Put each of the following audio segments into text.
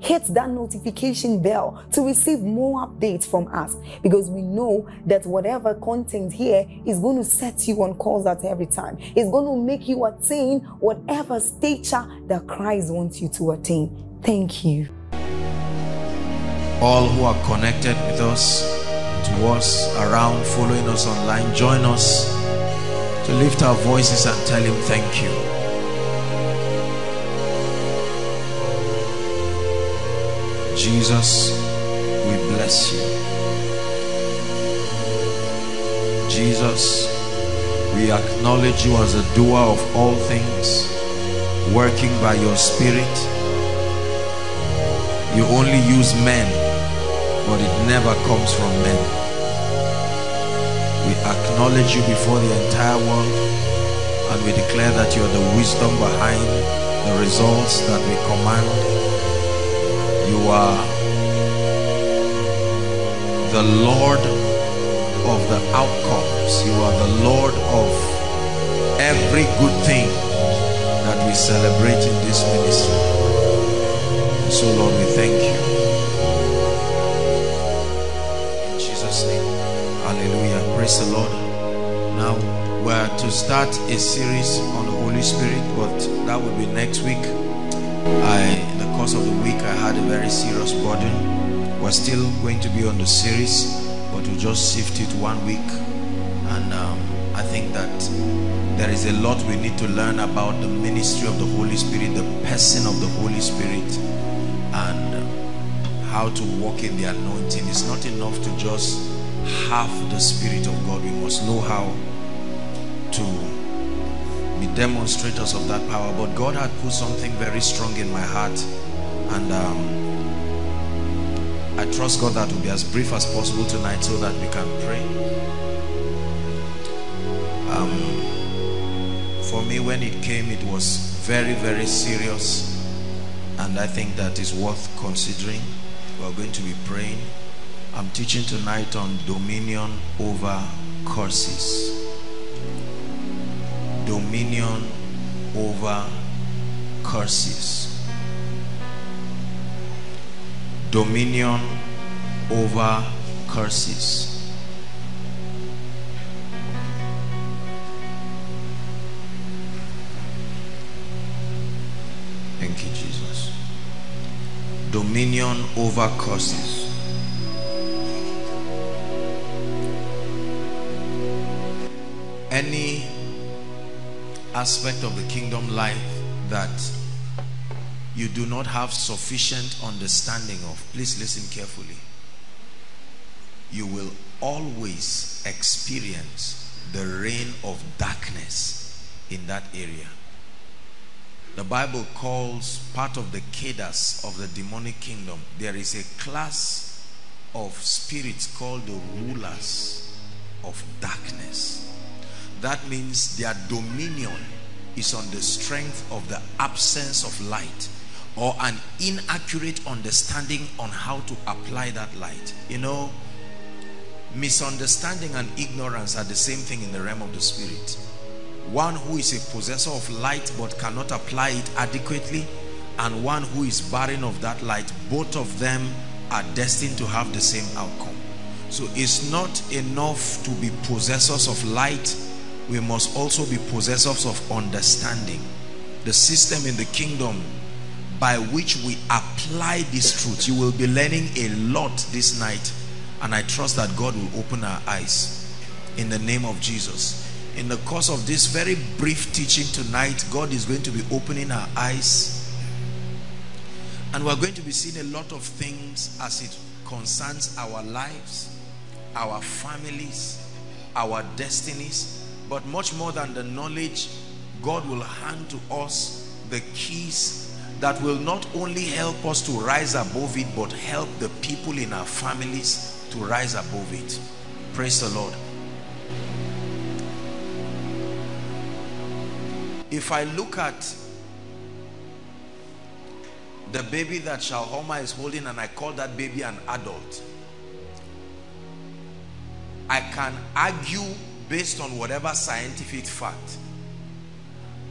hit that notification bell to receive more updates from us because we know that whatever content here is going to set you on course at every time. It's going to make you attain whatever stature that Christ wants you to attain. Thank you. All who are connected with us, to us, around, following us online, join us to lift our voices and tell him thank you. Jesus, we bless you. Jesus, we acknowledge you as a doer of all things, working by your spirit. You only use men, but it never comes from men. We acknowledge you before the entire world and we declare that you are the wisdom behind the results that we command you are the Lord of the outcomes. You are the Lord of every good thing that we celebrate in this ministry. So Lord, we thank you. In Jesus' name. Hallelujah. Praise the Lord. Now we're to start a series on the Holy Spirit, but that will be next week. I course of the week I had a very serious burden. We're still going to be on the series, but we just shift it one week. And um, I think that there is a lot we need to learn about the ministry of the Holy Spirit, the person of the Holy Spirit, and how to walk in the anointing. It's not enough to just have the Spirit of God. We must know how to be demonstrators of that power but God had put something very strong in my heart and um, I trust God that will be as brief as possible tonight so that we can pray. Um, for me when it came it was very very serious. And I think that is worth considering. We're going to be praying. I'm teaching tonight on dominion over curses. Dominion over curses dominion over curses. Thank you Jesus. Dominion over curses. Any aspect of the kingdom life that you do not have sufficient understanding of, please listen carefully. You will always experience the reign of darkness in that area. The Bible calls part of the cadres of the demonic kingdom, there is a class of spirits called the rulers of darkness that means their dominion is on the strength of the absence of light or an inaccurate understanding on how to apply that light. You know, misunderstanding and ignorance are the same thing in the realm of the spirit. One who is a possessor of light but cannot apply it adequately and one who is barren of that light, both of them are destined to have the same outcome. So it's not enough to be possessors of light we must also be possessors of understanding. The system in the kingdom by which we apply this truth. You will be learning a lot this night and I trust that God will open our eyes in the name of Jesus. In the course of this very brief teaching tonight, God is going to be opening our eyes and we're going to be seeing a lot of things as it concerns our lives, our families, our destinies, but much more than the knowledge, God will hand to us the keys that will not only help us to rise above it, but help the people in our families to rise above it. Praise the Lord. If I look at the baby that Shalhoma is holding and I call that baby an adult, I can argue based on whatever scientific fact.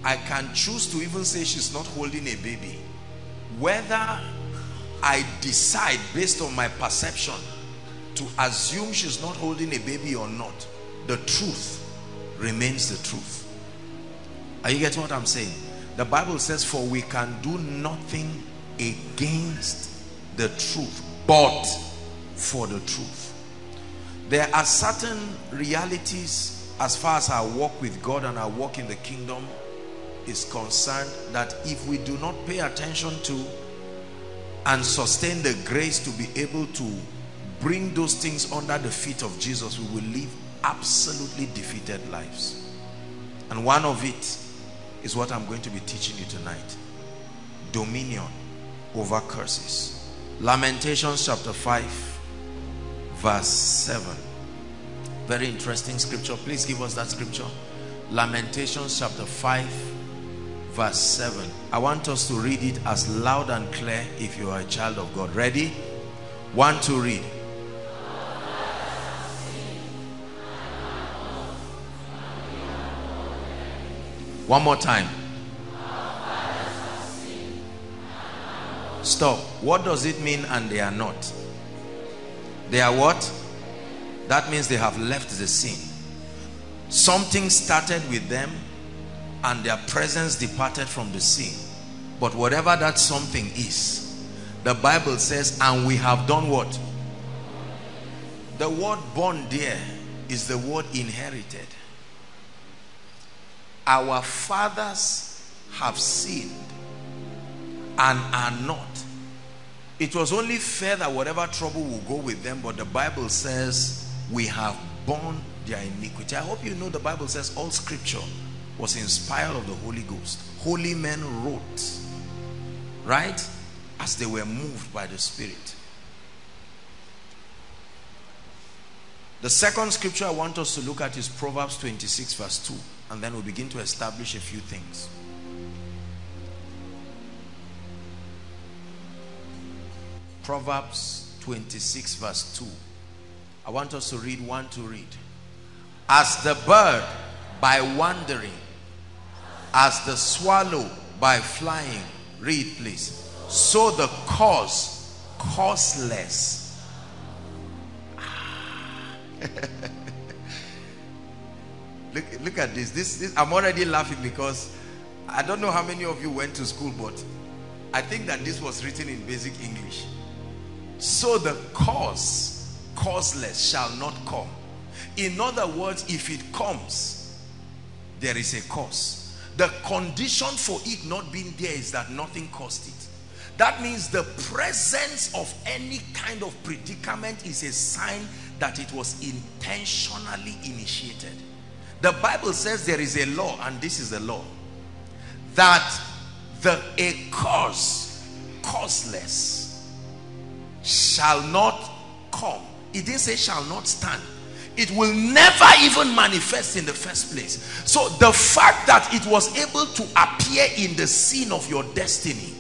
I can choose to even say she's not holding a baby. Whether I decide based on my perception to assume she's not holding a baby or not, the truth remains the truth. Are you getting what I'm saying? The Bible says, for we can do nothing against the truth but for the truth there are certain realities as far as our walk with God and our walk in the kingdom is concerned that if we do not pay attention to and sustain the grace to be able to bring those things under the feet of Jesus we will live absolutely defeated lives and one of it is what I'm going to be teaching you tonight dominion over curses. Lamentations chapter 5 verse 7. Very interesting scripture. Please give us that scripture. Lamentations chapter 5 verse 7. I want us to read it as loud and clear if you are a child of God. Ready? One to read. One more time. Stop. What does it mean and they are not? They are what? That means they have left the scene. Something started with them and their presence departed from the scene. But whatever that something is, the Bible says, and we have done what? The word born there is the word inherited. Our fathers have sinned and are not. It was only fair that whatever trouble will go with them, but the Bible says we have borne their iniquity. I hope you know the Bible says all scripture was inspired of the Holy Ghost. Holy men wrote, right? As they were moved by the Spirit. The second scripture I want us to look at is Proverbs 26 verse 2 and then we'll begin to establish a few things. Proverbs 26 verse 2. I want us to read one to read. As the bird by wandering, as the swallow by flying. Read please. So the cause, causeless. look, look at this. this. This I'm already laughing because I don't know how many of you went to school, but I think that this was written in basic English. So the cause, causeless, shall not come. In other words, if it comes, there is a cause. The condition for it not being there is that nothing caused it. That means the presence of any kind of predicament is a sign that it was intentionally initiated. The Bible says there is a law, and this is the law, that the a cause, causeless, shall not come. It didn't say shall not stand. It will never even manifest in the first place. So the fact that it was able to appear in the scene of your destiny,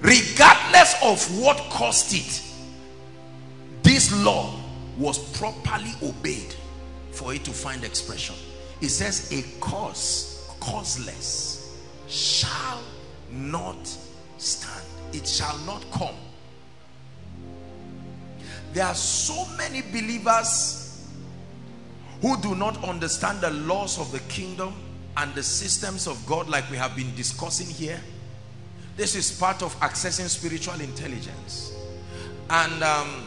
regardless of what caused it, this law was properly obeyed for it to find expression. It says a cause, causeless, shall not stand. It shall not come there are so many believers who do not understand the laws of the kingdom and the systems of God like we have been discussing here. This is part of accessing spiritual intelligence. And um,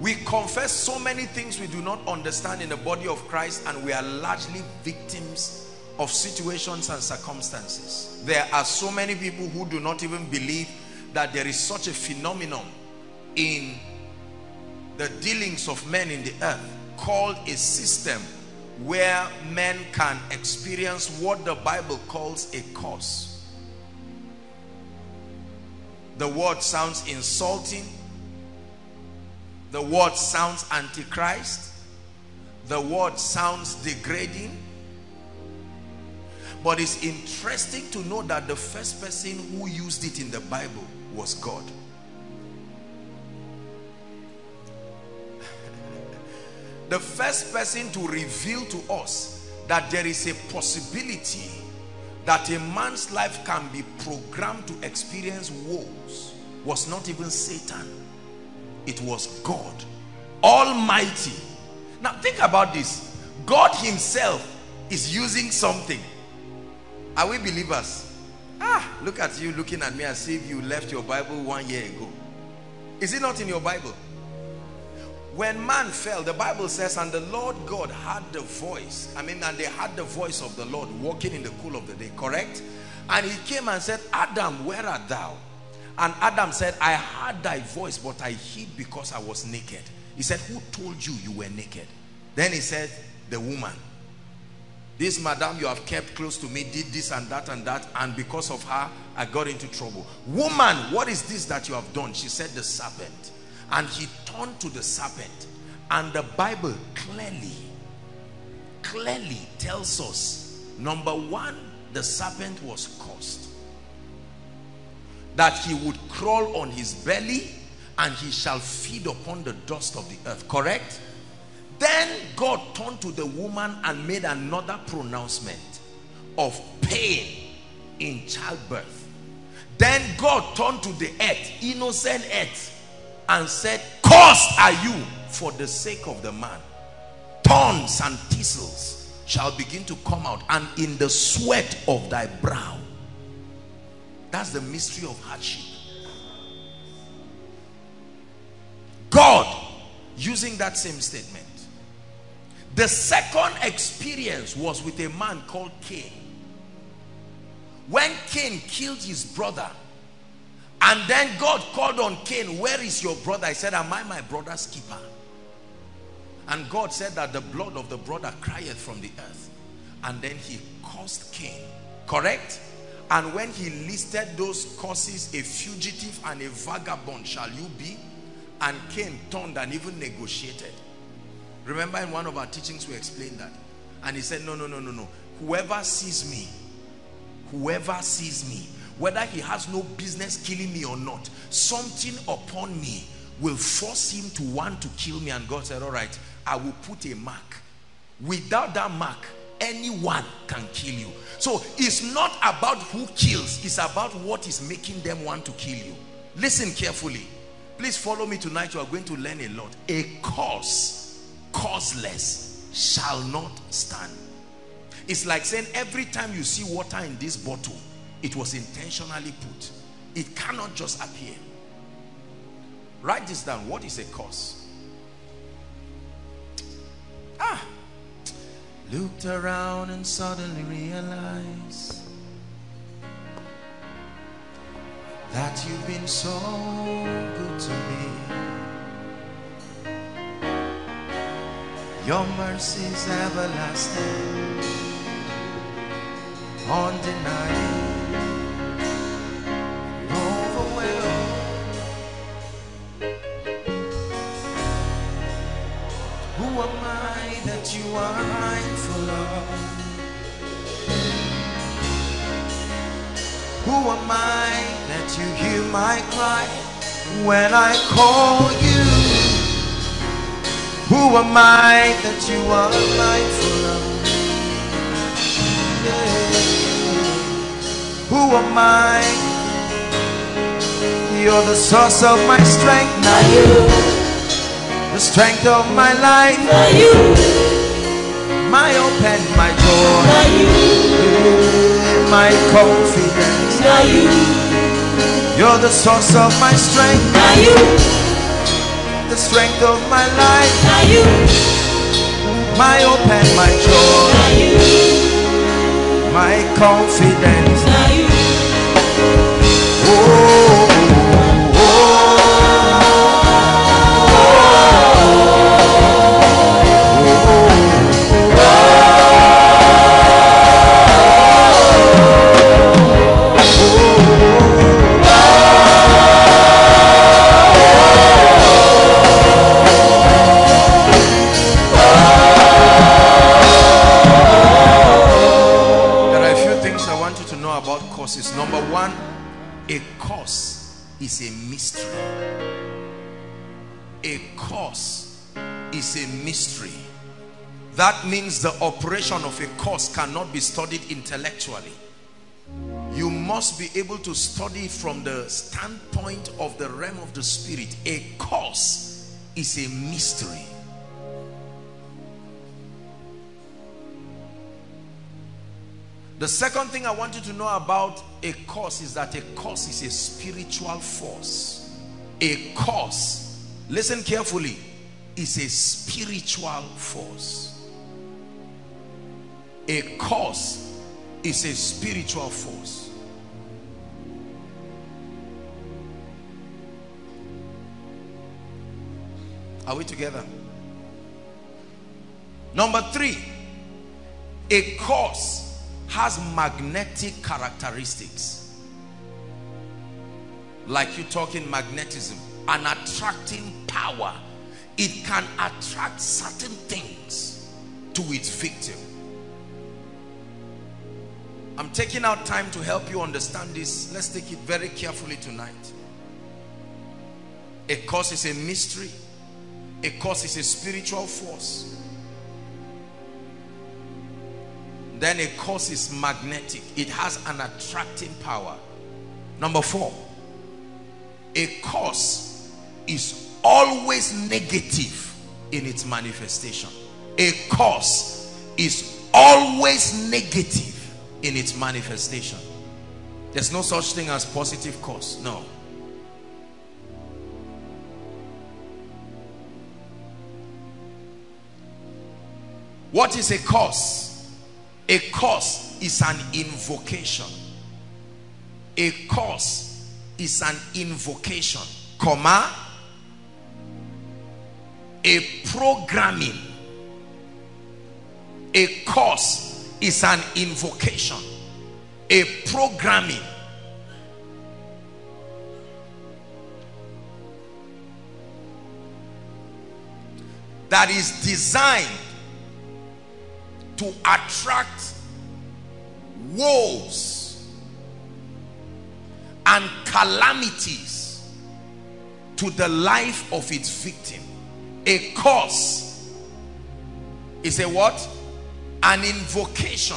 we confess so many things we do not understand in the body of Christ and we are largely victims of situations and circumstances. There are so many people who do not even believe that there is such a phenomenon in the dealings of men in the earth called a system where men can experience what the Bible calls a curse. The word sounds insulting. The word sounds antichrist. The word sounds degrading. But it's interesting to know that the first person who used it in the Bible was God. The first person to reveal to us that there is a possibility that a man's life can be programmed to experience woes was not even Satan. It was God almighty. Now think about this. God himself is using something. Are we believers? Ah look at you looking at me as if you left your Bible one year ago. Is it not in your Bible when man fell the bible says and the lord god had the voice i mean and they had the voice of the lord walking in the cool of the day correct? And he came and said adam where art thou? And adam said i heard thy voice but i hid because i was naked. He said who told you you were naked? Then he said the woman. This madam you have kept close to me did this and that and that and because of her i got into trouble. Woman what is this that you have done? She said the serpent and he turned to the serpent. And the bible clearly clearly tells us number one the serpent was cursed. That he would crawl on his belly and he shall feed upon the dust of the earth. Correct? Then god turned to the woman and made another pronouncement of pain in childbirth. Then god turned to the earth innocent earth and said, Cursed are you for the sake of the man. Thorns and thistles shall begin to come out, and in the sweat of thy brow. That's the mystery of hardship. God using that same statement. The second experience was with a man called Cain. When Cain killed his brother, and then God called on Cain, where is your brother? I said, am I my brother's keeper? And God said that the blood of the brother crieth from the earth. And then he cursed Cain. Correct? And when he listed those curses, a fugitive and a vagabond shall you be? And Cain turned and even negotiated. Remember in one of our teachings we explained that. And he said, no, no, no, no, no. Whoever sees me, whoever sees me, whether he has no business killing me or not something upon me will force him to want to kill me. And God said all right I will put a mark. Without that mark anyone can kill you. So it's not about who kills it's about what is making them want to kill you. Listen carefully. Please follow me tonight. You are going to learn a lot. A cause causeless shall not stand. It's like saying every time you see water in this bottle it was intentionally put. It cannot just appear. Write this down. What is a cause? Ah. Looked around and suddenly realized that you've been so good to me. Your mercies everlasting, undeniable. Who am I that you hear my cry when I call you? Who am I that you are mindful of? Yeah. Who am I? You're the source of my strength, not you. The strength of my life, not you my hope and my joy, my confidence. Now you, You're the source of my strength, now you, the strength of my life, now you, my hope and my joy, now you, my confidence. A course is a mystery. A course is a mystery. That means the operation of a course cannot be studied intellectually. You must be able to study from the standpoint of the realm of the spirit. A course is a mystery. The second thing I want you to know about a cause is that a cause is a spiritual force. A cause, listen carefully, is a spiritual force. A cause is a spiritual force. Are we together? Number three, a cause has magnetic characteristics. Like you talking magnetism, an attracting power. It can attract certain things to its victim. I'm taking out time to help you understand this. Let's take it very carefully tonight. A cause is a mystery. A cause is a spiritual force. Then a cause is magnetic. It has an attracting power. Number four, a cause is always negative in its manifestation. A cause is always negative in its manifestation. There's no such thing as positive cause. No. What is a cause? A cause is an invocation. A cause is an invocation, comma, a programming. A cause is an invocation, a programming. That is designed to attract woes and calamities to the life of its victim. A curse is a what? An invocation,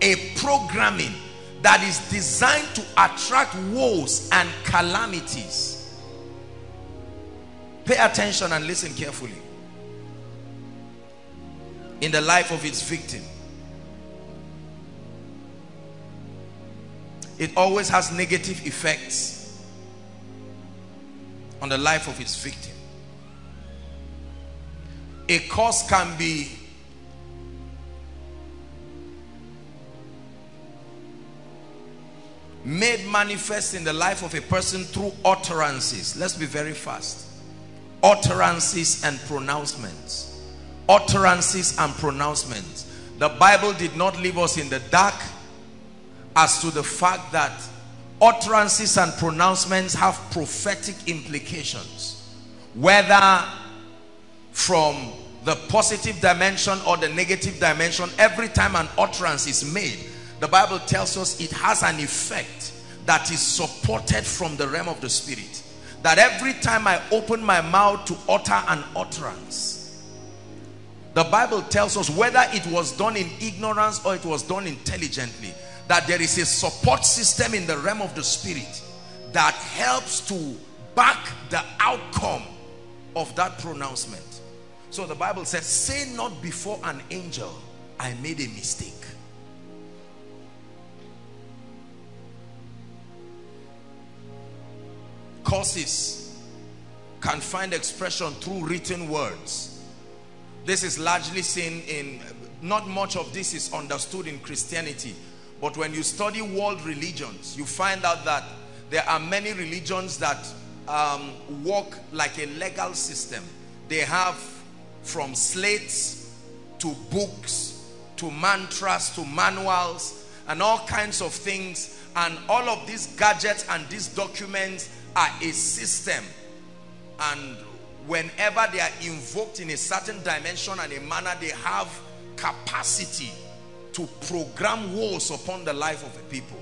a programming that is designed to attract woes and calamities. Pay attention and listen carefully in the life of its victim. It always has negative effects on the life of its victim. A cause can be made manifest in the life of a person through utterances. Let's be very fast. Utterances and pronouncements utterances and pronouncements. The Bible did not leave us in the dark as to the fact that utterances and pronouncements have prophetic implications. Whether from the positive dimension or the negative dimension, every time an utterance is made, the Bible tells us it has an effect that is supported from the realm of the spirit. That every time I open my mouth to utter an utterance, the Bible tells us whether it was done in ignorance or it was done intelligently, that there is a support system in the realm of the spirit that helps to back the outcome of that pronouncement. So the Bible says, say not before an angel, I made a mistake. Curses can find expression through written words this is largely seen in, not much of this is understood in Christianity. But when you study world religions, you find out that there are many religions that um, work like a legal system. They have from slates to books to mantras to manuals and all kinds of things and all of these gadgets and these documents are a system and whenever they are invoked in a certain dimension and a manner they have capacity to program wars upon the life of a people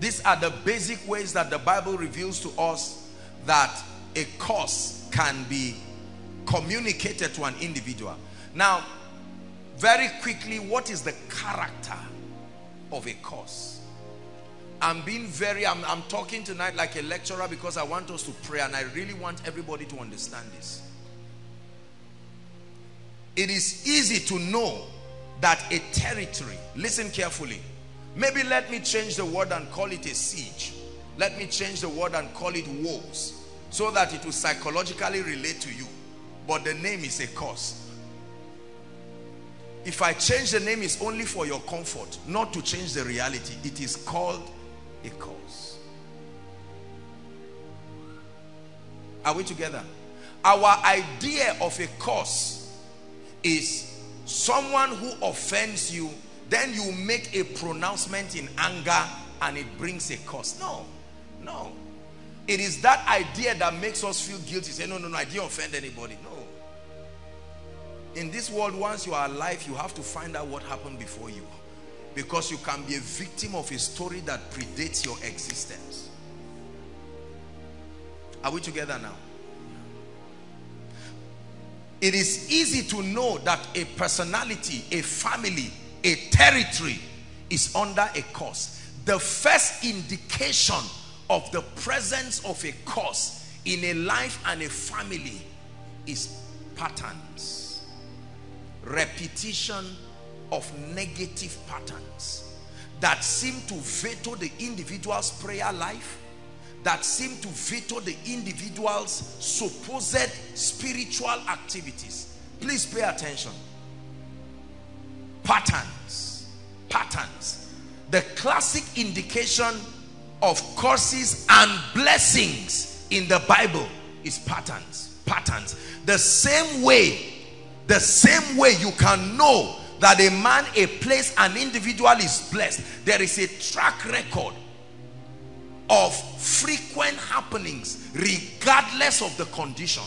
These are the basic ways that the Bible reveals to us that a cause can be communicated to an individual. Now, very quickly, what is the character of a curse? I'm being very, I'm, I'm talking tonight like a lecturer because I want us to pray and I really want everybody to understand this. It is easy to know that a territory, listen carefully, Maybe let me change the word and call it a siege. Let me change the word and call it woes so that it will psychologically relate to you. But the name is a curse. If I change the name, it's only for your comfort, not to change the reality. It is called a curse. Are we together? Our idea of a cause is someone who offends you then you make a pronouncement in anger and it brings a cause. No, no. It is that idea that makes us feel guilty. Say, no, no, no, I didn't offend anybody. No. In this world, once you are alive, you have to find out what happened before you. Because you can be a victim of a story that predates your existence. Are we together now? It is easy to know that a personality, a family, a territory is under a curse. The first indication of the presence of a curse in a life and a family is patterns. Repetition of negative patterns that seem to veto the individual's prayer life, that seem to veto the individual's supposed spiritual activities. Please pay attention. Patterns. Patterns. The classic indication of curses and blessings in the bible is patterns. Patterns. The same way the same way you can know that a man a place an individual is blessed there is a track record of frequent happenings regardless of the condition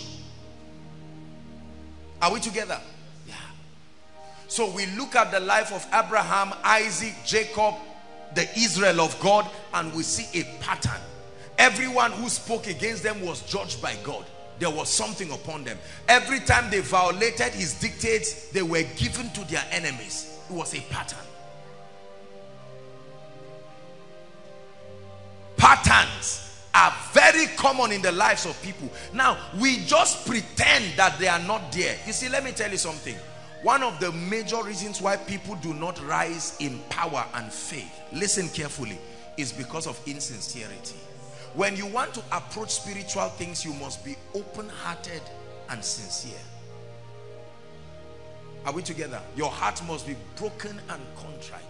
are we together Yeah. so we look at the life of Abraham, Isaac, Jacob, the Israel of God, and we see a pattern. Everyone who spoke against them was judged by God. There was something upon them. Every time they violated his dictates, they were given to their enemies. It was a pattern. Patterns are very common in the lives of people. Now, we just pretend that they are not there. You see, let me tell you something one of the major reasons why people do not rise in power and faith, listen carefully, is because of insincerity. When you want to approach spiritual things, you must be open-hearted and sincere. Are we together? Your heart must be broken and contrite.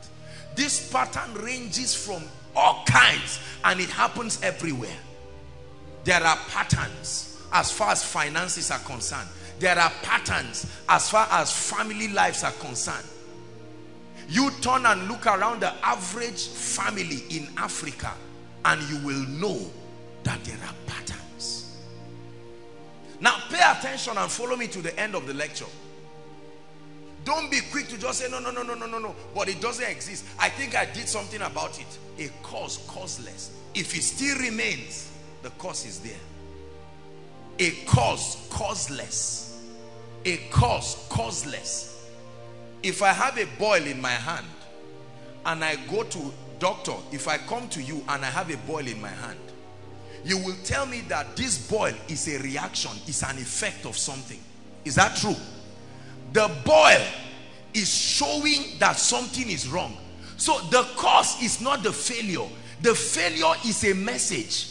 This pattern ranges from all kinds and it happens everywhere. There are patterns as far as finances are concerned there are patterns as far as family lives are concerned. You turn and look around the average family in Africa and you will know that there are patterns. Now pay attention and follow me to the end of the lecture. Don't be quick to just say, no, no, no, no, no, no, no. But it doesn't exist. I think I did something about it. A cause, causeless. If it still remains, the cause is there. A cause, causeless a cause causeless if i have a boil in my hand and i go to doctor if i come to you and i have a boil in my hand you will tell me that this boil is a reaction is an effect of something is that true the boil is showing that something is wrong. So the cause is not the failure. The failure is a message.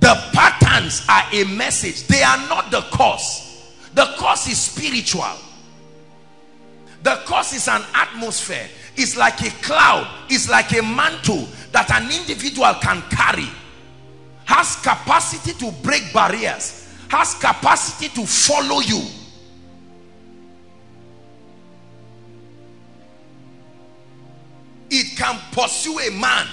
The patterns are a message. They are not the cause. The cause is spiritual. The cause is an atmosphere. It's like a cloud. It's like a mantle that an individual can carry. Has capacity to break barriers. Has capacity to follow you. It can pursue a man.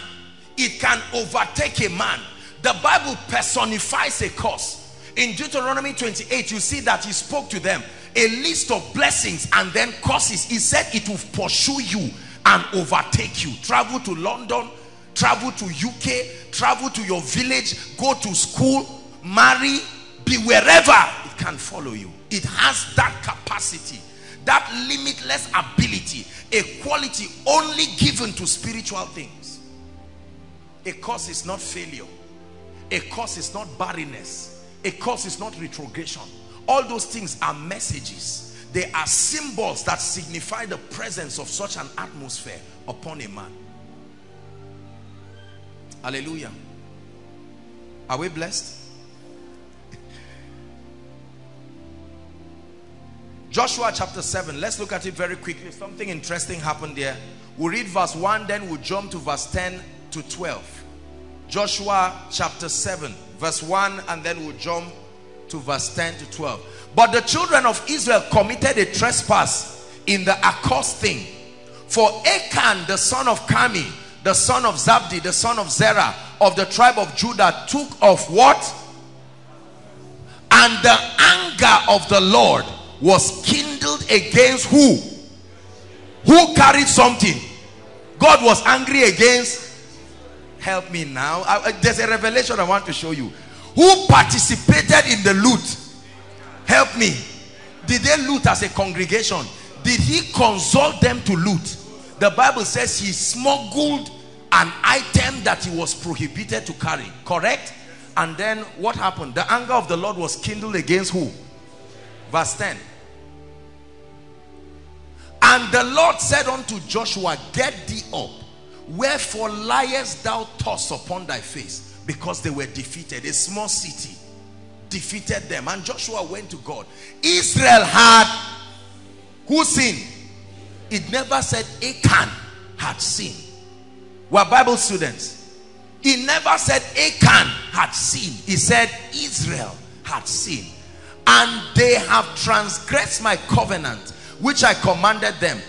It can overtake a man. The Bible personifies a cause. In Deuteronomy 28, you see that he spoke to them a list of blessings and then curses. He said it will pursue you and overtake you. Travel to London, travel to UK, travel to your village, go to school, marry, be wherever it can follow you. It has that capacity, that limitless ability, a quality only given to spiritual things. A cause is not failure. A cause is not barrenness. A cause is not retrogression. All those things are messages. They are symbols that signify the presence of such an atmosphere upon a man. Hallelujah. Are we blessed? Joshua chapter 7. Let's look at it very quickly. Something interesting happened there. We'll read verse 1, then we'll jump to verse 10 to 12. Joshua chapter 7 verse 1 and then we'll jump to verse 10 to 12. But the children of Israel committed a trespass in the accursed thing. For Achan the son of Carmi, the son of Zabdi, the son of Zerah of the tribe of Judah took of what? And the anger of the Lord was kindled against who? Who carried something? God was angry against help me now I, there's a revelation i want to show you who participated in the loot help me. Did they loot as a congregation? Did he consult them to loot? The bible says he smuggled an item that he was prohibited to carry correct? And then what happened? The anger of the lord was kindled against who? Verse 10 and the lord said unto joshua get thee up. Wherefore liest thou tossed upon thy face? Because they were defeated. A small city defeated them. And Joshua went to God. Israel had who sinned? It never said Achan had sinned. We're Bible students. He never said Achan had sinned. He said Israel had sinned. And they have transgressed my covenant, which I commanded them.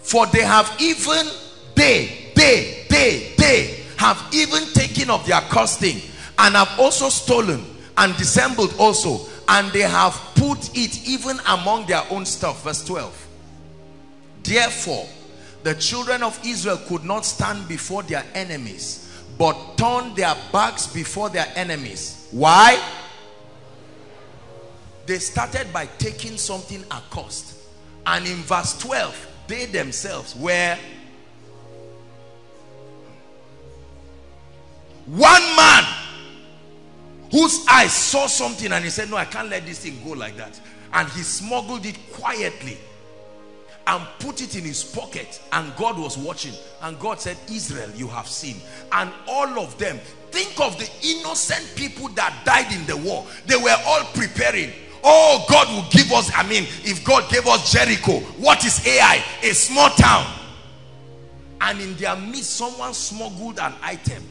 For they have even they they, they, they have even taken of their costing and have also stolen and dissembled also and they have put it even among their own stuff. Verse 12 therefore the children of Israel could not stand before their enemies but turned their backs before their enemies. Why? They started by taking something at cost and in verse 12 they themselves were One man whose eyes saw something and he said, no, I can't let this thing go like that. And he smuggled it quietly and put it in his pocket. And God was watching. And God said Israel you have seen and all of them think of the innocent people that died in the war. They were all preparing. Oh God will give us I mean if God gave us Jericho what is Ai a small town. And in their midst someone smuggled an item.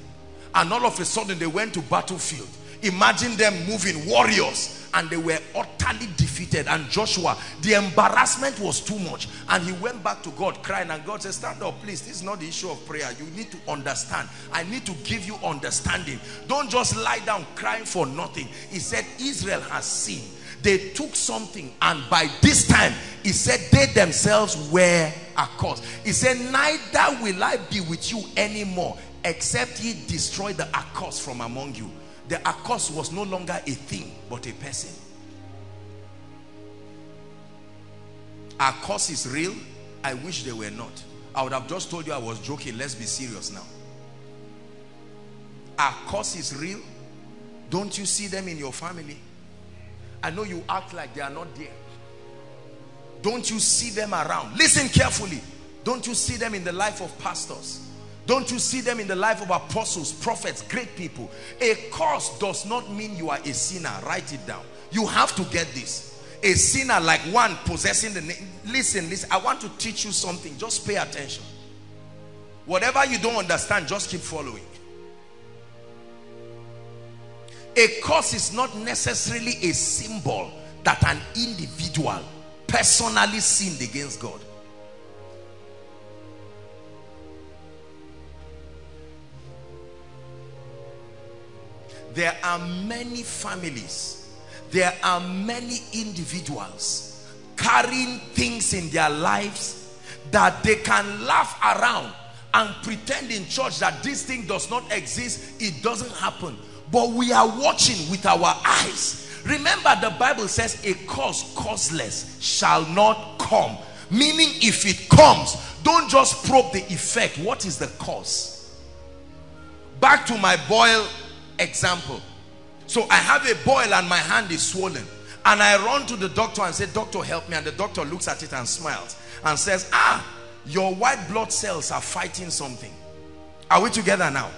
And all of a sudden they went to battlefield imagine them moving warriors and they were utterly defeated. And Joshua the embarrassment was too much. And he went back to God crying and God said stand up please. This is not the issue of prayer. You need to understand. I need to give you understanding. Don't just lie down crying for nothing. He said Israel has sinned. They took something and by this time he said they themselves were accursed. He said neither will I be with you anymore except ye destroy the accursed from among you. The accursed was no longer a thing, but a person. Accursed is real. I wish they were not. I would have just told you I was joking. Let's be serious now. Accursed is real. Don't you see them in your family? I know you act like they are not there. Don't you see them around? Listen carefully. Don't you see them in the life of pastors? Don't you see them in the life of apostles, prophets, great people? A curse does not mean you are a sinner. Write it down. You have to get this. A sinner like one possessing the name. Listen, listen. I want to teach you something. Just pay attention. Whatever you don't understand, just keep following. A curse is not necessarily a symbol that an individual personally sinned against God. There are many families, there are many individuals carrying things in their lives that they can laugh around and pretend in church that this thing does not exist, it doesn't happen. But we are watching with our eyes Remember the Bible says a cause causeless shall not come. Meaning if it comes, don't just probe the effect. What is the cause? Back to my boil example. So I have a boil and my hand is swollen. And I run to the doctor and say, doctor help me. And the doctor looks at it and smiles and says, ah, your white blood cells are fighting something. Are we together now?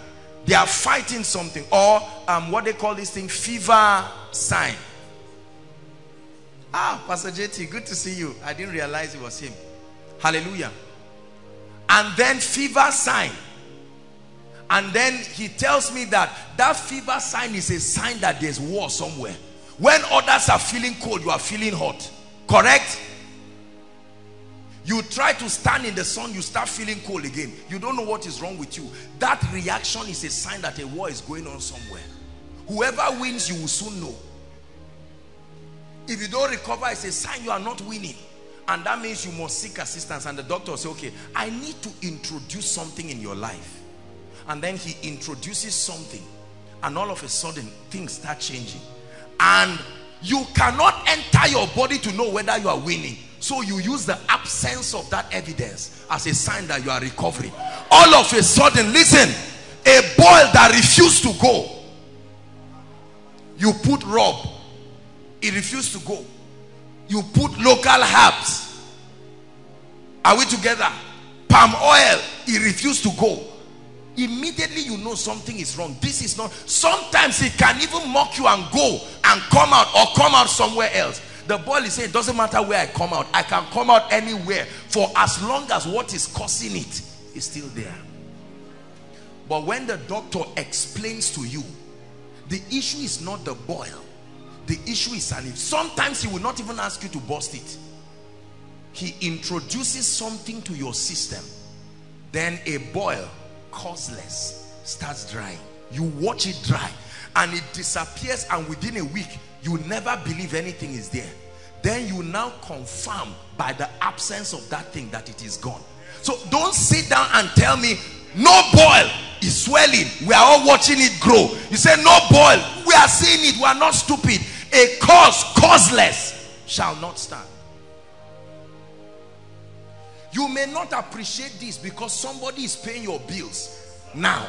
They are fighting something or um, what they call this thing, fever sign. Ah, Pastor JT, good to see you. I didn't realize it was him. Hallelujah. And then fever sign. And then he tells me that that fever sign is a sign that there's war somewhere. When others are feeling cold, you are feeling hot. Correct? You try to stand in the sun, you start feeling cold again. You don't know what is wrong with you. That reaction is a sign that a war is going on somewhere. Whoever wins, you will soon know. If you don't recover, it's a sign you are not winning. And that means you must seek assistance. And the doctor will say, okay, I need to introduce something in your life. And then he introduces something. And all of a sudden, things start changing. And you cannot enter your body to know whether you are winning. So you use the absence of that evidence as a sign that you are recovering. All of a sudden, listen, a boil that refused to go. You put rub it refused to go. You put local herbs. Are we together? Palm oil. it refused to go. Immediately you know something is wrong. This is not. Sometimes he can even mock you and go and come out or come out somewhere else. The boy is saying, it doesn't matter where I come out. I can come out anywhere for as long as what is causing it is still there. But when the doctor explains to you, the issue is not the boil the issue is an. Sometimes he will not even ask you to bust it. He introduces something to your system. Then a boil, causeless, starts drying. You watch it dry and it disappears and within a week, you never believe anything is there. Then you now confirm by the absence of that thing that it is gone. So don't sit down and tell me no boil is swelling. We are all watching it grow. You say no boil. We are seeing it. We are not stupid a cause causeless shall not stand you may not appreciate this because somebody is paying your bills now.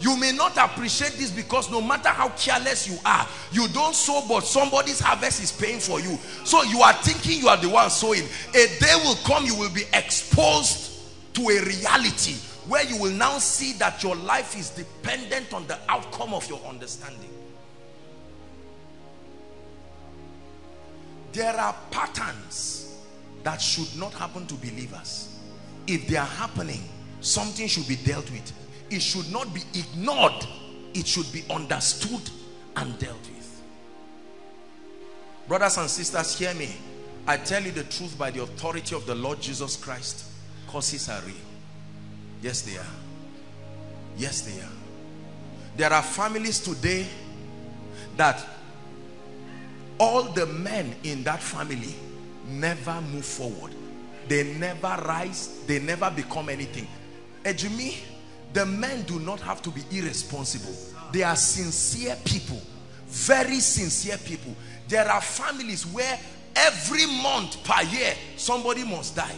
You may not appreciate this because no matter how careless you are you don't sow but somebody's harvest is paying for you. So you are thinking you are the one sowing. A day will come you will be exposed to a reality where you will now see that your life is dependent on the outcome of your understanding. There are patterns that should not happen to believers. If they are happening, something should be dealt with. It should not be ignored. It should be understood and dealt with. Brothers and sisters, hear me. I tell you the truth by the authority of the Lord Jesus Christ. Causes are real. Yes, they are. Yes, they are. There are families today that all the men in that family never move forward. They never rise they never become anything. Ejimi the men do not have to be irresponsible. They are sincere people very sincere people. There are families where every month per year somebody must die.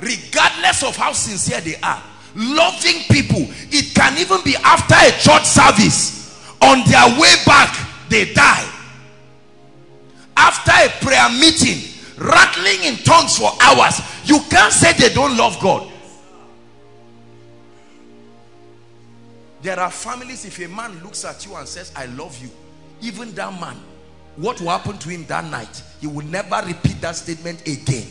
Regardless of how sincere they are loving people it can even be after a church service. On their way back they die. After a prayer meeting rattling in tongues for hours. You can't say they don't love god. There are families if a man looks at you and says i love you even that man what will happen to him that night? He will never repeat that statement again.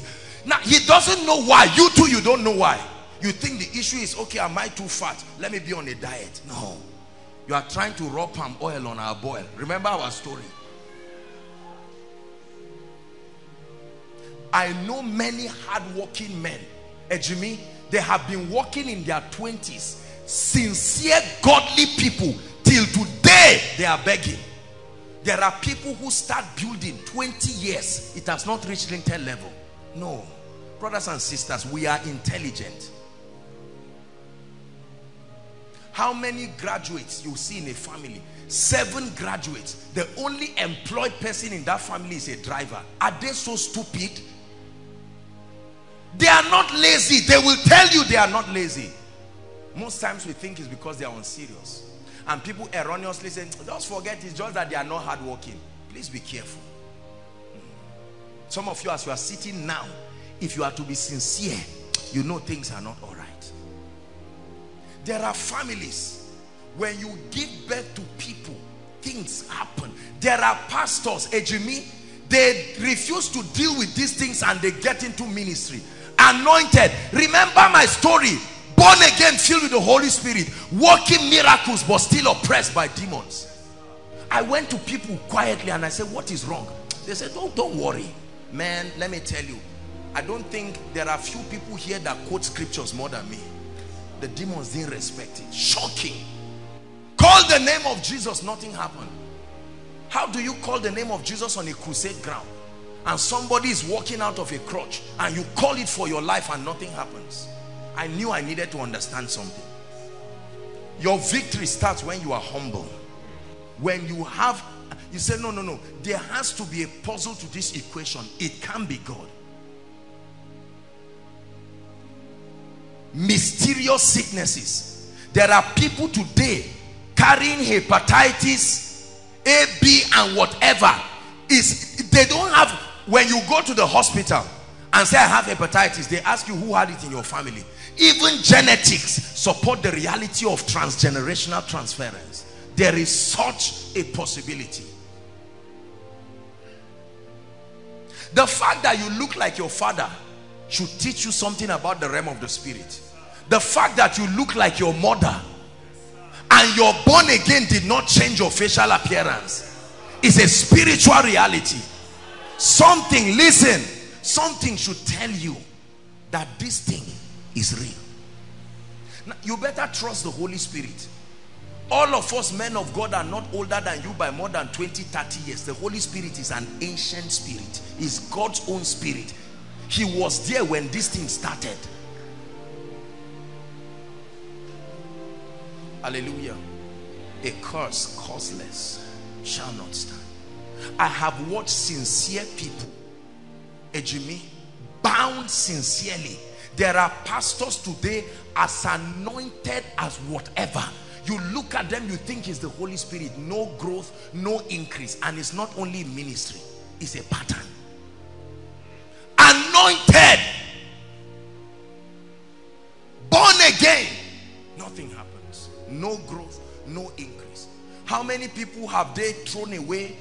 Now he doesn't know why. You too you don't know why. You think the issue is okay am i too fat? Let me be on a diet. No. You are trying to rub palm oil on our boil. Remember our story i know many hardworking men. Eh, Ejimi, they have been working in their 20s sincere godly people till today they are begging. There are people who start building 20 years it has not reached lintel level. No. Brothers and sisters we are intelligent. How many graduates you see in a family? Seven graduates. The only employed person in that family is a driver. Are they so stupid they are not lazy. They will tell you they are not lazy. Most times we think it's because they are unserious and people erroneously say just forget it's just that they are not hardworking. Please be careful. Hmm. Some of you as you are sitting now if you are to be sincere you know things are not all right. There are families when you give birth to people things happen. There are pastors ejimi they refuse to deal with these things and they get into ministry anointed. Remember my story. Born again filled with the Holy Spirit working miracles but still oppressed by demons. I went to people quietly and I said what is wrong? They said don't don't worry. Man let me tell you. I don't think there are few people here that quote scriptures more than me. The demons didn't respect it. Shocking. Call the name of Jesus nothing happened. How do you call the name of Jesus on a crusade ground and somebody is walking out of a crutch and you call it for your life and nothing happens I knew I needed to understand something. Your victory starts when you are humble. When you have you say no no no there has to be a puzzle to this equation. It can be God. Mysterious sicknesses. There are people today carrying hepatitis A B and whatever. Is they don't have when you go to the hospital and say I have hepatitis they ask you who had it in your family. Even genetics support the reality of transgenerational transference. There is such a possibility. The fact that you look like your father should teach you something about the realm of the spirit. The fact that you look like your mother and you're born again did not change your facial appearance is a spiritual reality something listen. Something should tell you that this thing is real. Now, you better trust the Holy Spirit. All of us men of God are not older than you by more than 20 30 years. The Holy Spirit is an ancient spirit. Is God's own spirit. He was there when this thing started. Hallelujah. A curse causeless shall not stand I have watched sincere people. Ejimi bound sincerely. There are pastors today as anointed as whatever. You look at them you think it's the Holy Spirit. No growth no increase. And it's not only ministry it's a pattern. Anointed. Born again. Nothing happens. No growth no increase. How many people have they thrown away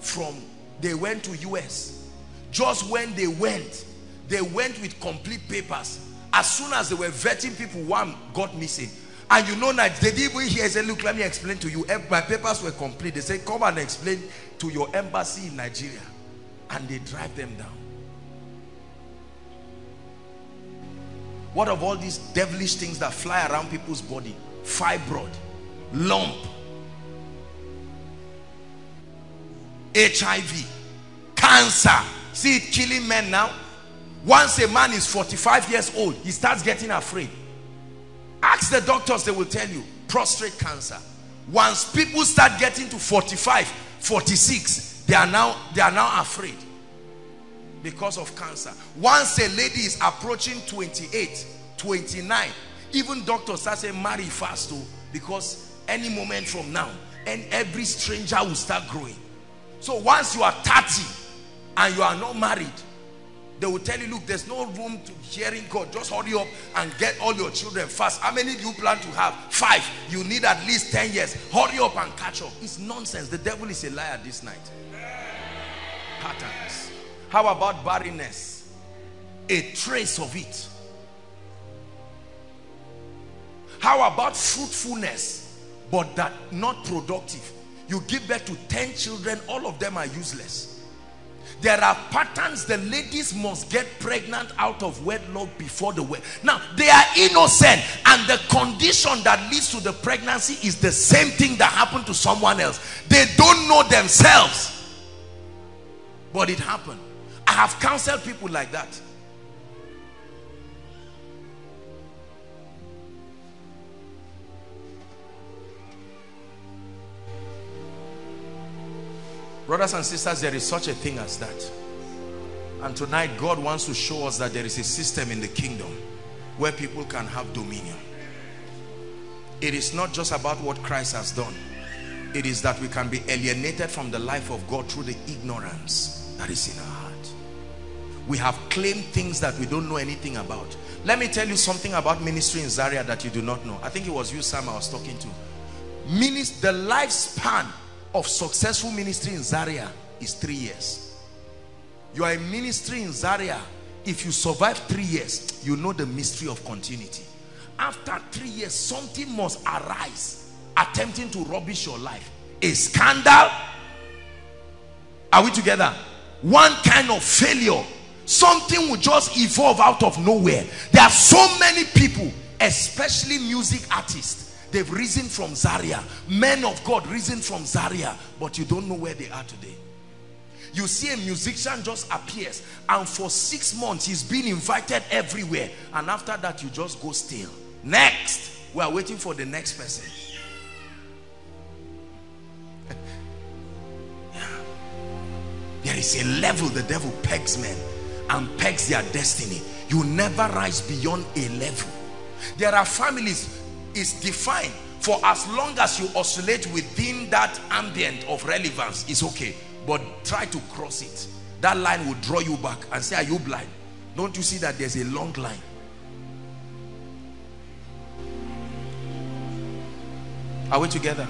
from they went to US just when they went they went with complete papers. As soon as they were vetting people one got missing. And you know that they didn't even hear say look let me explain to you. My papers were complete. They said come and explain to your embassy in Nigeria. And they drive them down. What of all these devilish things that fly around people's body? Fibroid lump HIV cancer. See it killing men now. Once a man is 45 years old he starts getting afraid. Ask the doctors they will tell you prostate cancer. Once people start getting to 45 46 they are now they are now afraid because of cancer. Once a lady is approaching 28 29 even doctors start saying marry fast too because any moment from now and every stranger will start growing so once you are 30 and you are not married they will tell you, look, there's no room to hearing God. Just hurry up and get all your children fast. How many do you plan to have? Five. You need at least 10 years. Hurry up and catch up. It's nonsense. The devil is a liar this night. Patterns. How about barrenness? A trace of it. How about fruitfulness, but that not productive? You give birth to 10 children, all of them are useless. There are patterns the ladies must get pregnant out of wedlock before the wed. Now, they are innocent and the condition that leads to the pregnancy is the same thing that happened to someone else. They don't know themselves. But it happened. I have counseled people like that. Brothers and sisters, there is such a thing as that. And tonight, God wants to show us that there is a system in the kingdom where people can have dominion. It is not just about what Christ has done. It is that we can be alienated from the life of God through the ignorance that is in our heart. We have claimed things that we don't know anything about. Let me tell you something about ministry in Zaria that you do not know. I think it was you, Sam, I was talking to. Minister, the lifespan of successful ministry in Zaria is three years. You are a ministry in Zaria. If you survive three years, you know the mystery of continuity. After three years, something must arise attempting to rubbish your life. A scandal. Are we together? One kind of failure. Something will just evolve out of nowhere. There are so many people, especially music artists, They've risen from Zaria. Men of God risen from Zaria. But you don't know where they are today. You see a musician just appears and for six months he's been invited everywhere. And after that you just go still. Next. We are waiting for the next person. yeah. There is a level the devil pegs men and pegs their destiny. You never rise beyond a level. There are families is defined for as long as you oscillate within that ambient of relevance is okay. But try to cross it. That line will draw you back and say are you blind? Don't you see that there's a long line? Are we together?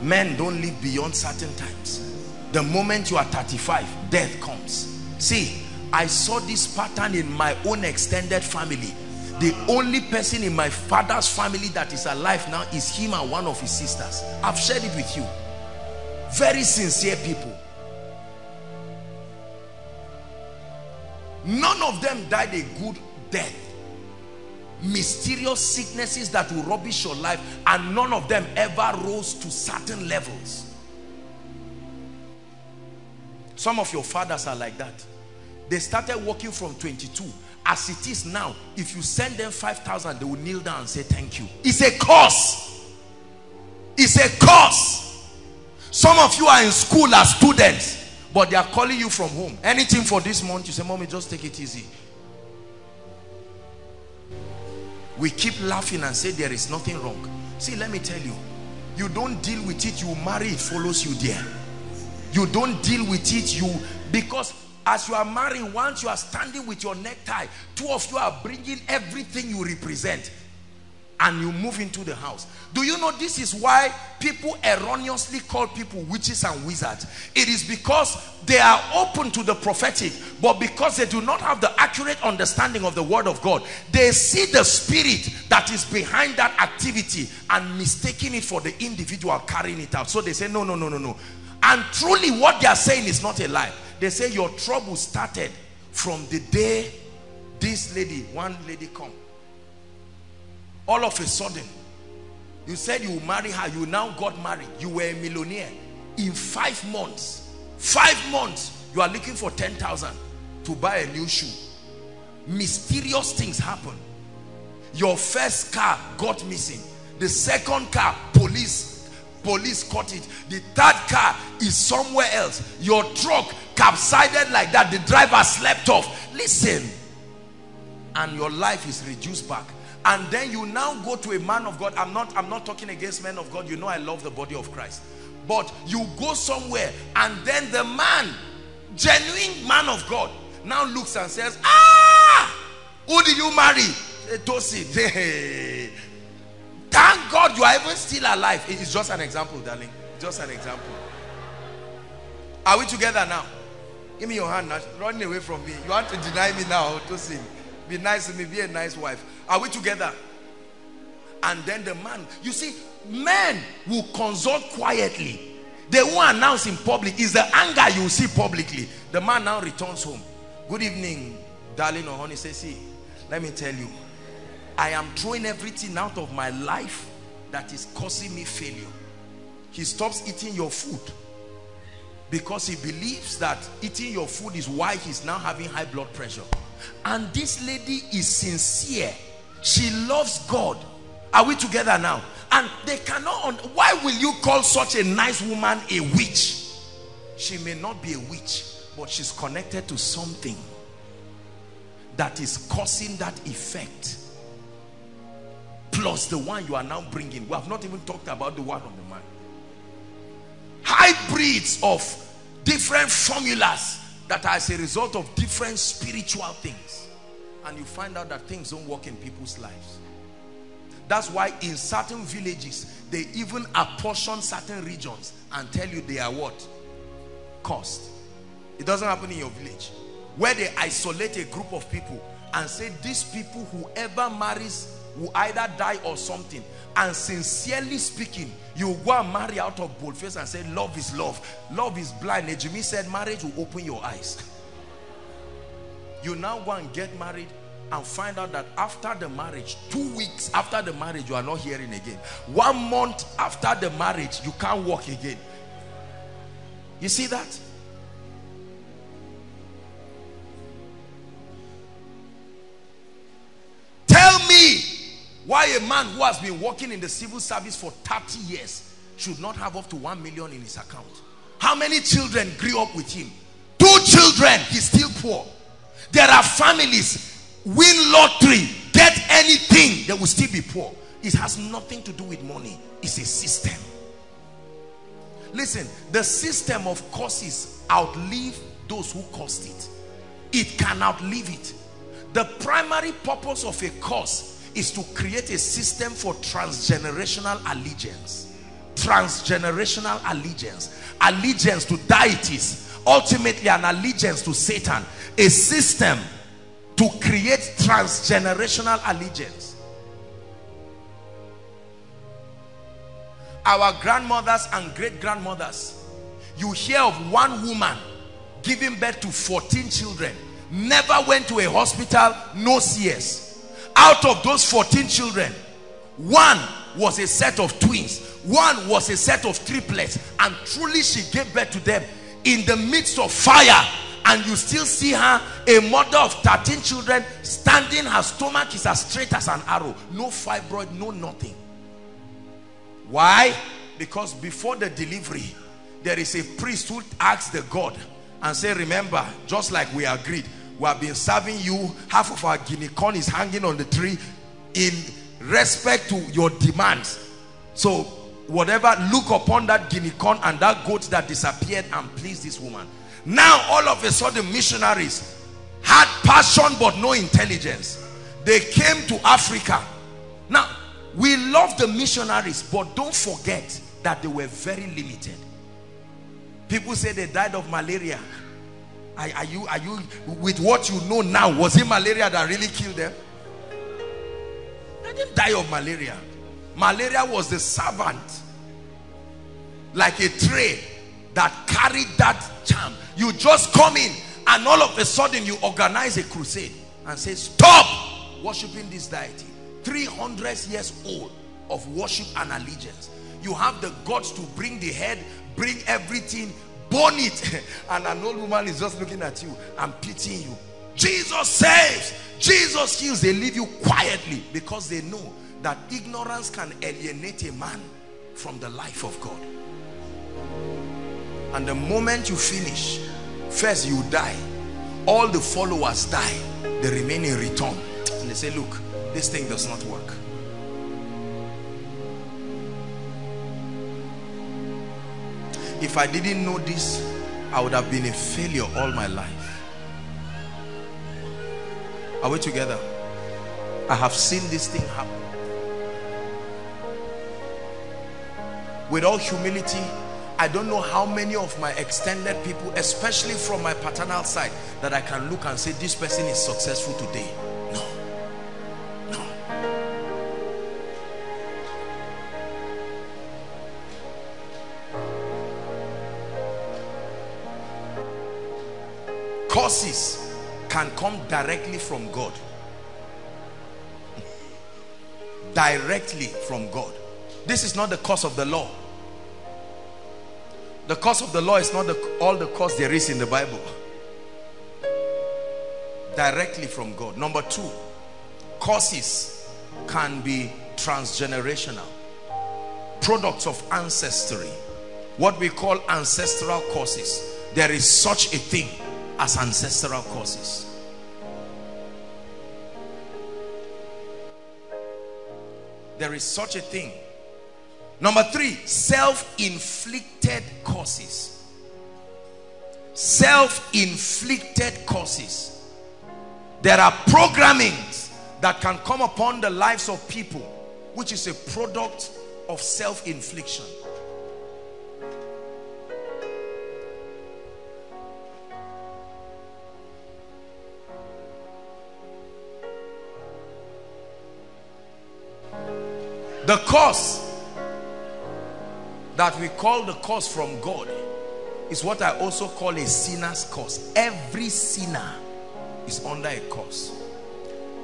Men don't live beyond certain times. The moment you are 35 death comes. See i saw this pattern in my own extended family the only person in my father's family that is alive now is him and one of his sisters. I've shared it with you. Very sincere people. None of them died a good death. Mysterious sicknesses that will rubbish your life and none of them ever rose to certain levels. Some of your fathers are like that. They started working from 22 as it is now if you send them 5,000 they will kneel down and say thank you. It's a curse it's a curse some of you are in school as students but they are calling you from home. Anything for this month you say mommy just take it easy. We keep laughing and say there is nothing wrong. See let me tell you you don't deal with it you marry it follows you there. You don't deal with it you because as you are marrying, once you are standing with your necktie, two of you are bringing everything you represent and you move into the house. Do you know this is why people erroneously call people witches and wizards? It is because they are open to the prophetic, but because they do not have the accurate understanding of the word of God, they see the spirit that is behind that activity and mistaking it for the individual carrying it out. So they say, no, no, no, no, no. And truly what they are saying is not a lie. They say your trouble started from the day this lady, one lady come. All of a sudden, you said you marry her, you now got married, you were a millionaire. In five months, five months, you are looking for 10,000 to buy a new shoe. Mysterious things happen. Your first car got missing. The second car, police police caught it. The third car is somewhere else. Your truck capsided like that. The driver slept off. Listen. And your life is reduced back. And then you now go to a man of God. I'm not I'm not talking against men of God. You know I love the body of Christ. But you go somewhere and then the man genuine man of God now looks and says, Ah, who did you marry? Tosin. Thank God you are even still alive. It is just an example, darling. Just an example. Are we together now? Give me your hand now. Running away from me. You want to deny me now, Tosin? Be nice to me. Be a nice wife. Are we together? And then the man, you see, men will consult quietly. They won't announce in public. Is the anger you see publicly. The man now returns home. Good evening, darling or honey. Say, see, let me tell you. I am throwing everything out of my life that is causing me failure. He stops eating your food because he believes that eating your food is why he's now having high blood pressure. And this lady is sincere. She loves God. Are we together now? And they cannot, why will you call such a nice woman a witch? She may not be a witch, but she's connected to something that is causing that effect. Plus the one you are now bringing. We have not even talked about the one of the man. Hybrids of different formulas that are as a result of different spiritual things. And you find out that things don't work in people's lives. That's why in certain villages, they even apportion certain regions and tell you they are what? Cost. It doesn't happen in your village. Where they isolate a group of people and say these people, whoever marries will either die or something. And sincerely speaking, you go and marry out of boldface and say love is love. Love is blind. Ejimi said marriage will open your eyes. You now go and get married and find out that after the marriage, two weeks after the marriage, you are not hearing again. One month after the marriage, you can't walk again. You see that? Tell me why a man who has been working in the civil service for 30 years should not have up to 1 million in his account. How many children grew up with him? Two children, he's still poor. There are families win lottery, get anything, they will still be poor. It has nothing to do with money. It's a system. Listen, the system of causes outlive those who caused it. It can outlive it. The primary purpose of a cause is to create a system for transgenerational allegiance. Transgenerational allegiance. Allegiance to deities. Ultimately an allegiance to Satan. A system to create transgenerational allegiance. Our grandmothers and great grandmothers, you hear of one woman giving birth to 14 children, never went to a hospital, no CS. Out of those 14 children, one was a set of twins, one was a set of triplets, and truly she gave birth to them in the midst of fire. And you still see her a mother of 13 children standing her stomach is as straight as an arrow no fibroid no nothing. Why? Because before the delivery there is a priest who asks the god and say remember just like we agreed we have been serving you half of our guinea corn is hanging on the tree in respect to your demands so whatever look upon that guinea corn and that goat that disappeared and please this woman now all of a sudden missionaries had passion but no intelligence. They came to Africa. Now we love the missionaries but don't forget that they were very limited. People say they died of malaria. Are, are you are you with what you know now? Was it malaria that really killed them? They didn't die of malaria. Malaria was the servant like a tray that carried that charm you just come in and all of a sudden you organize a crusade and say stop worshiping this deity 300 years old of worship and allegiance you have the gods to bring the head bring everything burn it. And an old woman is just looking at you and pitying you. Jesus saves. Jesus heals. They leave you quietly because they know that ignorance can alienate a man from the life of god. And the moment you finish first you die. All the followers die. They remain in return. And they say look this thing does not work if I didn't know this I would have been a failure all my life Are we together? I have seen this thing happen. With all humility, I don't know how many of my extended people, especially from my paternal side, that I can look and say, this person is successful today. Curses can come directly from God. Directly from God. This is not the cause of the law. The cause of the law is not the, all the cause there is in the Bible. Directly from God. Number two, causes can be transgenerational. Products of ancestry. What we call ancestral causes. There is such a thing as ancestral causes. There is such a thing Number three, self-inflicted causes. Self-inflicted causes. There are programmings that can come upon the lives of people, which is a product of self-infliction. The cause that we call the cause from God is what I also call a sinner's cause. Every sinner is under a cause.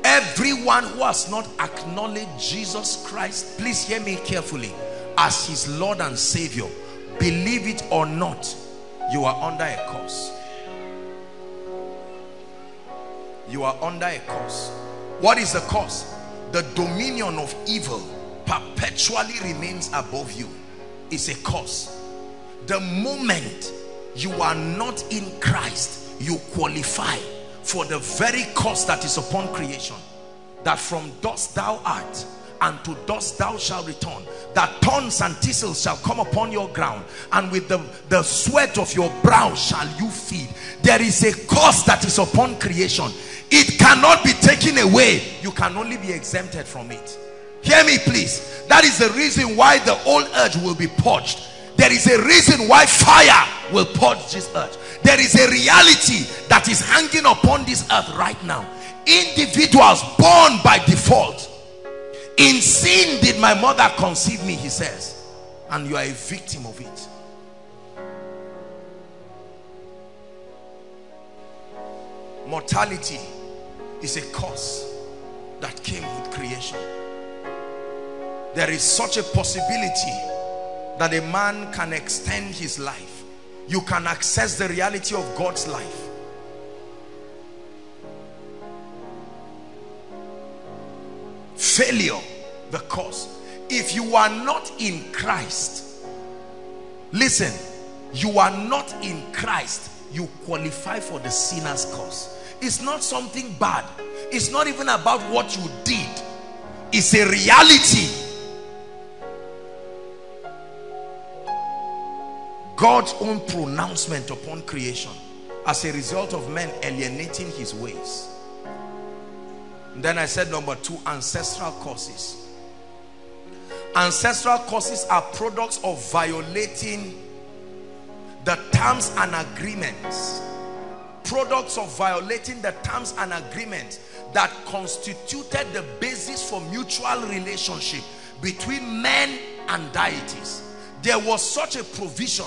Everyone who has not acknowledged Jesus Christ, please hear me carefully, as his Lord and Savior, believe it or not, you are under a curse. You are under a curse. What is the curse? The dominion of evil perpetually remains above you is a cause. The moment you are not in Christ, you qualify for the very cause that is upon creation. That from dust thou art, and to dust thou shalt return. That thorns and thistles shall come upon your ground, and with the, the sweat of your brow shall you feed. There is a cause that is upon creation. It cannot be taken away. You can only be exempted from it. Hear me please. That is the reason why the old earth will be purged. There is a reason why fire will purge this earth. There is a reality that is hanging upon this earth right now. Individuals born by default. In sin did my mother conceive me, he says. And you are a victim of it. Mortality is a cause that came with creation there is such a possibility that a man can extend his life. You can access the reality of God's life. Failure the cause. If you are not in Christ listen you are not in Christ you qualify for the sinner's cause. It's not something bad. It's not even about what you did. It's a reality God's own pronouncement upon creation as a result of men alienating his ways. And then I said number two, ancestral causes. Ancestral causes are products of violating the terms and agreements. Products of violating the terms and agreements that constituted the basis for mutual relationship between men and deities. There was such a provision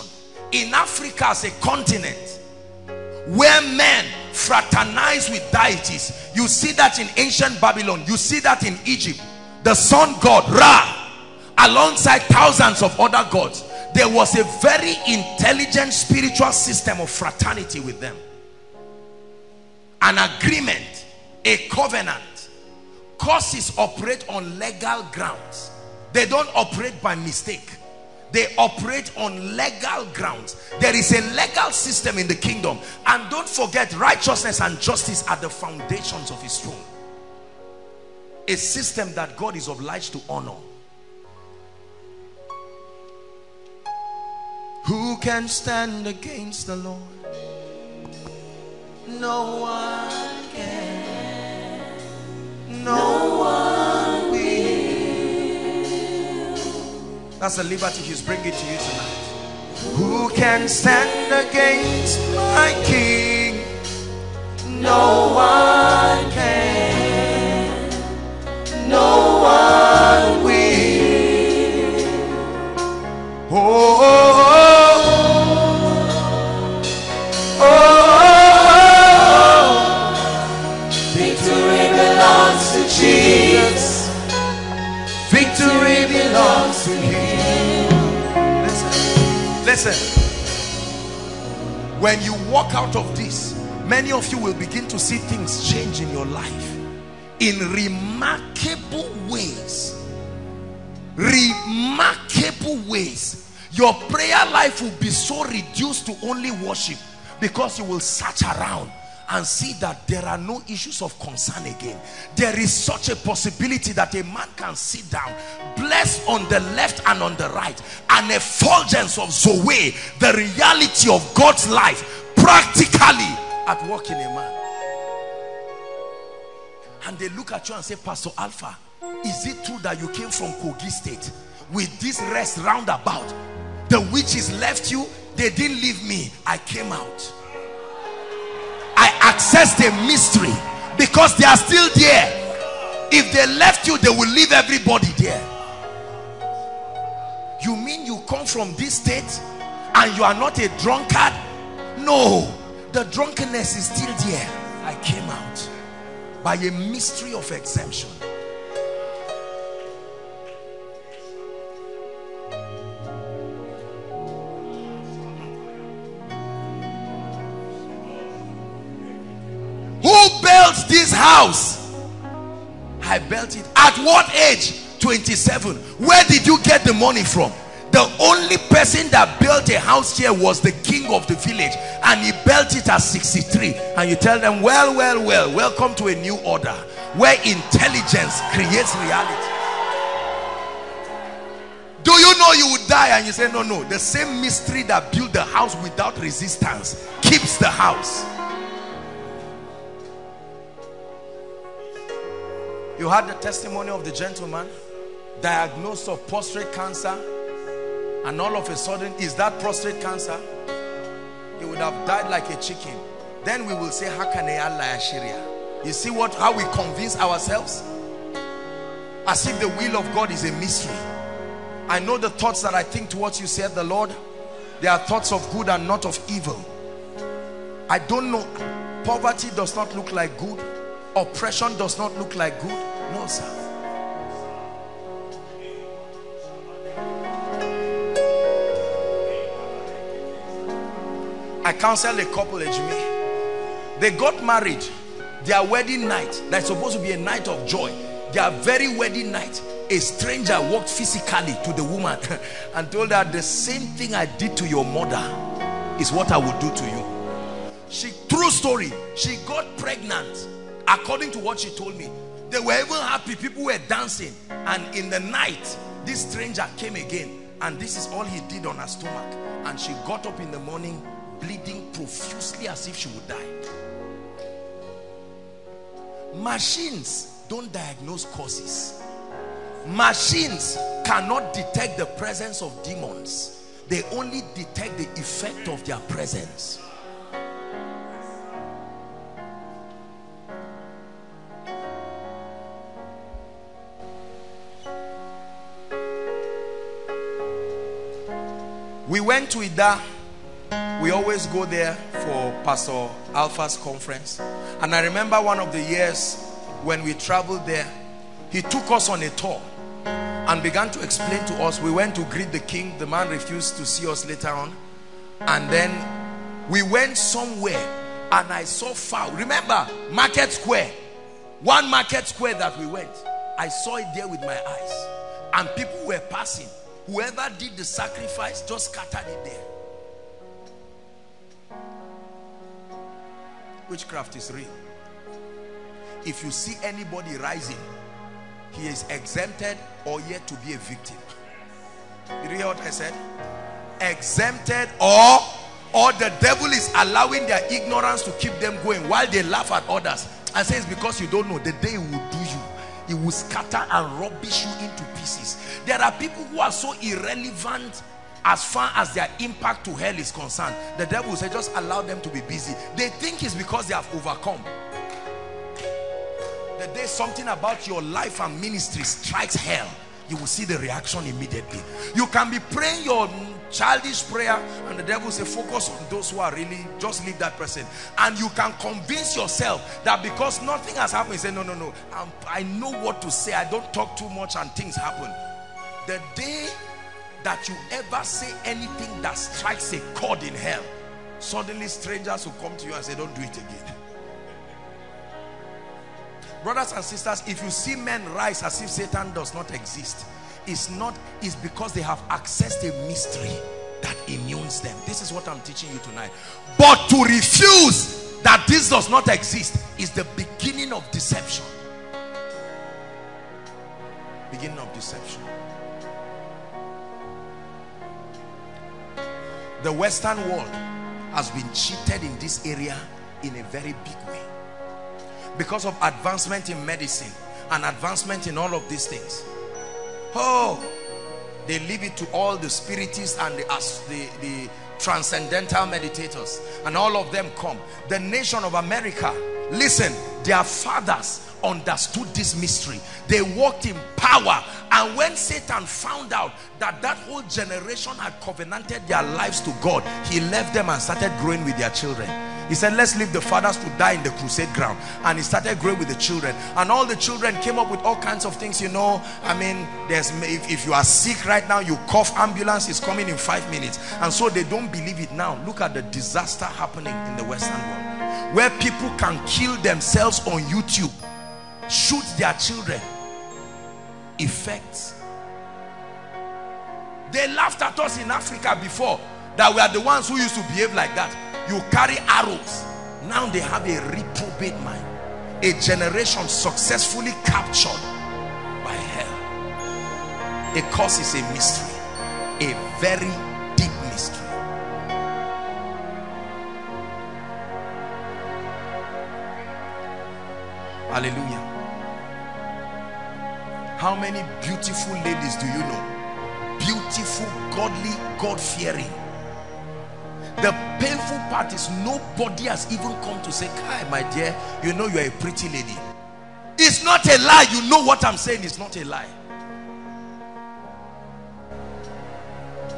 in Africa as a continent where men fraternize with deities you see that in ancient Babylon you see that in Egypt the sun god Ra alongside thousands of other gods there was a very intelligent spiritual system of fraternity with them. An agreement a covenant. Causes operate on legal grounds. They don't operate by mistake they operate on legal grounds. There is a legal system in the kingdom. And don't forget righteousness and justice are the foundations of his throne. A system that God is obliged to honor. Who can stand against the Lord? No one can. No one That's the liberty he's bringing to you tonight. Who can stand against my king? No one can. Listen. When you walk out of this, many of you will begin to see things change in your life in remarkable ways. Remarkable ways. Your prayer life will be so reduced to only worship because you will search around and see that there are no issues of concern again. There is such a possibility that a man can sit down, blessed on the left and on the right, an effulgence of Zoe, the reality of God's life, practically at work in a man. And they look at you and say, Pastor Alpha, is it true that you came from Kogi State with this rest roundabout? The witches left you, they didn't leave me, I came out. I the mystery because they are still there. If they left you, they will leave everybody there. You mean you come from this state and you are not a drunkard? No, the drunkenness is still there. I came out by a mystery of exemption. House? I built it. At what age? 27. Where did you get the money from? The only person that built a house here was the king of the village and he built it at 63. And you tell them, well, well, well, welcome to a new order where intelligence creates reality. Do you know you would die? And you say, no, no. The same mystery that built the house without resistance keeps the house. You had the testimony of the gentleman diagnosed of prostate cancer and all of a sudden is that prostate cancer? He would have died like a chicken. Then we will say How can I a laya shiria? you see what how we convince ourselves? As if the will of God is a mystery. I know the thoughts that I think towards you said the Lord. They are thoughts of good and not of evil. I don't know. Poverty does not look like good. Oppression does not look like good no sir I counseled a couple Ejimi. They got married. Their wedding night, that's supposed to be a night of joy. Their very wedding night, a stranger walked physically to the woman and told her the same thing I did to your mother is what I would do to you. She, true story, she got pregnant according to what she told me. They were even happy, people were dancing. And in the night, this stranger came again. And this is all he did on her stomach. And she got up in the morning bleeding profusely as if she would die. Machines don't diagnose causes. Machines cannot detect the presence of demons. They only detect the effect of their presence. We went to Idah we always go there for Pastor Alpha's conference. And I remember one of the years when we traveled there, he took us on a tour and began to explain to us. We went to greet the king. The man refused to see us later on. And then we went somewhere and I saw foul. Remember, Market Square. One Market Square that we went. I saw it there with my eyes. And people were passing. Whoever did the sacrifice just scattered it there. witchcraft is real. If you see anybody rising he is exempted or yet to be a victim. You hear what i said? Exempted or or the devil is allowing their ignorance to keep them going while they laugh at others. And says because you don't know. The day will do you it will scatter and rubbish you into pieces there are people who are so irrelevant as far as their impact to hell is concerned. The devil say just allow them to be busy. They think it's because they have overcome. The day something about your life and ministry strikes hell you will see the reaction immediately. You can be praying your childish prayer and the devil say focus on those who are really just leave that person. And you can convince yourself that because nothing has happened you say no no no. I'm, i know what to say. I don't talk too much and things happen the day that you ever say anything that strikes a chord in hell suddenly strangers will come to you and say don't do it again. Brothers and sisters if you see men rise as if satan does not exist it's not it's because they have accessed a mystery that immunes them. This is what i'm teaching you tonight. But to refuse that this does not exist is the beginning of deception. Beginning of deception the western world has been cheated in this area in a very big way. Because of advancement in medicine and advancement in all of these things. Oh they leave it to all the spiritists and the, the, the transcendental meditators. And all of them come. The nation of America listen their fathers understood this mystery. They walked in power. And when Satan found out that that whole generation had covenanted their lives to God he left them and started growing with their children. He said let's leave the fathers to die in the crusade ground. And he started growing with the children. And all the children came up with all kinds of things you know. I mean there's if, if you are sick right now you cough ambulance is coming in five minutes. And so they don't believe it. Now look at the disaster happening in the western world where people can kill themselves on YouTube shoot their children. Effects they laughed at us in Africa before that we are the ones who used to behave like that. You carry arrows. Now they have a reprobate mind. A generation successfully captured by hell. A cause is a mystery. A very deep mystery. Hallelujah how many beautiful ladies do you know? Beautiful godly god-fearing. The painful part is nobody has even come to say kai my dear you know you're a pretty lady. It's not a lie. You know what i'm saying is not a lie.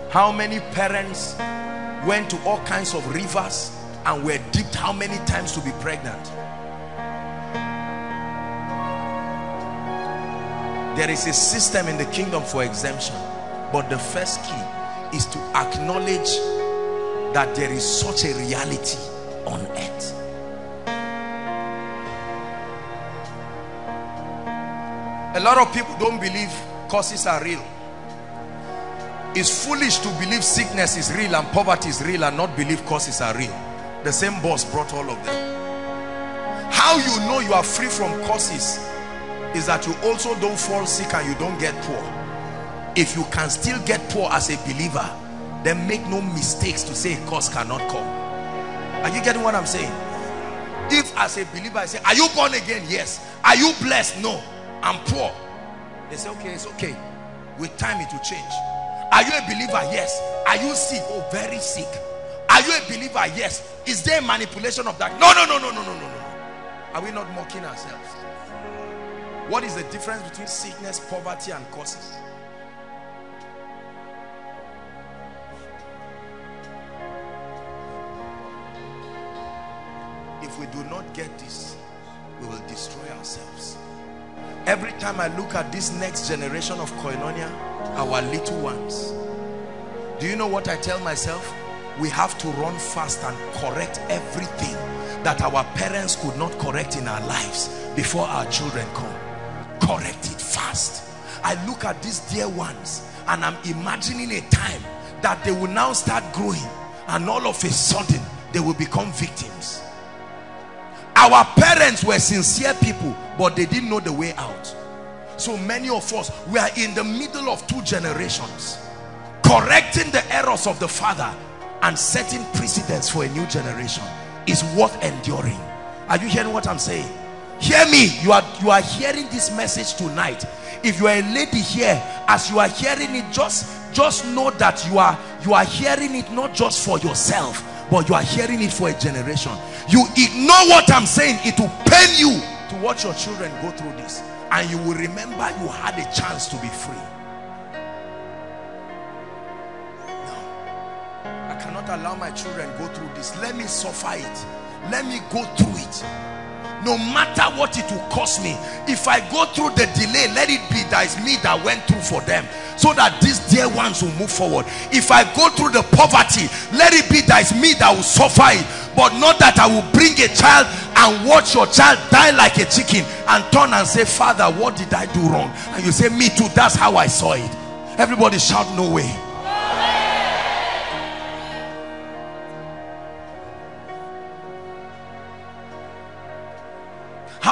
How many parents went to all kinds of rivers and were dipped? How many times to be pregnant there is a system in the kingdom for exemption but the first key is to acknowledge that there is such a reality on earth. A lot of people don't believe causes are real. It's foolish to believe sickness is real and poverty is real and not believe causes are real. The same boss brought all of them. How you know you are free from causes is that you also don't fall sick and you don't get poor. If you can still get poor as a believer, then make no mistakes to say a cause cannot come. Are you getting what I'm saying? If as a believer I say, are you born again? Yes. Are you blessed? No. I'm poor. They say, okay, it's okay. With time it will change. Are you a believer? Yes. Are you sick? Oh, very sick. Are you a believer? Yes. Is there manipulation of that? No, no, no, no, no, no, no, no. Are we not mocking ourselves? What is the difference between sickness poverty and causes if we do not get this we will destroy ourselves. Every time I look at this next generation of koinonia our little ones do you know what I tell myself? We have to run fast and correct everything that our parents could not correct in our lives before our children come correct it fast. I look at these dear ones and I'm imagining a time that they will now start growing and all of a sudden they will become victims. Our parents were sincere people but they didn't know the way out. So many of us we are in the middle of two generations correcting the errors of the father and setting precedents for a new generation. Is worth enduring. Are you hearing what i'm saying hear me. You are you are hearing this message tonight. If you are a lady here as you are hearing it just just know that you are you are hearing it not just for yourself but you are hearing it for a generation. You ignore what i'm saying? It will pain you to watch your children go through this. And you will remember you had a chance to be free. No. I cannot allow my children go through this. Let me suffer it. Let me go through it no matter what it will cost me if i go through the delay let it be that is me that went through for them so that these dear ones will move forward. If i go through the poverty let it be that is me that will suffer it but not that i will bring a child and watch your child die like a chicken and turn and say father what did i do wrong? And you say me too that's how i saw it. Everybody shout no way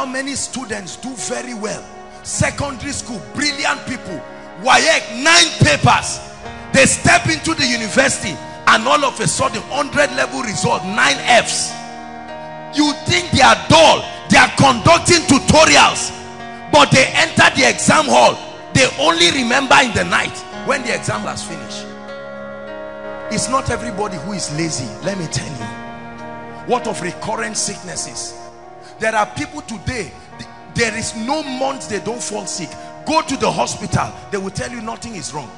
how many students do very well? Secondary school brilliant people. WAEC nine papers. They step into the university and all of a sudden 100 level result nine F's. You think they are dull? They are conducting tutorials. But they enter the exam hall. They only remember in the night when the exam has finished. It's not everybody who is lazy. Let me tell you. What of recurrent sicknesses there are people today there is no month they don't fall sick. Go to the hospital they will tell you nothing is wrong.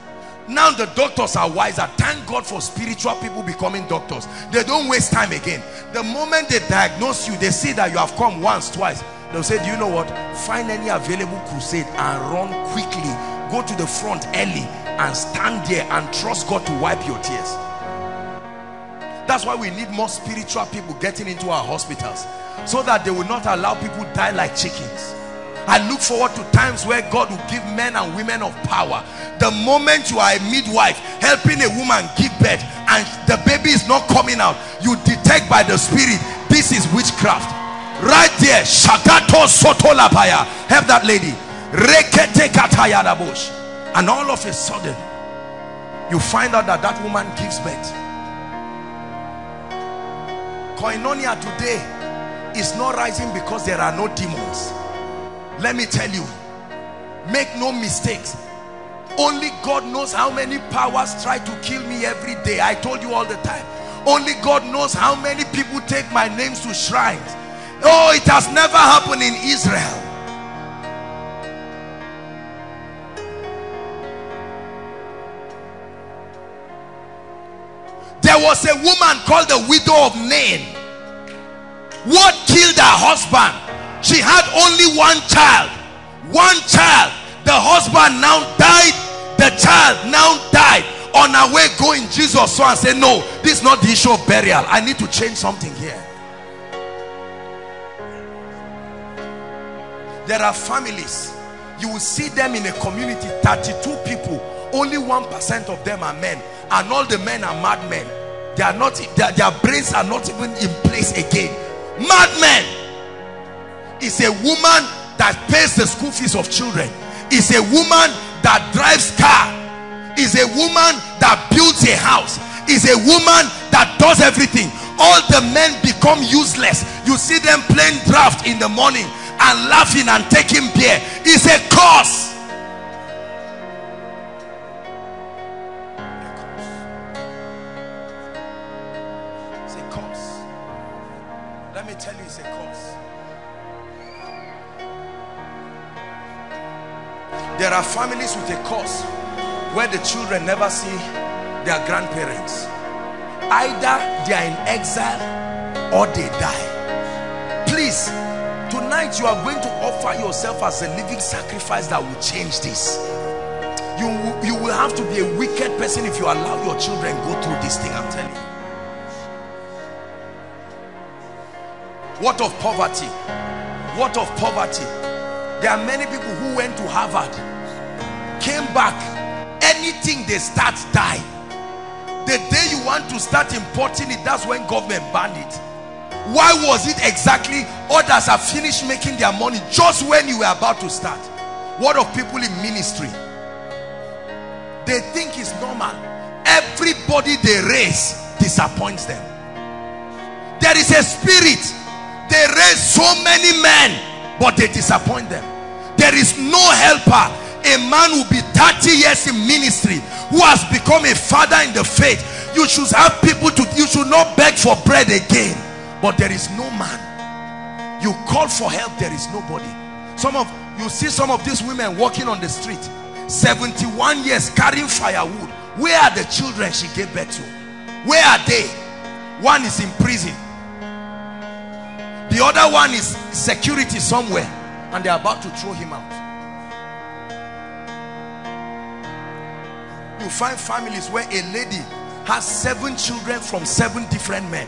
Now the doctors are wiser. Thank god for spiritual people becoming doctors. They don't waste time again. The moment they diagnose you they see that you have come once twice. They'll say do you know what? Find any available crusade and run quickly. Go to the front early and stand there and trust god to wipe your tears that's why we need more spiritual people getting into our hospitals so that they will not allow people die like chickens. I look forward to times where God will give men and women of power. The moment you are a midwife helping a woman give birth and the baby is not coming out you detect by the spirit this is witchcraft. Right there shagato soto labaya have that lady. And all of a sudden you find out that that woman gives birth koinonia today is not rising because there are no demons. Let me tell you make no mistakes. Only God knows how many powers try to kill me every day. I told you all the time. Only God knows how many people take my names to shrines. Oh it has never happened in Israel there was a woman called the widow of Nain. What killed her husband? She had only one child. One child. The husband now died. The child now died. On her way going jesus saw and said no this is not the issue of burial. I need to change something here. There are families. You will see them in a community. 32 people. Only one percent of them are men. And all the men are madmen they are not their, their brains are not even in place again. Madmen is a woman that pays the school fees of children. Is a woman that drives car. Is a woman that builds a house. Is a woman that does everything. All the men become useless. You see them playing draft in the morning and laughing and taking beer. Is a curse there are families with a curse where the children never see their grandparents. Either they are in exile or they die. Please tonight you are going to offer yourself as a living sacrifice that will change this. You you will have to be a wicked person if you allow your children go through this thing i'm telling you. What of poverty? What of poverty? There are many people who went to harvard came back anything they start die. The day you want to start importing it that's when government banned it. Why was it exactly others have finished making their money just when you were about to start? What of people in ministry? They think it's normal. Everybody they raise disappoints them. There is a spirit. They raise so many men but they disappoint them. There is no helper a man will be 30 years in ministry who has become a father in the faith. You should have people to you should not beg for bread again. But there is no man. You call for help there is nobody. Some of you see some of these women walking on the street 71 years carrying firewood. Where are the children she gave birth to? Where are they? One is in prison. The other one is security somewhere and they're about to throw him out you find families where a lady has seven children from seven different men.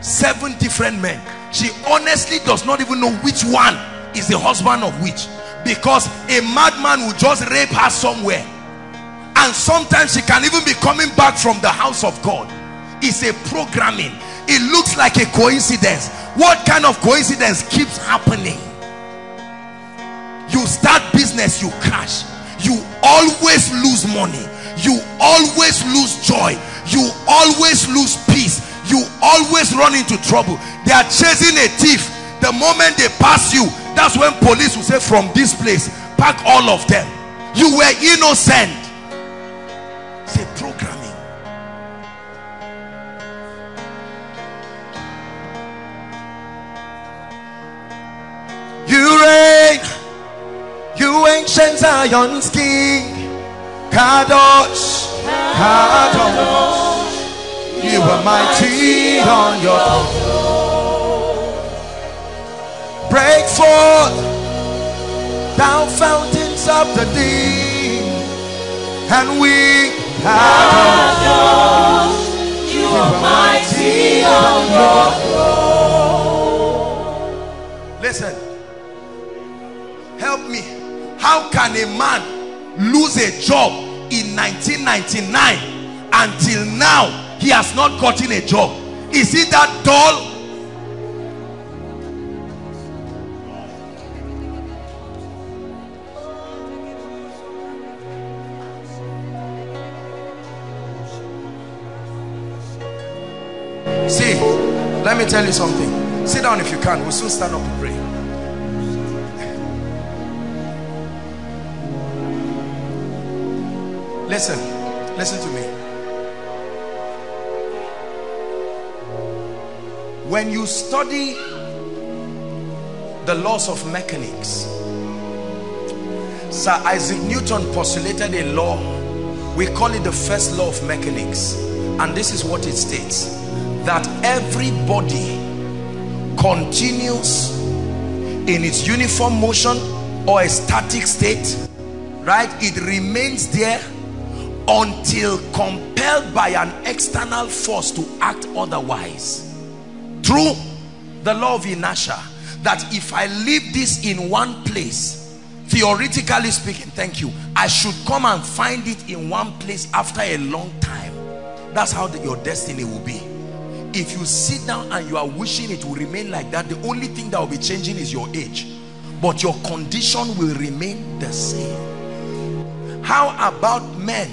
Seven different men. She honestly does not even know which one is the husband of which. Because a madman will just rape her somewhere. And sometimes she can even be coming back from the house of God. It's a programming. It looks like a coincidence. What kind of coincidence keeps happening? You start business you crash. You always lose money you always lose joy. You always lose peace. You always run into trouble. They are chasing a thief. The moment they pass you that's when police will say from this place pack all of them. You were innocent. Say programming. You reign. You ancient Zion's king Kadosh Kadosh you are mighty on your throne break forth down fountains of the deep and we Kadosh You are mighty on your throne. listen help me how can a man lose a job in 1999 until now he has not gotten a job. Is he that dull see let me tell you something. Sit down if you can. We'll soon stand up to pray listen. Listen to me. When you study the laws of mechanics sir isaac newton postulated a law. We call it the first law of mechanics. And this is what it states that every body continues in its uniform motion or a static state right? It remains there until compelled by an external force to act otherwise. Through the law of inertia that if I leave this in one place theoretically speaking thank you I should come and find it in one place after a long time. That's how the, your destiny will be. If you sit down and you are wishing it will remain like that the only thing that will be changing is your age. But your condition will remain the same. How about men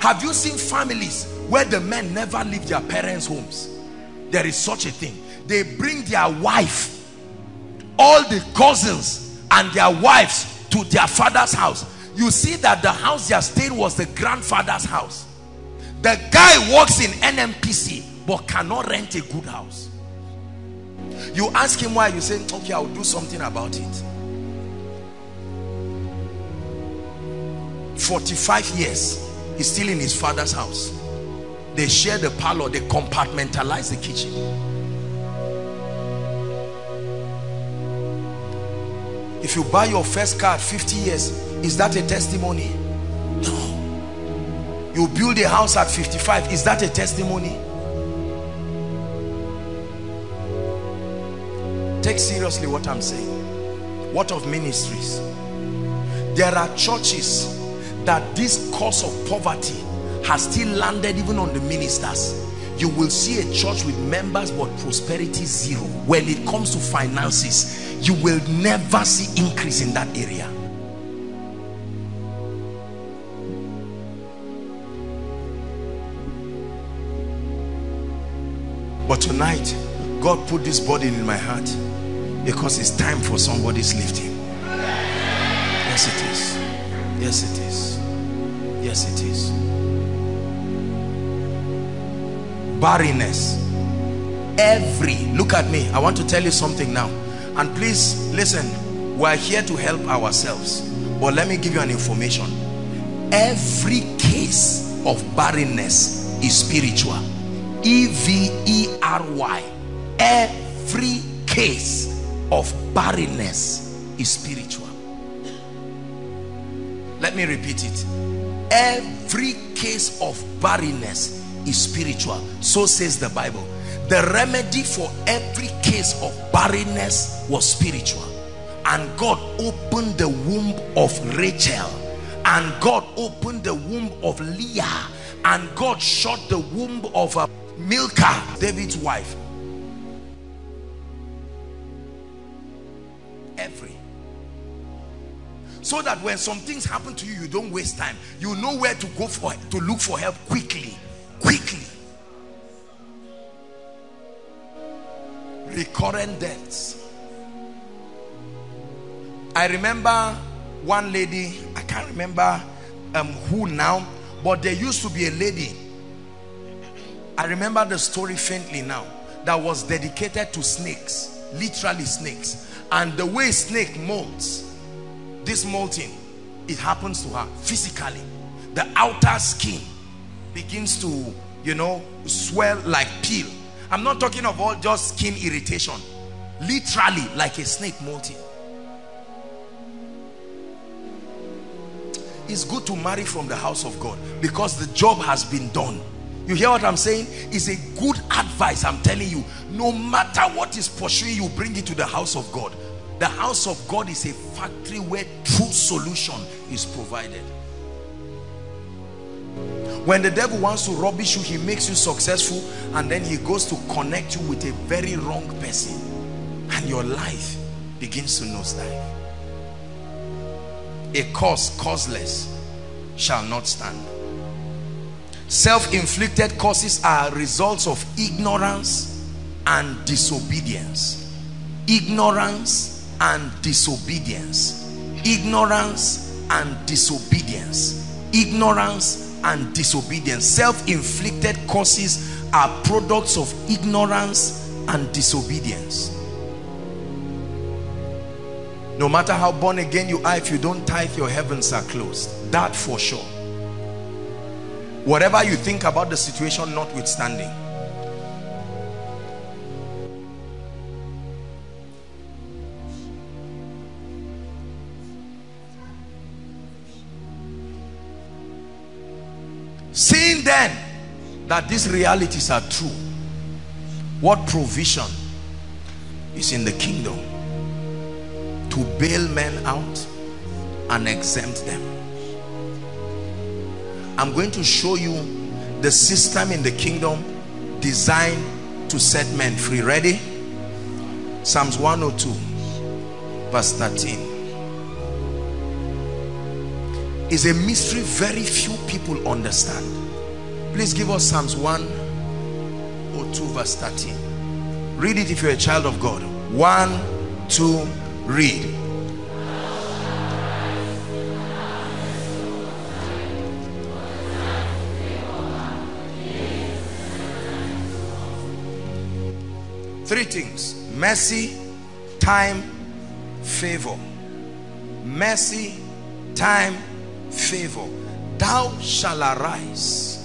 have you seen families where the men never leave their parents homes? There is such a thing. They bring their wife all the cousins and their wives to their father's house. You see that the house they are staying was the grandfather's house. The guy works in NNPC but cannot rent a good house. You ask him why you say okay I'll do something about it. 45 years he's still in his father's house. They share the parlor they compartmentalize the kitchen. If you buy your first car at 50 years is that a testimony? No. You build a house at 55 is that a testimony? Take seriously what i'm saying. What of ministries? There are churches that this cause of poverty has still landed even on the ministers you will see a church with members but prosperity zero when it comes to finances you will never see increase in that area but tonight God put this burden in my heart Because it's time for somebody's lifting. Yes, it is. Yes, it is. Yes, it is. Barrenness. Every, look at me. I want to tell you something now. And please listen, we're here to help ourselves. But let me give you an information. Every case of barrenness is spiritual. E-V-E-R-Y. Every case of barrenness is spiritual. Let me repeat it. Every case of barrenness is spiritual. So says the Bible. The remedy for every case of barrenness was spiritual. And God opened the womb of Rachel. And God opened the womb of Leah. And God shut the womb of uh, Michal, David's wife. Every so that when some things happen to you you don't waste time. You know where to go for to look for help quickly. Quickly. Recurrent deaths. I remember one lady i can't remember um, who now but there used to be a lady. I remember the story faintly now that was dedicated to snakes literally snakes. And the way snake molts this molting it happens to her physically. The outer skin begins to you know swell like peel. I'm not talking about just skin irritation. Literally like a snake molting it's good to marry from the house of god because the job has been done. You hear what i'm saying? It's a good advice i'm telling you. No matter what is pursuing you bring it to the house of god the house of God is a factory where true solution is provided. When the devil wants to rubbish you, he makes you successful and then he goes to connect you with a very wrong person and your life begins to nosedive. A cause causeless shall not stand. Self-inflicted causes are results of ignorance and disobedience. Ignorance and disobedience. Ignorance and disobedience. Ignorance and disobedience. Self-inflicted causes are products of ignorance and disobedience. No matter how born again you are if you don't tithe your heavens are closed. That for sure. Whatever you think about the situation notwithstanding that these realities are true. What provision is in the kingdom to bail men out and exempt them? I'm going to show you the system in the kingdom designed to set men free. Ready? Psalms 102 verse 13 is a mystery very few people understand please give us psalms 1 or 2 verse 13 read it if you're a child of god. 1 2 read. Three things. Mercy time favor. Mercy time favor. Thou shall arise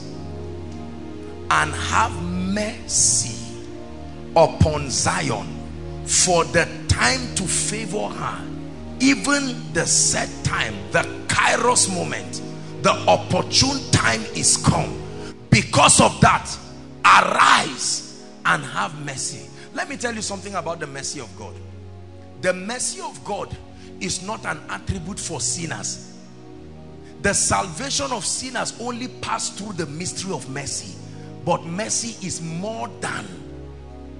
and have mercy upon Zion. For the time to favor her even the set time the kairos moment the opportune time is come. Because of that arise and have mercy. Let me tell you something about the mercy of God. The mercy of God is not an attribute for sinners. The salvation of sinners only passed through the mystery of mercy but mercy is more than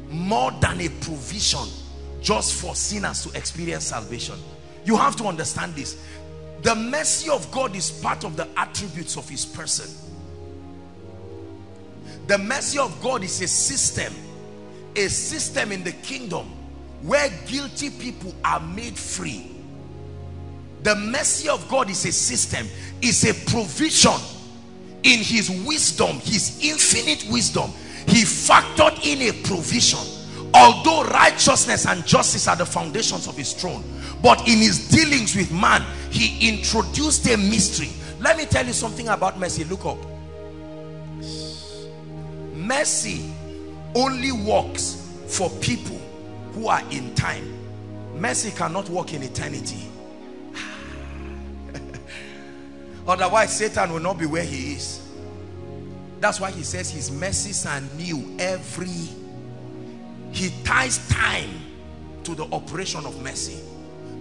more than a provision just for sinners to experience salvation. You have to understand this. The mercy of God is part of the attributes of his person. The mercy of God is a system a system in the kingdom where guilty people are made free. The mercy of God is a system, is a provision in his wisdom, his infinite wisdom. He factored in a provision. Although righteousness and justice are the foundations of his throne, but in his dealings with man, he introduced a mystery. Let me tell you something about mercy. Look up. Mercy only works for people who are in time. Mercy cannot work in eternity. Otherwise, Satan will not be where he is. That's why he says his mercies are new every. He ties time to the operation of mercy.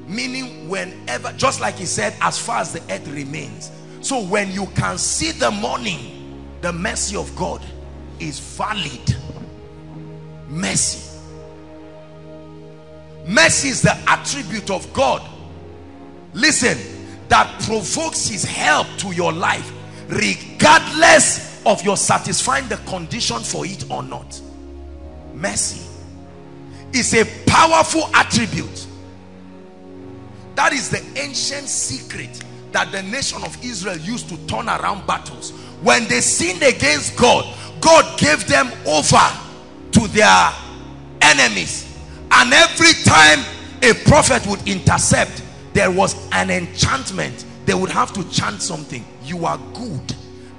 Meaning whenever, just like he said, as far as the earth remains. So when you can see the morning, the mercy of God is valid. Mercy. Mercy is the attribute of God. Listen, that provokes his help to your life regardless of your satisfying the condition for it or not. Mercy is a powerful attribute. That is the ancient secret that the nation of Israel used to turn around battles. When they sinned against God, God gave them over to their enemies. And every time a prophet would intercept, there was an enchantment. They would have to chant something. You are good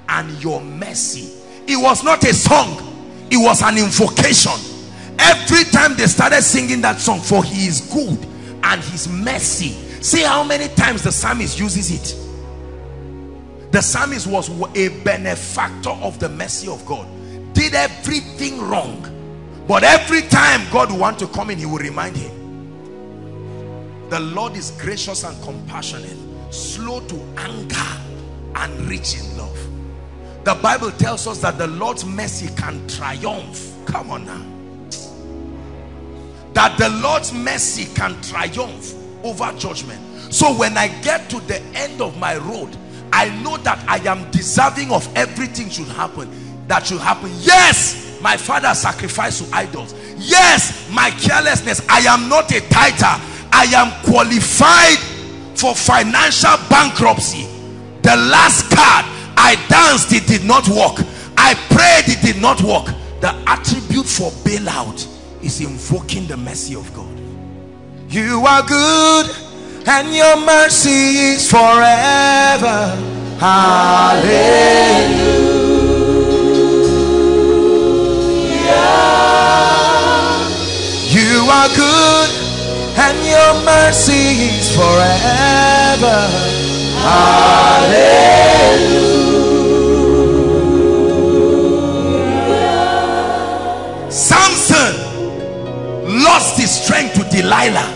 and your mercy. It was not a song. It was an invocation. Every time they started singing that song, for he is good and his mercy. See how many times the psalmist uses it. The psalmist was a benefactor of the mercy of God. Did everything wrong. But every time God want to come in, he will remind him. The Lord is gracious and compassionate, slow to anger and rich in love. The Bible tells us that the Lord's mercy can triumph. Come on now. That the Lord's mercy can triumph over judgment. So when I get to the end of my road, I know that I am deserving of everything should happen. That should happen. Yes, my father sacrificed to idols. Yes, my carelessness. I am not a tither. I am qualified for financial bankruptcy. The last card I danced, it did not work. I prayed, it did not work. The attribute for bailout is invoking the mercy of God. You are good and your mercy is forever. Hallelujah. You are good and your mercy is forever. Hallelujah. Samson lost his strength to Delilah.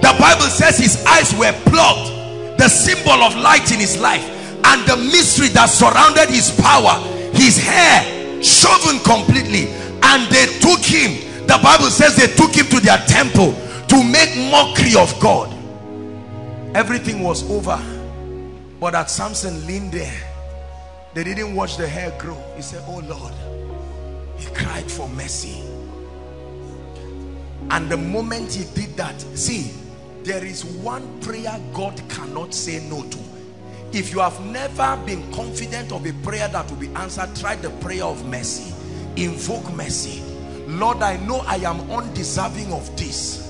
The Bible says his eyes were plugged. The symbol of light in his life and the mystery that surrounded his power. His hair shoven completely. And they took him. The Bible says they took him to their temple to make mockery of God. Everything was over. But as Samson leaned there, they didn't watch the hair grow. He said, Oh Lord. He cried for mercy. And the moment he did that, see, there is one prayer God cannot say no to. If you have never been confident of a prayer that will be answered, try the prayer of mercy. Invoke mercy. Lord, I know I am undeserving of this,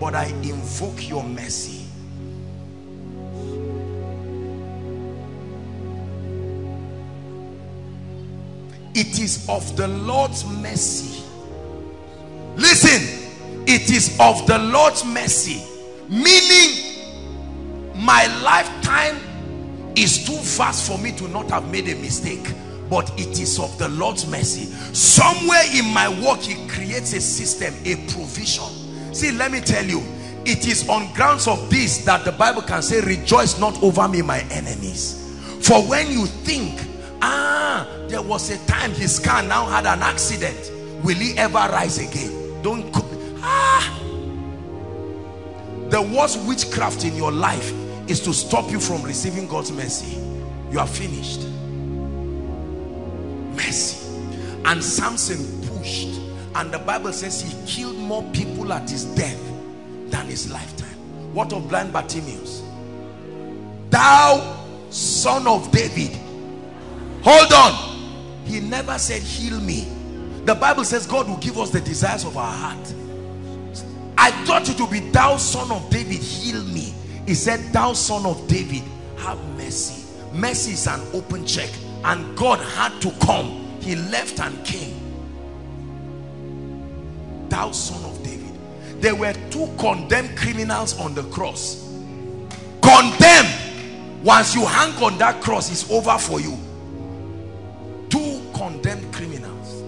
but I invoke your mercy. It is of the Lord's mercy. Listen, it is of the Lord's mercy. Meaning, my lifetime is too fast for me to not have made a mistake. But it is of the Lord's mercy. Somewhere in my work, He creates a system, a provision. See, let me tell you, it is on grounds of this that the Bible can say, Rejoice not over me, my enemies. For when you think, ah, there was a time his car now had an accident, will he ever rise again? Don't ah! The worst witchcraft in your life is to stop you from receiving God's mercy. You are finished. Mercy. And Samson pushed and the bible says he killed more people at his death than his lifetime. What of blind Bartimaeus? Thou son of David hold on. He never said heal me. The bible says God will give us the desires of our heart. I thought it would be thou son of David heal me. He said thou son of David have mercy. Mercy is an open check. And God had to come. He left and came thou son of David. There were two condemned criminals on the cross. Condemned once you hang on that cross it's over for you. Two condemned criminals.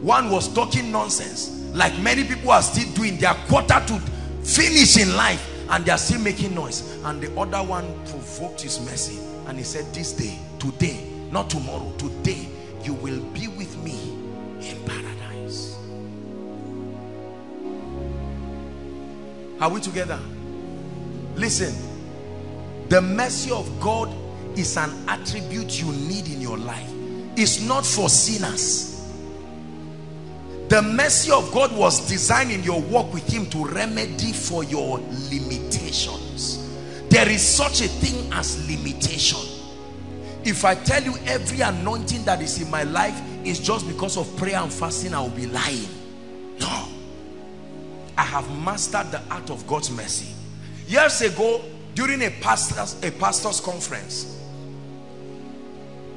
One was talking nonsense like many people are still doing. Their quarter to finish in life and they are still making noise. And the other one provoked his mercy and he said this day today not tomorrow today you will be are we together? Listen. The mercy of God is an attribute you need in your life. It's not for sinners. The mercy of God was designed in your walk with him to remedy for your limitations. There is such a thing as limitation. If I tell you every anointing that is in my life is just because of prayer and fasting I will be lying. No I have mastered the art of God's mercy. Years ago during a pastor's a pastor's conference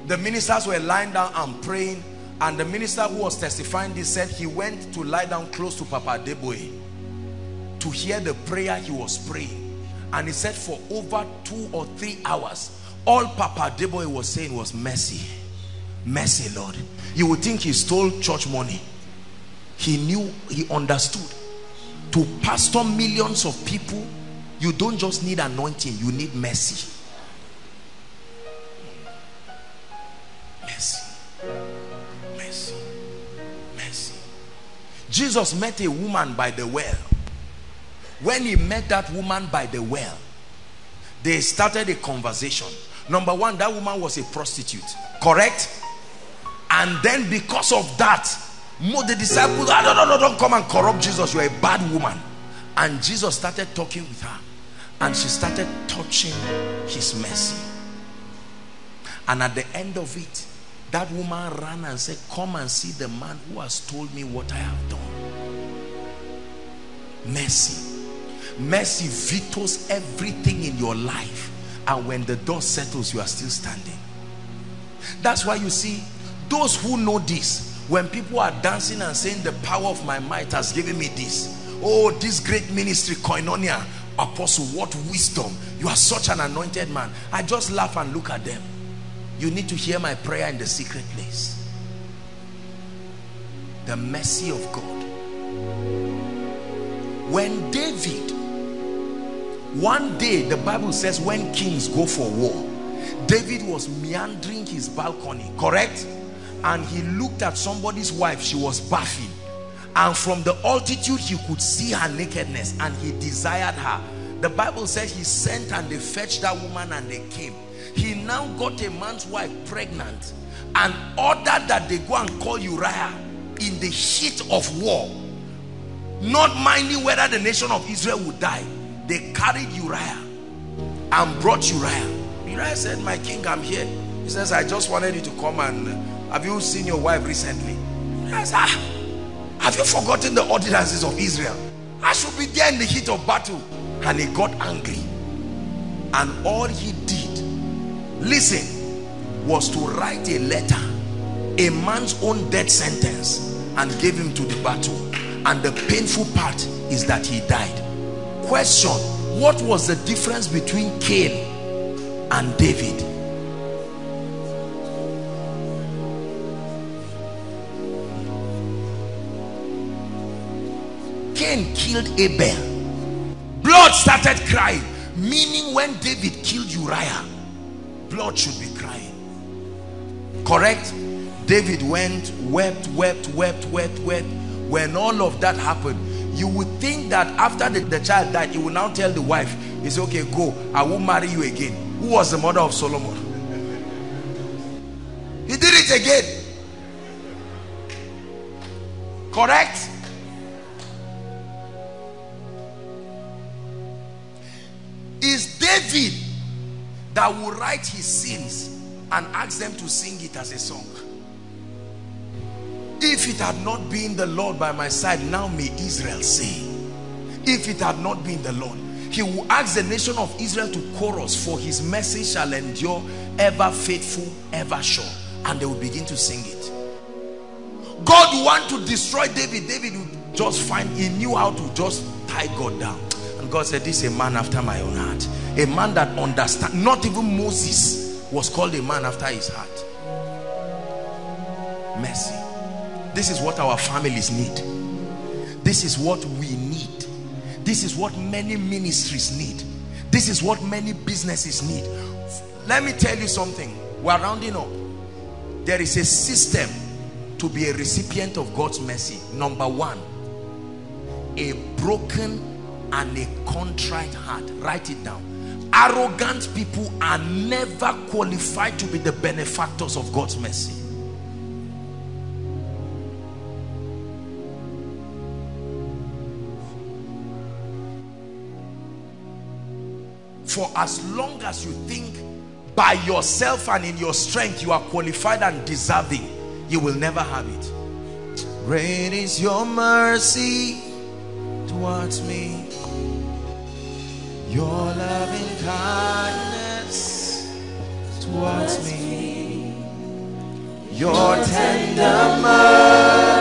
the ministers were lying down and praying and the minister who was testifying this said he went to lie down close to Papa Adeboye to hear the prayer he was praying. And he said for over two or three hours all Papa Adeboye was saying was mercy mercy Lord. You would think he stole church money. He knew he understood to pastor millions of people you don't just need anointing you need mercy. Mercy. Mercy. Mercy. Jesus met a woman by the well. When he met that woman by the well they started a conversation. Number one that woman was a prostitute correct? And then because of that the disciples ah, no, no, no, don't come and corrupt Jesus. You're a bad woman. And Jesus started talking with her. And she started touching his mercy. And at the end of it that woman ran and said come and see the man who has told me what I have done. Mercy. Mercy vetoes everything in your life. And when the dust settles you are still standing. That's why you see those who know this when people are dancing and saying the power of my might has given me this. Oh this great ministry koinonia apostle what wisdom. You are such an anointed man. I just laugh and look at them. You need to hear my prayer in the secret place. The mercy of god. When david one day the bible says when kings go for war david was meandering his balcony correct and he looked at somebody's wife she was bathing and from the altitude he could see her nakedness and he desired her. The bible says he sent and they fetched that woman and they came. He now got a man's wife pregnant and ordered that they go and call uriah in the heat of war not minding whether the nation of israel would die. They carried uriah and brought uriah. Uriah said my king i'm here. He says i just wanted you to come and have you seen your wife recently? Yes ah. Have you forgotten the ordinances of israel? I should be there in the heat of battle. And he got angry. And all he did listen was to write a letter a man's own death sentence and gave him to the battle. And the painful part is that he died. Question what was the difference between Cain and David Cain killed Abel. Blood started crying. Meaning when David killed Uriah blood should be crying. Correct? David went wept wept wept wept wept. When all of that happened you would think that after the, the child died he will now tell the wife it's okay go. I will marry you again. Who was the mother of Solomon? He did it again. Correct? Is David that will write his sins and ask them to sing it as a song. If it had not been the Lord by my side, now may Israel say. If it had not been the Lord, he will ask the nation of Israel to chorus, for his mercy shall endure ever faithful, ever sure. And they will begin to sing it. God want to destroy David. David would just find, he knew how to just tie God down. And God said, this is a man after my own heart. A man that understands. Not even Moses was called a man after his heart. Mercy. This is what our families need. This is what we need. This is what many ministries need. This is what many businesses need. Let me tell you something. We're rounding up. There is a system to be a recipient of God's mercy. Number one, a broken and a contrite heart. Write it down. Arrogant people are never qualified to be the benefactors of God's mercy. For as long as you think by yourself and in your strength you are qualified and deserving, you will never have it. Great is your mercy towards me. Your loving kindness towards me. Your tender mercy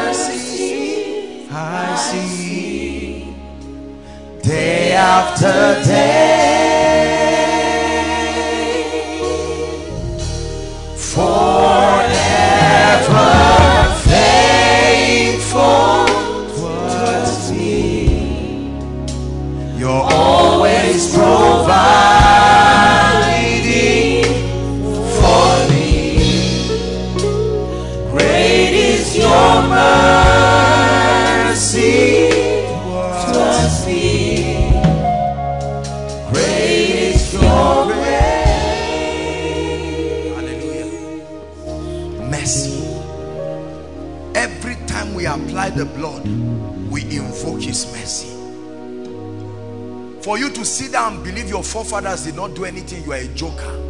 sit down and believe your forefathers did not do anything, you are a joker.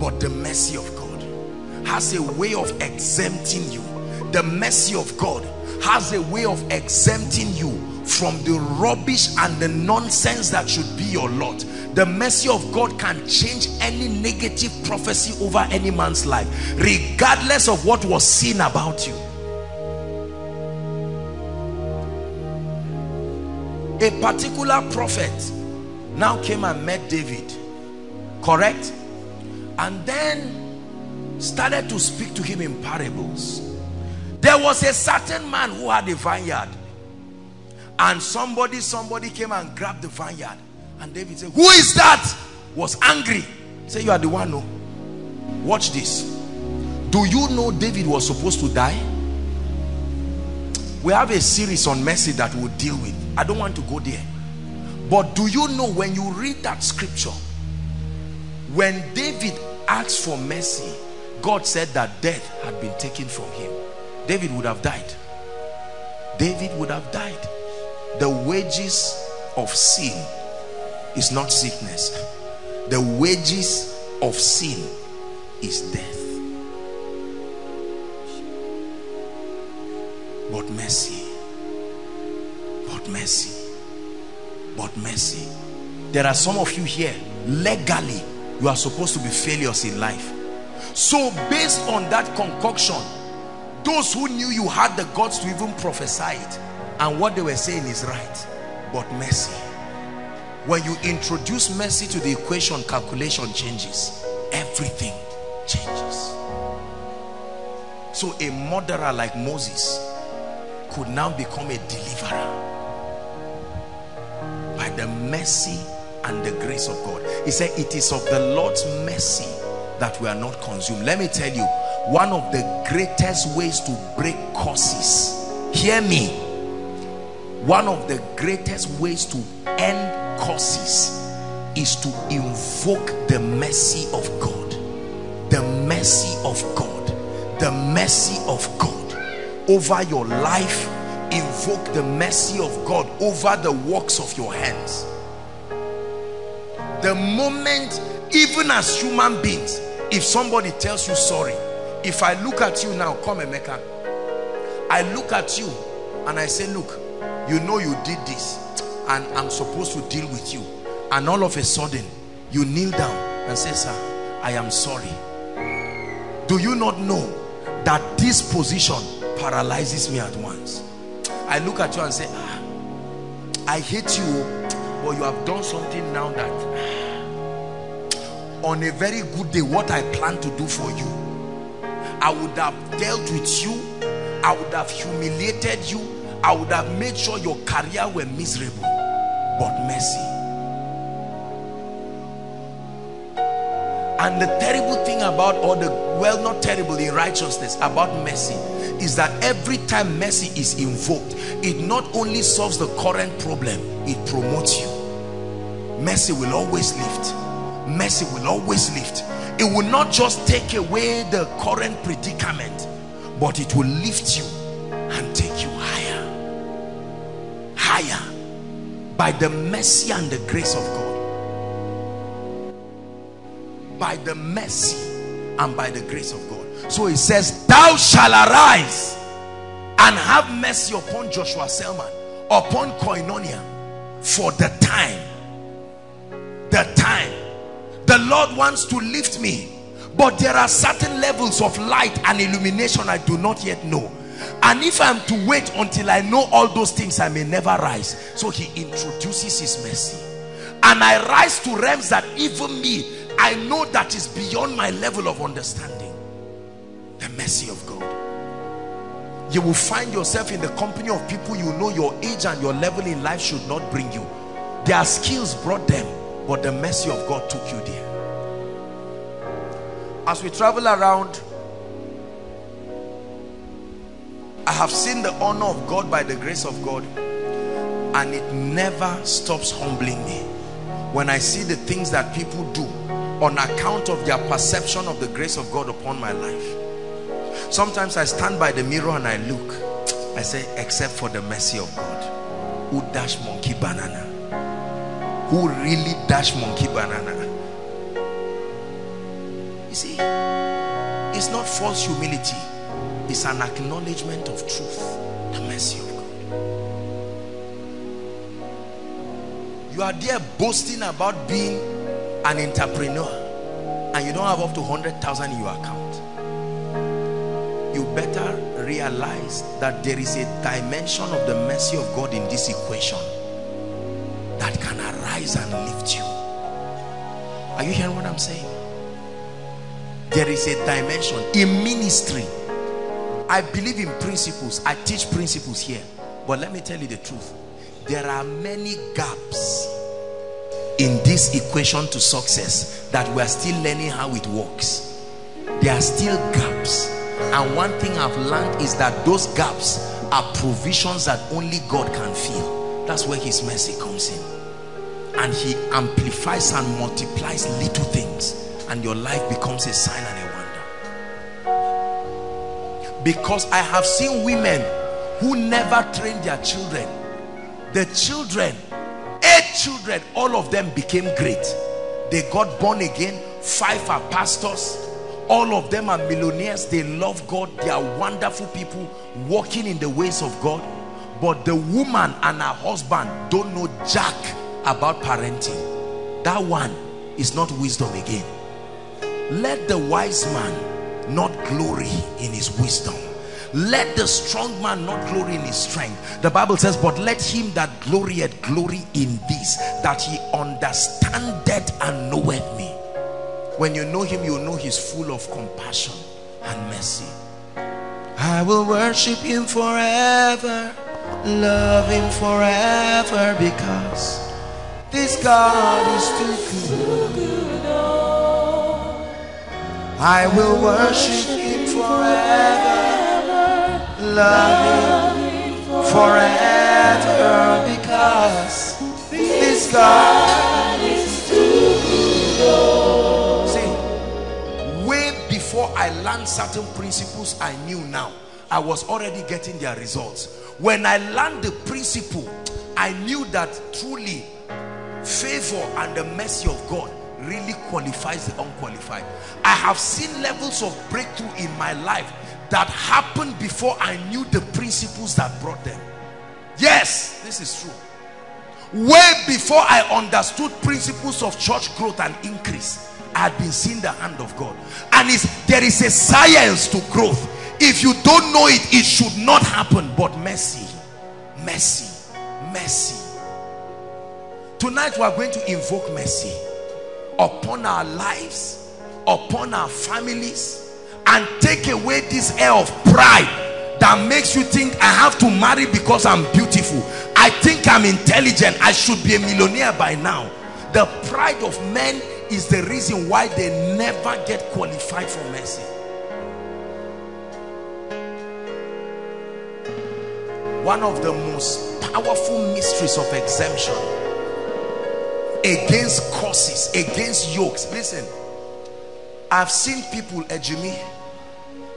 But the mercy of God has a way of exempting you. The mercy of God has a way of exempting you from the rubbish and the nonsense that should be your lot. The mercy of God can change any negative prophecy over any man's life, regardless of what was seen about you. A particular prophet now came and met David, correct? And then started to speak to him in parables. There was a certain man who had a vineyard and somebody, somebody came and grabbed the vineyard and David said, who is that? Was angry. Say, you are the one, no. Watch this. Do you know David was supposed to die? We have a series on mercy that we'll deal with. I don't want to go there. But do you know when you read that scripture, when David asked for mercy, God said that death had been taken from him. David would have died. David would have died. The wages of sin is not sickness. The wages of sin is death. But mercy. But mercy. But mercy. There are some of you here, legally, you are supposed to be failures in life. So based on that concoction, those who knew you had the guts to even prophesy it, and what they were saying is right. But mercy. When you introduce mercy to the equation, calculation changes. Everything changes. So a murderer like Moses could now become a deliverer by the mercy and the grace of God. He said, it is of the Lord's mercy that we are not consumed. Let me tell you, one of the greatest ways to break curses, hear me, one of the greatest ways to end curses is to invoke the mercy of God. The mercy of God. The mercy of God over your life invoke the mercy of God over the works of your hands. The moment even as human beings if somebody tells you sorry if I look at you now come Emeka I look at you and I say look you know you did this and I'm supposed to deal with you. And all of a sudden you kneel down and say sir I am sorry. Do you not know that this position paralyzes me at once I look at you and say ah, I hate you but you have done something now that on a very good day what I plan to do for you I would have dealt with you I would have humiliated you I would have made sure your career were miserable. But mercy and the terrible thing about all the well not terrible in righteousness about mercy is that every time mercy is invoked it not only solves the current problem it promotes you. Mercy will always lift. Mercy will always lift. It will not just take away the current predicament but it will lift you and take you higher. Higher. By the mercy and the grace of God by the mercy and by the grace of God. So he says thou shall arise and have mercy upon Joshua Selman upon Koinonia for the time the time. The Lord wants to lift me but there are certain levels of light and illumination I do not yet know. And if I'm to wait until I know all those things I may never rise. So he introduces his mercy. And I rise to realms that even me I know that is beyond my level of understanding. The mercy of God. You will find yourself in the company of people you know your age and your level in life should not bring you. Their skills brought them but the mercy of God took you there. As we travel around I have seen the honor of God by the grace of God and it never stops humbling me. When I see the things that people do on account of their perception of the grace of God upon my life. Sometimes I stand by the mirror and I look. I say except for the mercy of God who dash monkey banana? Who really dash monkey banana? You see it's not false humility. It's an acknowledgement of truth the mercy of God. You are there boasting about being an entrepreneur and you don't have up to 100,000 in your account you better realize that there is a dimension of the mercy of God in this equation that can arise and lift you. Are you hearing what I'm saying? There is a dimension in ministry. I believe in principles. I teach principles here. But let me tell you the truth. There are many gaps in this equation to success that we are still learning how it works. There are still gaps. And one thing I've learned is that those gaps are provisions that only God can fill. That's where his mercy comes in. And he amplifies and multiplies little things. And your life becomes a sign and a wonder. Because I have seen women who never trained their children. The children children all of them became great. They got born again five are pastors. All of them are millionaires. They love God. They are wonderful people walking in the ways of God. But the woman and her husband don't know jack about parenting. That one is not wisdom again. Let the wise man not glory in his wisdom let the strong man not glory in his strength. The bible says but let him that glorieth glory in this that he understandeth and knoweth me. When you know him you know he's full of compassion and mercy. I will worship him forever love him forever because this god is too good. I will worship him forever love him forever because this God is too good. See, way before I learned certain principles I knew now, I was already getting their results. when I learned the principle I knew that truly favor and the mercy of God really qualifies the unqualified I have seen levels of breakthrough in my life that happened before I knew the principles that brought them. Yes this is true. Way before I understood principles of church growth and increase I had been seeing the hand of God. And there is a science to growth. If you don't know it it should not happen. But mercy mercy mercy. Tonight we are going to invoke mercy upon our lives upon our families and take away this air of pride that makes you think I have to marry because I'm beautiful. I think I'm intelligent. I should be a millionaire by now. The pride of men is the reason why they never get qualified for mercy. One of the most powerful mysteries of exemption against curses against yokes. Listen I've seen people Ejimi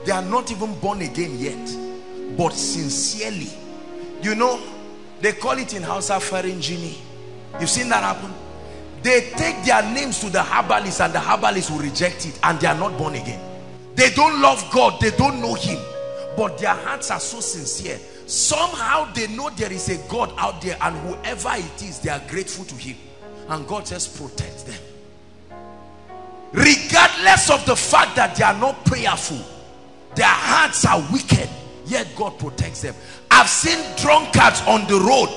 they are not even born again yet but sincerely. You know they call it in Hausa Farinjini you've seen that happen? They take their names to the herbalist and the herbalist will reject it and they are not born again. They don't love God they don't know him but their hearts are so sincere. Somehow they know there is a God out there and whoever it is they are grateful to him. And God just protects them. Regardless of the fact that they are not prayerful their hearts are wicked yet God protects them. I've seen drunkards on the road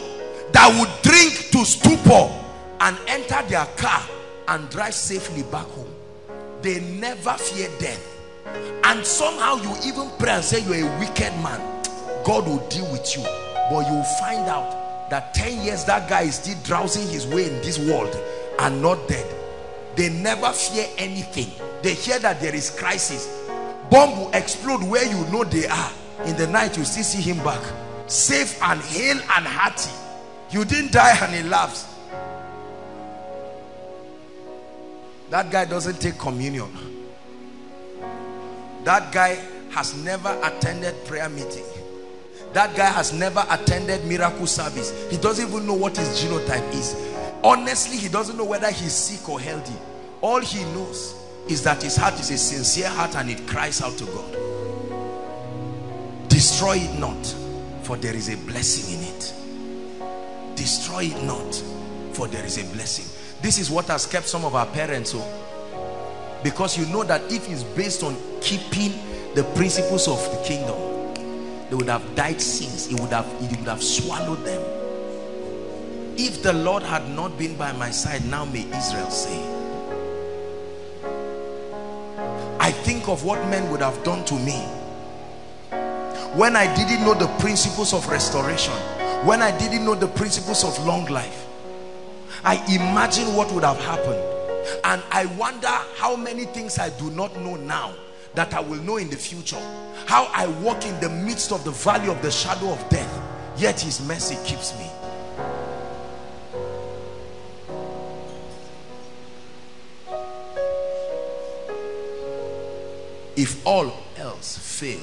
that would drink to stupor and enter their car and drive safely back home. They never fear death. And somehow you even pray and say you're a wicked man. God will deal with you. But you will find out that 10 years that guy is still drowsing his way in this world and not dead. They never fear anything. They hear that there is crisis bomb will explode where you know they are. In the night you still see him back. Safe and hale and hearty. You didn't die and he laughs. That guy doesn't take communion. That guy has never attended prayer meeting. That guy has never attended miracle service. He doesn't even know what his genotype is. Honestly he doesn't know whether he's sick or healthy. All he knows is that his heart is a sincere heart and it cries out to God. Destroy it not for there is a blessing in it. Destroy it not for there is a blessing. This is what has kept some of our parents home oh. because you know that if it's based on keeping the principles of the kingdom they would have died since it would have it would have swallowed them. If the Lord had not been by my side now may Israel say I think of what men would have done to me when I didn't know the principles of restoration when I didn't know the principles of long life. I imagine what would have happened. And I wonder how many things I do not know now that I will know in the future. How I walk in the midst of the valley of the shadow of death yet his mercy keeps me if all else fail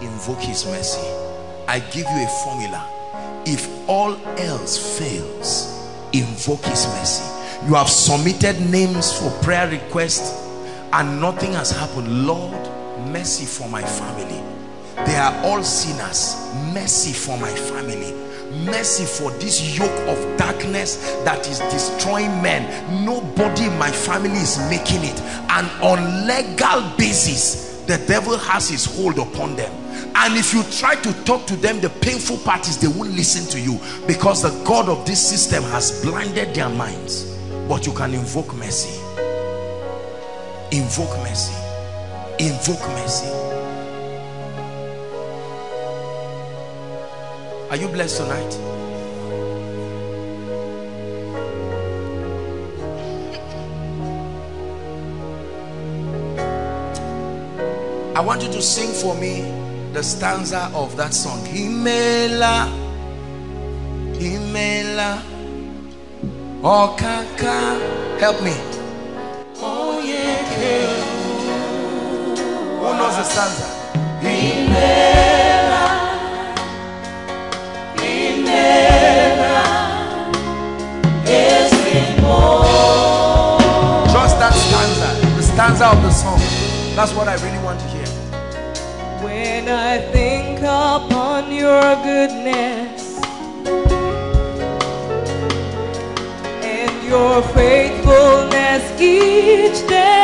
invoke his mercy. I give you a formula. If all else fails invoke his mercy. You have submitted names for prayer requests and nothing has happened. Lord mercy for my family. They are all sinners. Mercy for my family mercy for this yoke of darkness that is destroying men. Nobody in my family is making it. And on legal basis the devil has his hold upon them. And if you try to talk to them the painful part is they won't listen to you because the god of this system has blinded their minds. But you can invoke mercy. Invoke mercy. Invoke mercy are you blessed tonight I want you to sing for me the stanza of that song. Himela, Himela, oh, Okaka. Help me. Oh yeah. Who knows the stanza? Himela, Out of the song. That's what I really want to hear. When I think upon your goodness and your faithfulness each day.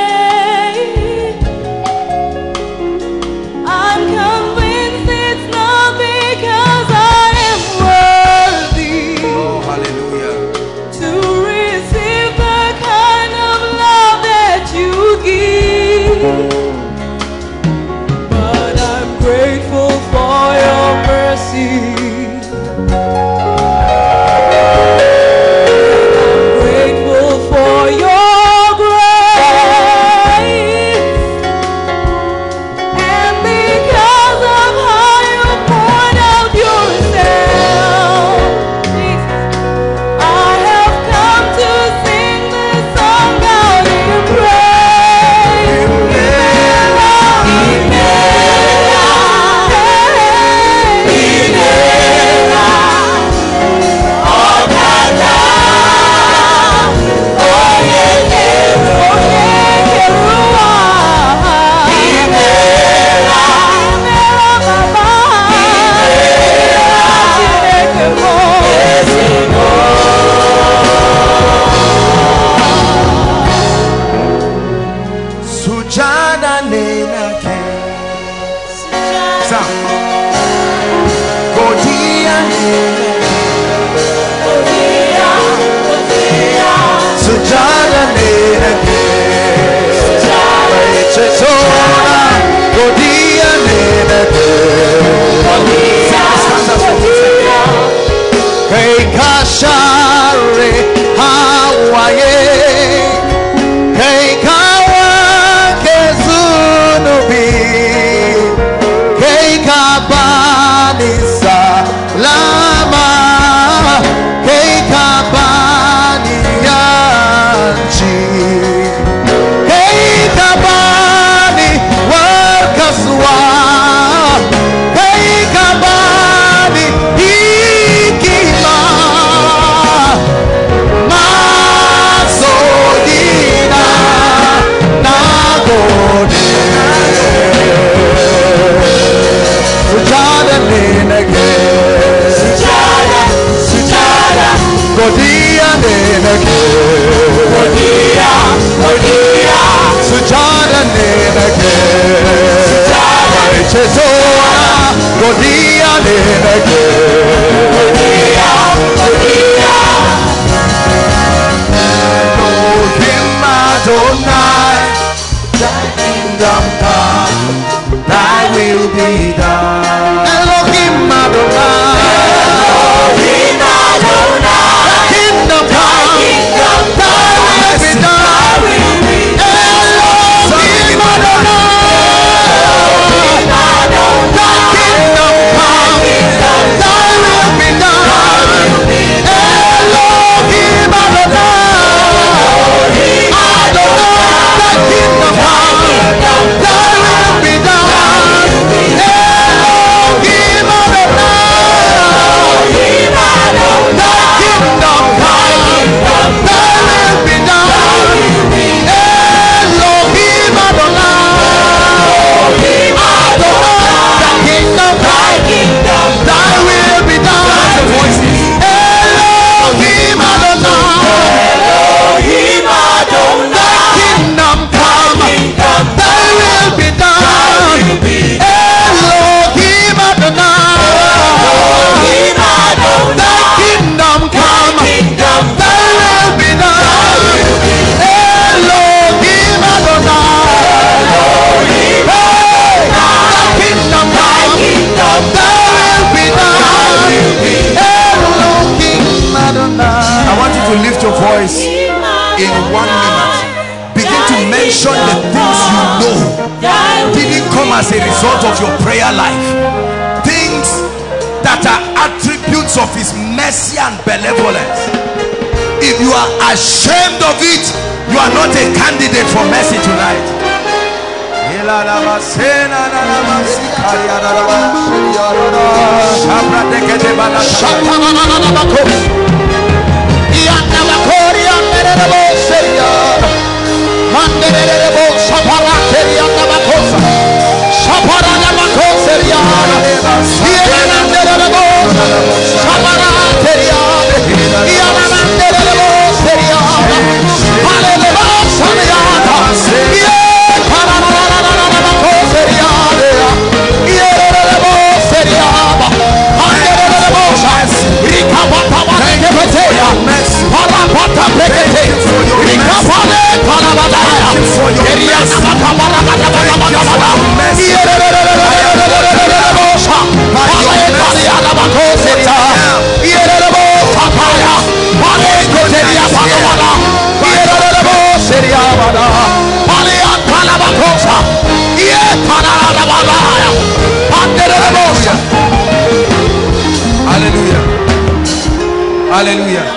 Hallelujah.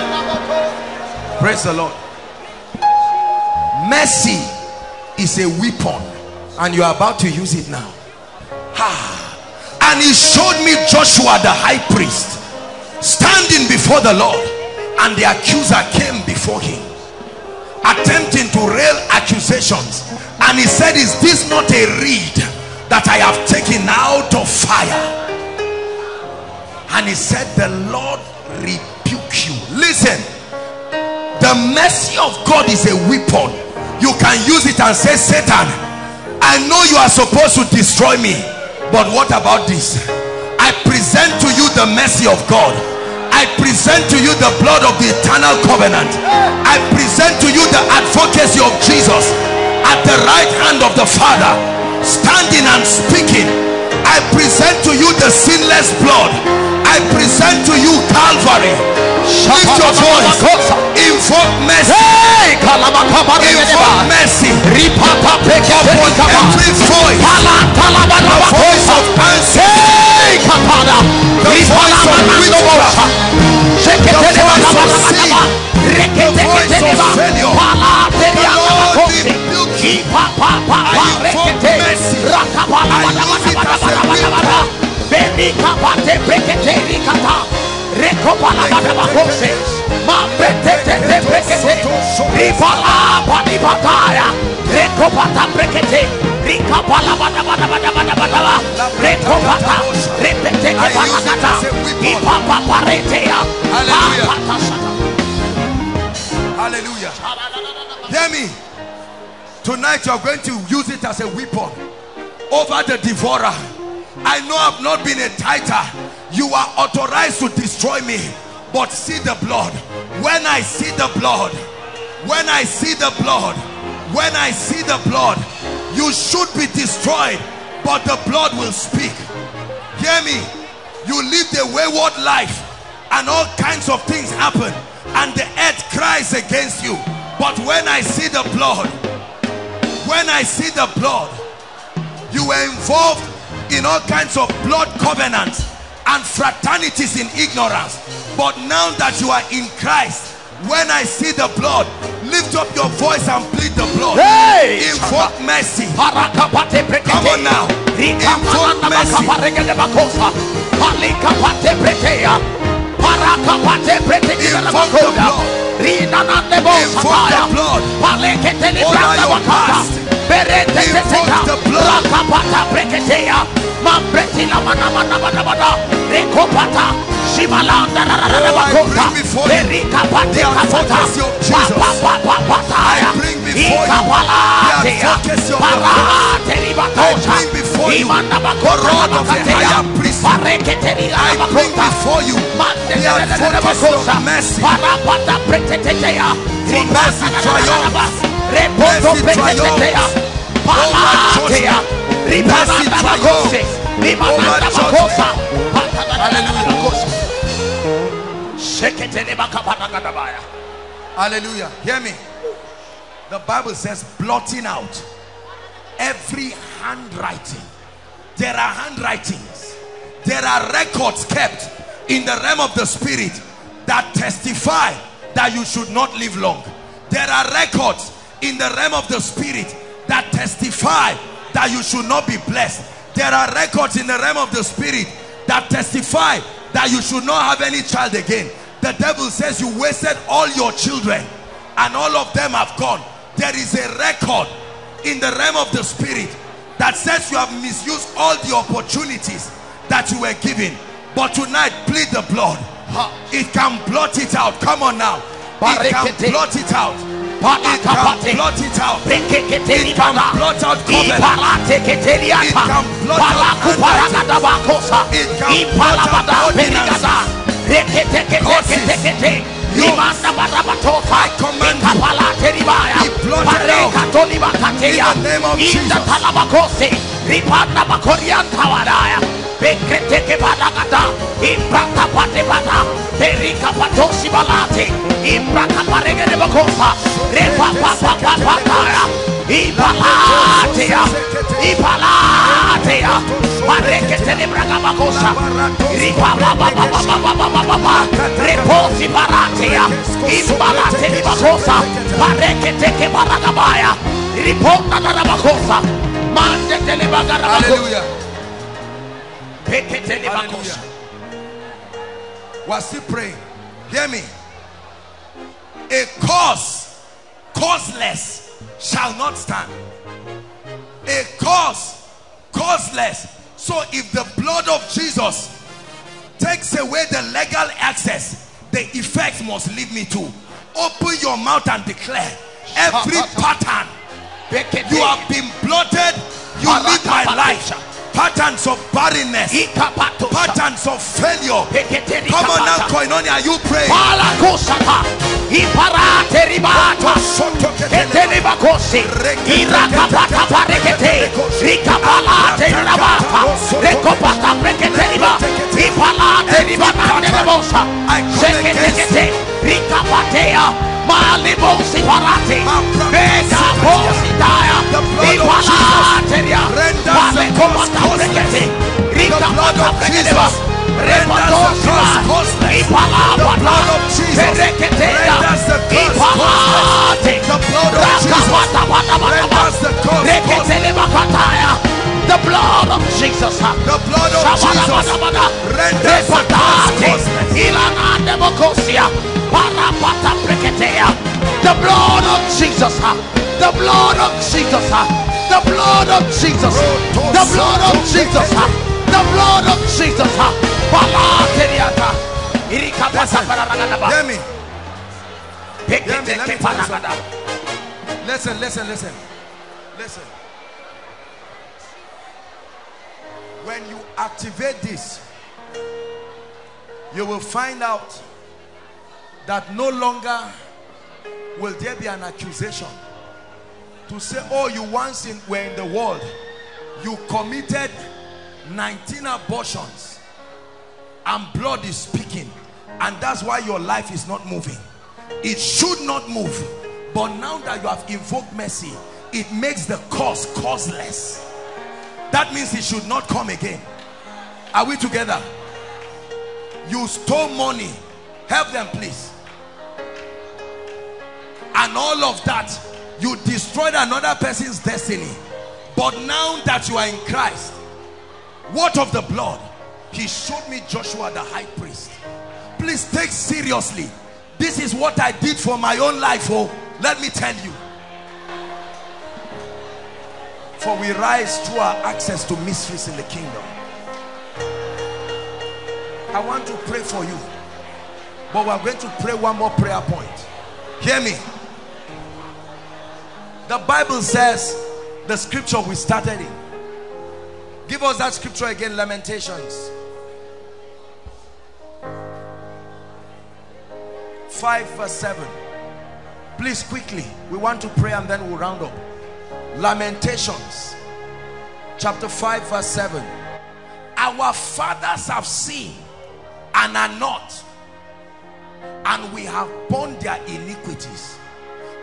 Praise the Lord. Mercy is a weapon, and you are about to use it now. Ah. And he showed me Joshua the high priest standing before the Lord, and the accuser came before him, attempting to rail accusations. And he said, Is this not a reed that I have taken out of fire? And he said, The Lord. Listen, the mercy of God is a weapon. You can use it and say, Satan, I know you are supposed to destroy me, but what about this? I present to you the mercy of God. I present to you the blood of the eternal covenant. I present to you the advocacy of Jesus at the right hand of the Father, standing and speaking. I present to you the sinless blood. I present to you Calvary. Lift your voice. Invoke mercy. Invoke mercy upon every voice. The voice of answer. The voice of witchcraft. The voice of sin. The voice of failure. The Lord rebuke you. I invoke mercy. I use it as a weapon. Benikapate brekete rikata. Rekopala badabakose. Mambretete brekete. Ripala badibataya. Rekopata brekete. Rikapala badabadabadabadabadaba. Rekopata. Repete kepanakata. Ipapa paretea. Hallelujah. Apata shata. Hallelujah. Hear me. Tonight you are going to use it as a weapon over the devourer. I know I've not been a tither. You are authorized to destroy me. But see the blood. When I see the blood, when I see the blood, when I see the blood, you should be destroyed, but the blood will speak. Hear me. You lived a wayward life, and all kinds of things happen, and the earth cries against you. But when I see the blood, when I see the blood, you were involved in all kinds of blood covenants and fraternities in ignorance. But now that you are in Christ, when I see the blood, lift up your voice and plead the blood. Hey! Invoke mercy. Come on now. Invoke mercy. bakaparegede bakosa. Palikapate. Parakapate brekete na Invoke the blood. Rina bosataya. the blood. Palekete ni Over branda your past. Berete the blood. Rakapata breketea. Rekopata. Shimalanda Oh, you pataya. You Ikapalatea. Parate you Imanda bakota bakatea. you Mande. Parapata. Repoto triumphs. Palatea. Mercy bakose. Over bakosa. Hallelujah. Shekete ni bakapanagabaya. Hallelujah. Hear me. The Bible says, blotting out every handwriting. There are handwritings, there are records kept in the realm of the spirit that testify that you should not live long. There are records in the realm of the spirit that testify that you should not be blessed. There are records in the realm of the spirit that testify that you should not have any child again. The devil says you wasted all your children and all of them have gone. There is a record in the realm of the spirit that says you have misused all the opportunities that you were given. But tonight, plead the blood. It can blot it out. Come on now. It can blot it out. It can blot it out. It can blot out covenant. It can blot out. It can blot out ordinances. I command you. Be blotted out. In the name of Jesus. bakoriantawadaya. Bekreteke badagada. Ibraka patebada. Perika patosi balate. Ibraka paregede bakosa. Repa pa pa pa pa pa. Ipalatea, Ipalatea, Marekete de Braga Bacosa, Reposi Paratea, Impalate de Bacosa, Marekete Baragabaya, Riponda da Bacosa, Mande de Bagarabacosa, Hallelujah. Pekete Hallelujah. Bacosa. We're still praying. Hear me. A cause, causeless, shall not stand. A cause, causeless. So if the blood of Jesus takes away the legal access, the effect must lead me to. Open your mouth and declare every pattern you have been bloated. You live my life. Patterns of barrenness, patterns of failure. Come on now, Koinonia, you Iparate ribata, Ketelibakosi, Irakapata parekete, Rikapalate rabata, Rekopata preketeliba, Ipalate ribata nebosa, Seketekete, Rikapatea, Malibosi parate, Mega bosi daya, Ipalateria, Palekopata prekete, Rikapata preketeliba, the blood of Jesus. The blood of Jesus renders the blood of Jesus. The blood of Jesus. The blood of Jesus. The blood of Jesus. The blood of Jesus. Palateriata. Hear me. Hear me. Let me tell you something. Listen, listen, listen. Listen. When you activate this, you will find out that no longer will there be an accusation. To say, oh, you once in, were in the world, you committed 19 abortions and blood is speaking and that's why your life is not moving. It should not move but now that you have invoked mercy it makes the cause causeless that means he should not come again. Are we together? You stole money. Help them please. And all of that you destroyed another person's destiny. But now that you are in Christ what of the blood? He showed me Joshua the high priest. Please take seriously. This is what I did for my own life oh. Let me tell you for we rise through our access to mysteries in the kingdom. I want to pray for you but we're going to pray one more prayer point. Hear me. The Bible says the scripture we started in. Give us that scripture again Lamentations. 5 verse 7 please quickly we want to pray and then we'll round up lamentations. Chapter 5 verse 7 our fathers have seen and are not and we have borne their iniquities.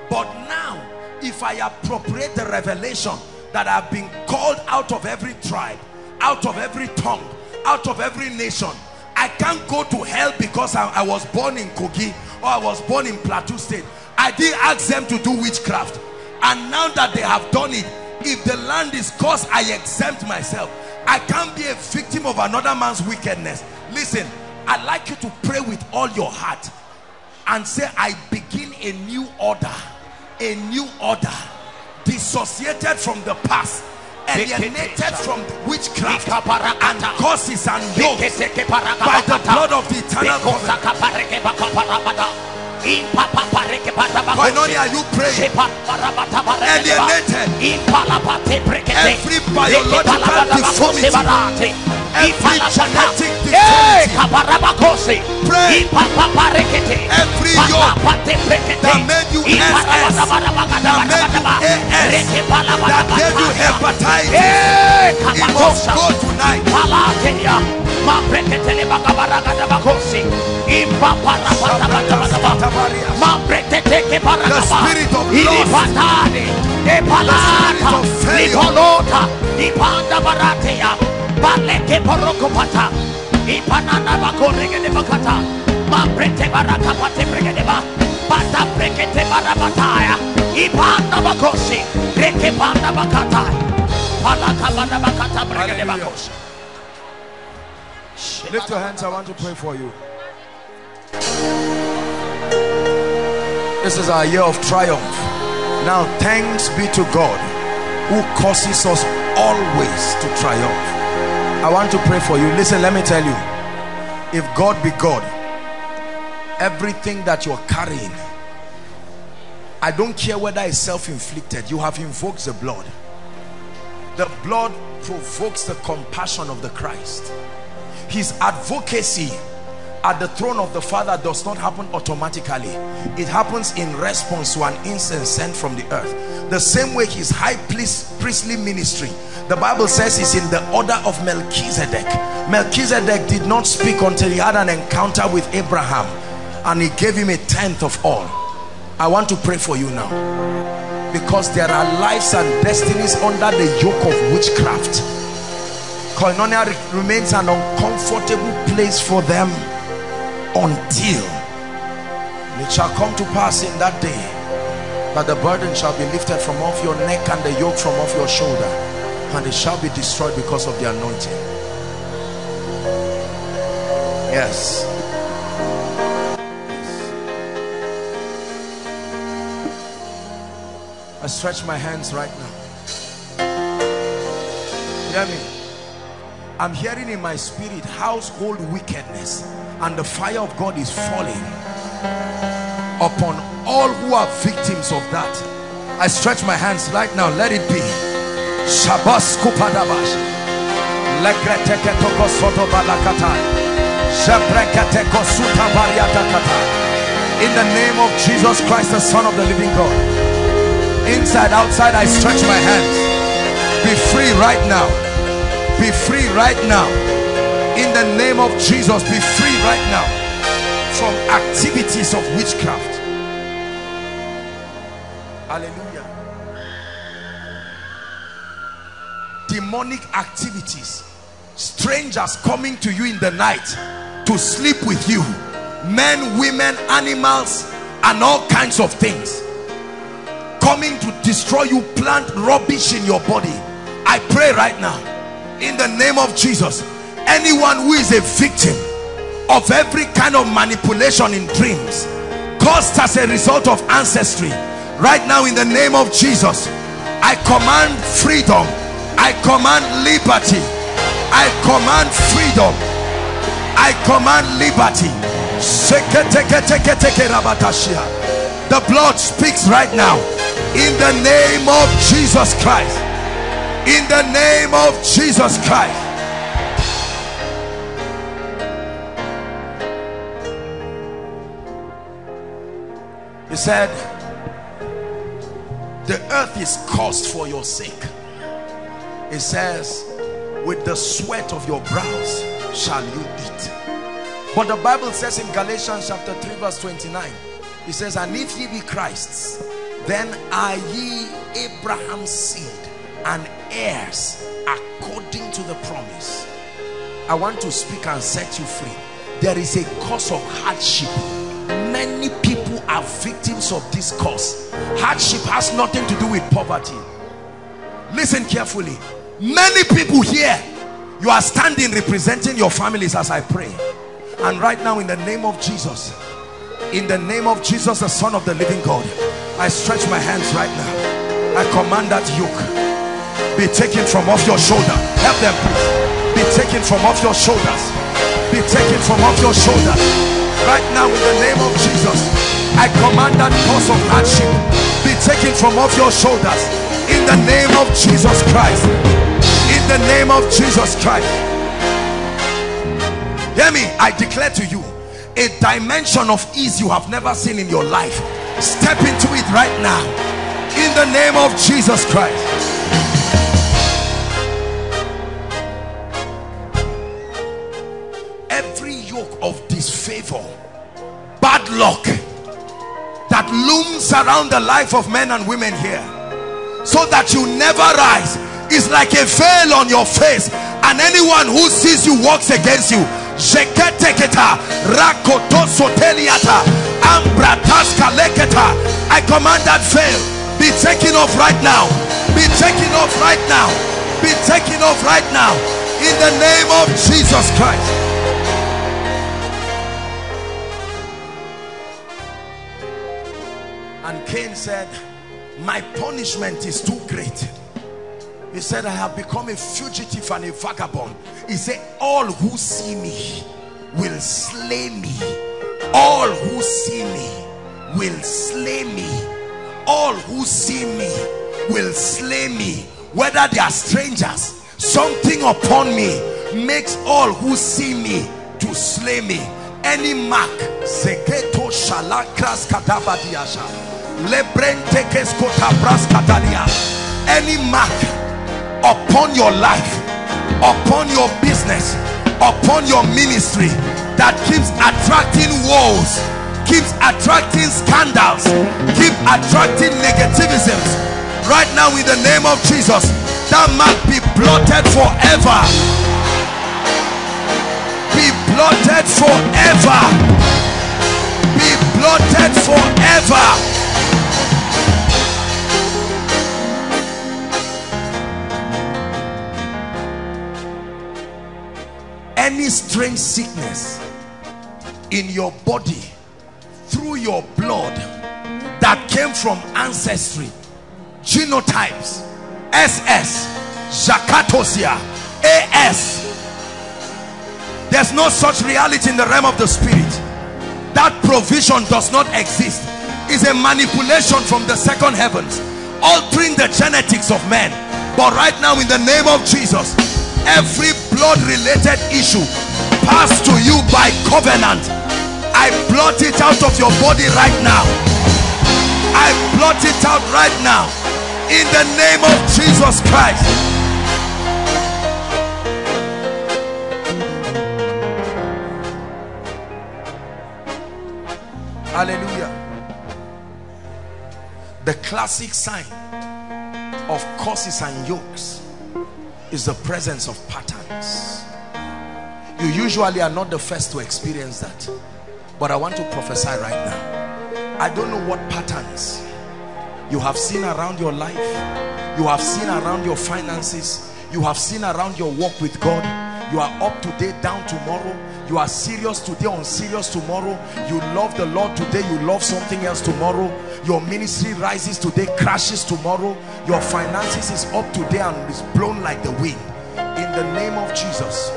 But now if i appropriate the revelation that i've been called out of every tribe out of every tongue out of every nation i can't go to hell because i, I was born in kogi or i was born in plateau state. I didn't ask them to do witchcraft and now that they have done it if the land is cursed i exempt myself. I can't be a victim of another man's wickedness. Listen i'd like you to pray with all your heart and say i begin a new order a new order dissociated from the past alienated from witchcraft and causes and yokes by the blood of the eternal covenant Koinonia, are you praying? Alienated. Every biological deformity. Every genetic deformity. Pray. Every yoke that made you SS, that made you AS, that gave you hepatitis, it must go tonight. The spirit of ilipatani epalata of failure. ipolota ipanda baratea baleke porokopata ipanana bakoregede bakata mabrete baraka pate bregedeba bata brekete barabataya ipanda bakosi reke panda bakata palaka banda bakata bregede Hallelujah. bakosi Lift your hands. I want to pray for you. This is our year of triumph. Now, thanks be to God who causes us always to triumph. I want to pray for you. Listen, let me tell you. If God be God, everything that you're carrying, I don't care whether it's self-inflicted, you have invoked the blood. The blood provokes the compassion of the Christ his advocacy at the throne of the father does not happen automatically. It happens in response to an incense sent from the earth. The same way his high priestly ministry the bible says is in the order of melchizedek. Melchizedek did not speak until he had an encounter with abraham and he gave him a tenth of all. I want to pray for you now. Because there are lives and destinies under the yoke of witchcraft koinonia remains an uncomfortable place for them until it shall come to pass in that day that the burden shall be lifted from off your neck and the yoke from off your shoulder and it shall be destroyed because of the anointing. Yes. I stretch my hands right now. Hear me I'm hearing in my spirit household wickedness and the fire of God is falling upon all who are victims of that. I stretch my hands right now. Let it be. Shabbos kupadabash. Lekreteke toko soto balakata. Shebreketeko suta bariatakata. In the name of Jesus Christ, the Son of the living God. Inside, outside, I stretch my hands. Be free right now be free right now. In the name of Jesus be free right now from activities of witchcraft. Hallelujah. Demonic activities strangers coming to you in the night to sleep with you. Men women animals and all kinds of things coming to destroy you. Plant rubbish in your body. I pray right now in the name of Jesus. Anyone who is a victim of every kind of manipulation in dreams caused as a result of ancestry right now in the name of Jesus I command freedom. I command liberty. I command freedom. I command liberty. The blood speaks right now. In the name of Jesus Christ in the name of Jesus Christ. He said the earth is cursed for your sake. It says with the sweat of your brows shall you eat. But the bible says in galatians chapter 3 verse 29 it says and if ye be christ's then are ye abraham's seed and heirs according to the promise. I want to speak and set you free. There is a cause of hardship. Many people are victims of this cause. Hardship has nothing to do with poverty. Listen carefully. Many people here you are standing representing your families as i pray. And right now in the name of jesus in the name of jesus the son of the living god i stretch my hands right now. I command that yoke be taken from off your shoulder. Help them please. Be taken from off your shoulders. Be taken from off your shoulders right now in the name of jesus i command that cause of hardship be taken from off your shoulders. In the name of jesus christ. In the name of jesus christ. Hear me. I declare to you a dimension of ease you have never seen in your life. Step into it right now. In the name of jesus christ disfavor bad luck that looms around the life of men and women here so that you never rise is like a veil on your face and anyone who sees you walks against you. I command that veil be taken off right now be taken off right now be taken off right now in the name of Jesus Christ and Cain said my punishment is too great. He said I have become a fugitive and a vagabond. He said all who see me will slay me. All who see me will slay me. All who see me will slay me. Whether they are strangers something upon me makes all who see me to slay me. Any mark segeto shalakras kadalia any mark upon your life upon your business upon your ministry that keeps attracting woes keeps attracting scandals keep attracting negativisms right now in the name of jesus that mark be blotted forever. Be blotted forever. Be blotted forever any strange sickness in your body through your blood that came from ancestry genotypes ss zakatosia as there's no such reality in the realm of the spirit. That provision does not exist. Is a manipulation from the second heavens altering the genetics of men. But right now in the name of jesus every blood related issue passed to you by covenant. I blot it out of your body right now. I blot it out right now. In the name of jesus christ. Hallelujah. The classic sign of curses and yokes is the presence of patterns. You usually are not the first to experience that but i want to prophesy right now. I don't know what patterns you have seen around your life you have seen around your finances you have seen around your walk with god. You are up today down tomorrow you are serious today unserious tomorrow you love the lord today you love something else tomorrow your ministry rises today crashes tomorrow your finances is up today and is blown like the wind. In the name of jesus.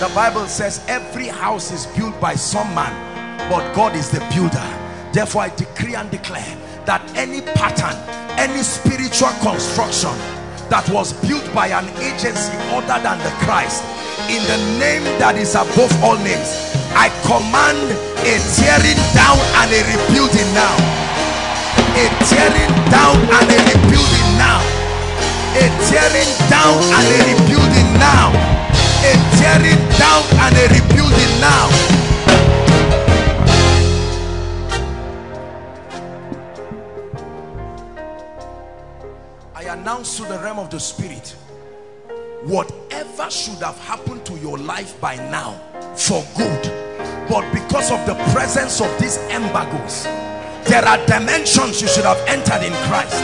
The bible says every house is built by some man but god is the builder. Therefore i decree and declare that any pattern any spiritual construction that was built by an agency other than the Christ. In the name that is above all names I command a tearing down and a rebuilding now. A tearing down and a rebuilding now. A tearing down and a rebuilding now. A tearing down and a rebuilding now Announce to the realm of the spirit whatever should have happened to your life by now for good. But because of the presence of these embargoes there are dimensions you should have entered in Christ.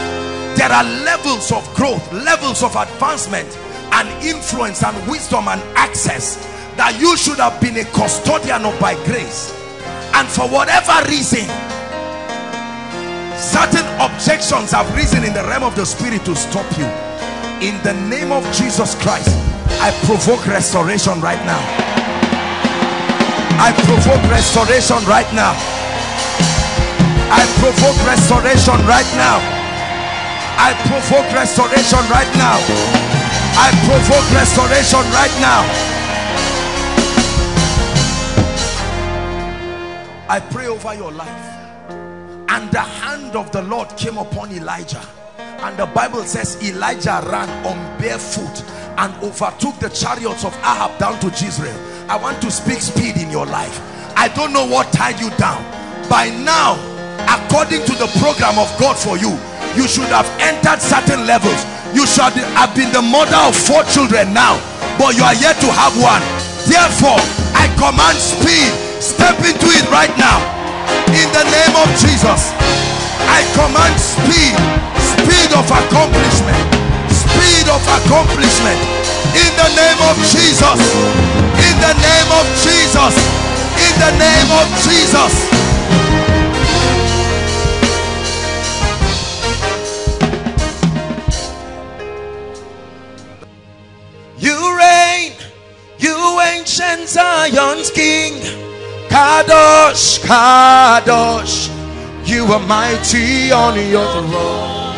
There are levels of growth levels of advancement and influence and wisdom and access that you should have been a custodian of by grace. And for whatever reason certain objections have risen in the realm of the spirit to stop you. In the name of Jesus Christ I provoke restoration right now. I provoke restoration right now. I provoke restoration right now. I provoke restoration right now. I provoke restoration right now. I pray over your life and the hand of the Lord came upon Elijah and the Bible says Elijah ran on barefoot and overtook the chariots of Ahab down to Jezreel I want to speak speed in your life. I don't know what tied you down. By now, according to the program of God for you, you should have entered certain levels. You should have been the mother of four children now, but you are yet to have one. Therefore, I command speed. Step into it right now. In the name of Jesus. I command speed. Speed of accomplishment. Speed of accomplishment. In the name of Jesus. In the name of Jesus. In the name of Jesus. You reign, you ancient Zion's King. Kadosh, Kadosh, you are mighty on your throne.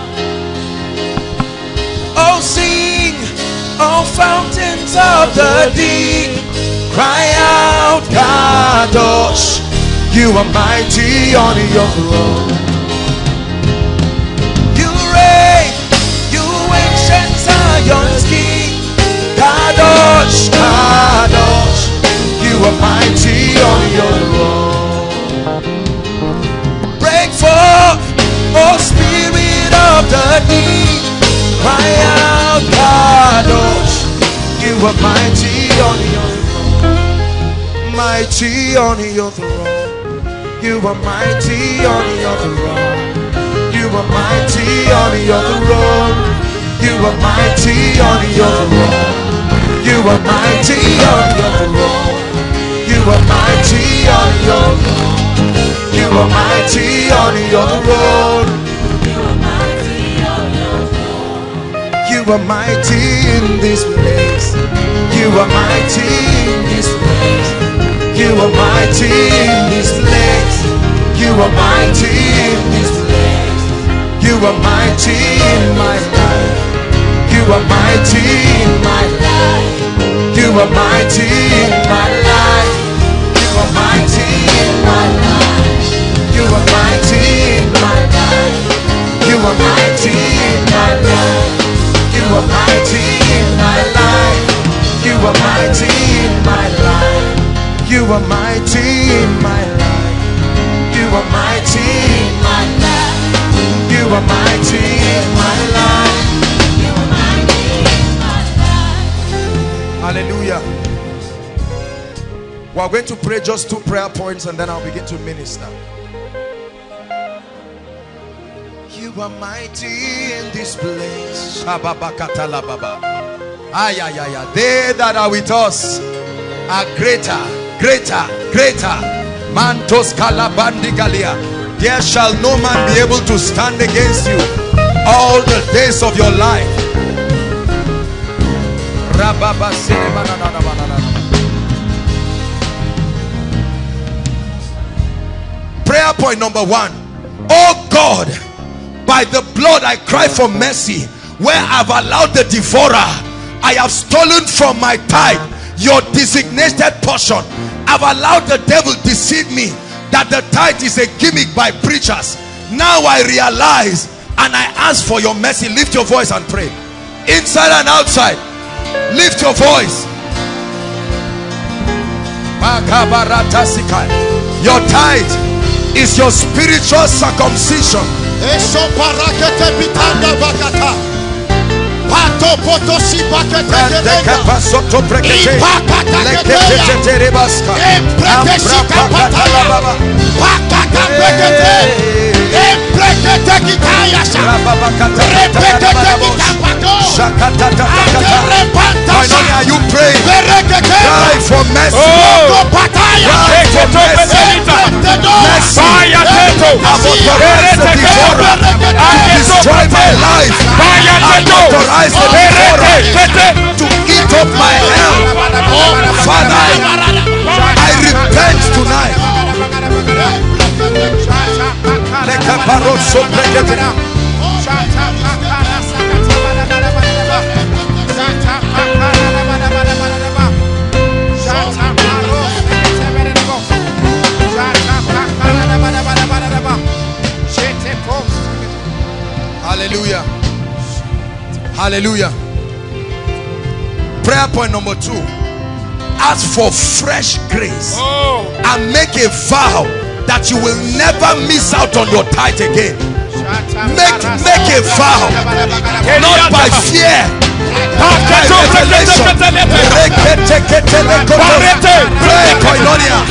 Oh, sing, oh, fountains of the deep, cry out, Kadosh, you are mighty on your throne. You reign, you ancient Zion's King. Kadosh, Kadosh, are mighty on your throne. Break forth, oh Spirit of the deep, cry out, Kadosh, you are mighty on your throne. Mighty on your throne. You are mighty on your throne. You are mighty on your throne. You are mighty on your throne. You are mighty on your throne. You are mighty on your throne. You are mighty on your throne. You are mighty on your floor, you are mighty in this place. You are mighty in this place. You are mighty in this place. You are mighty in this place. You are mighty in my life. You are mighty in my life. You are mighty in my life. You are mighty in my life. You are mighty in my life. You are mighty in my life. You are mighty in my life. Hallelujah. We are going to pray just two prayer points and then I'll begin to minister. You are mighty in this place. They that are with us are greater, greater, greater. Mantos kalabandigalia. There shall no man be able to stand against you all the days of your life. Prayer point number one. Oh God, by the blood I cry for mercy. Where I've allowed the devourer, I have stolen from my tithe your designated portion. I've allowed the devil deceive me that the tithe is a gimmick by preachers. Now I realize and I ask for your mercy. Lift your voice and pray. Inside and outside. Lift your voice. Your tithe is your spiritual circumcision. I not are you praying? Cry for mercy. Oh. Cry for mercy. Mercy. I'm to destroy my life. I'm authorized to eat up my health. Father, I repent tonight. Hallelujah. Prayer point number two. ask for fresh grace Oh. and make a vow that you will never miss out on your tithe again. Make make a vow, not by fear, by revelation. Pray, koinonia.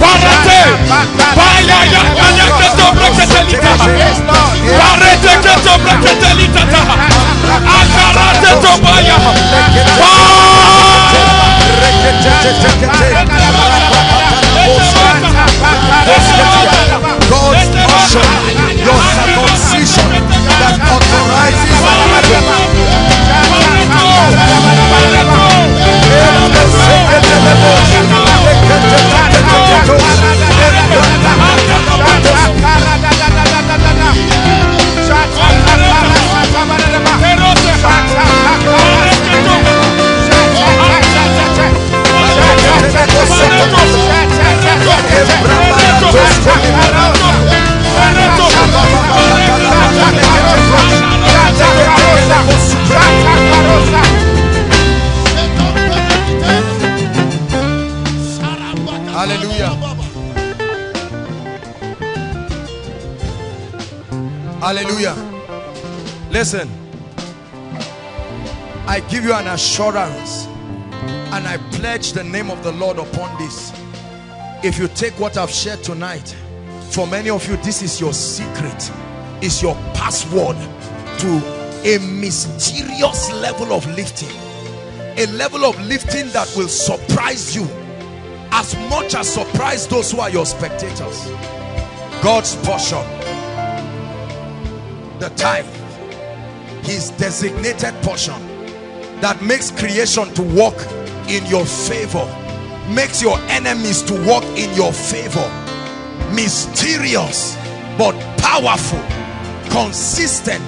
Baya teke to brekete litata. Barate. Baya ya ya ke to brekete litata. Barete ke to brekete litata. Akarate to baya. God's portion, your circumcision that authorizes Just tell me Hallelujah. Hallelujah. Listen. I give you an assurance and I pledge the name of the Lord upon this. If you take what I've shared tonight, for many of you, this is your secret, is your password to a mysterious level of lifting. A level of lifting that will surprise you as much as surprise those who are your spectators. God's portion, the tithe, his designated portion that makes creation to walk in your favor, makes your enemies to walk in your favor. Mysterious but powerful, consistent.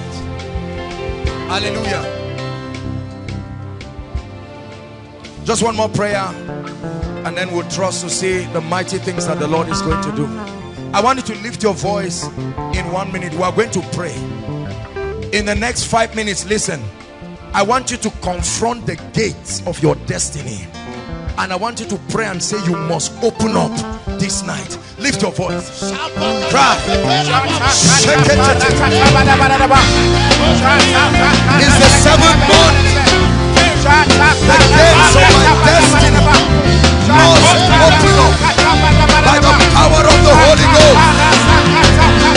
Hallelujah. Just one more prayer and then we'll trust to see the mighty things that the Lord is going to do. Uh-huh. I want you to lift your voice in one minute. We are going to pray. In the next five minutes, listen. I want you to confront the gates of your destiny. And I want you to pray and say you must open up this night. Lift your voice. Cry. It's the seventh month. The gates of my destiny must open by the power of the Holy Ghost.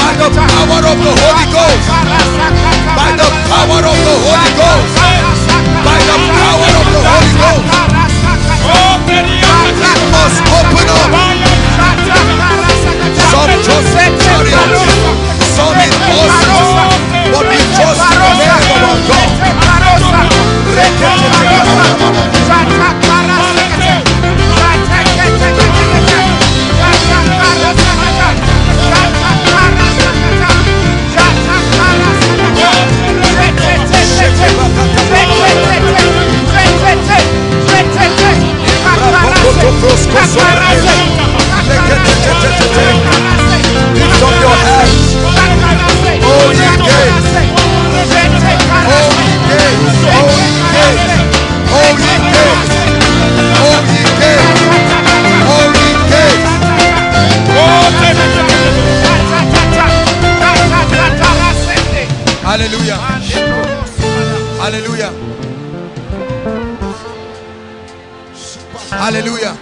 By the power of the Holy Ghost. By the power of the Holy Ghost. By the power of the Holy Ghost. It must open up. Some trust in chariots, some in horses, but we trust in the name of our God. Hallelujah. Hallelujah. Hallelujah.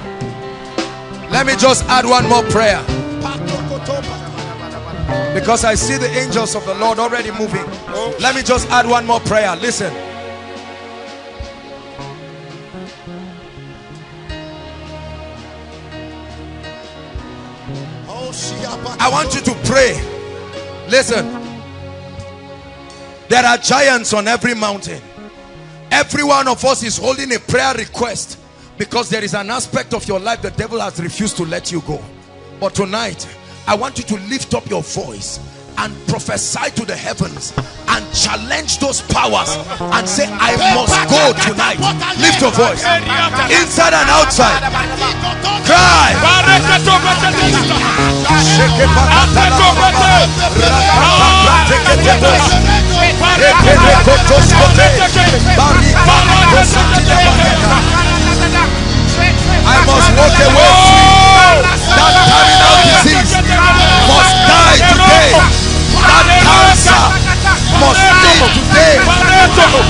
Let me just add one more prayer. Because I see the angels of the Lord already moving. Let me just add one more prayer. Listen. I want you to pray. Listen. There are giants on every mountain. Every one of us is holding a prayer request because there is an aspect of your life the devil has refused to let you go. But tonight, I want you to lift up your voice and prophesy to the heavens and challenge those powers and say, I must go tonight. Lift your voice. Inside and outside. Cry. Smoke away sleep. That terminal disease must die today. That cancer must leave today.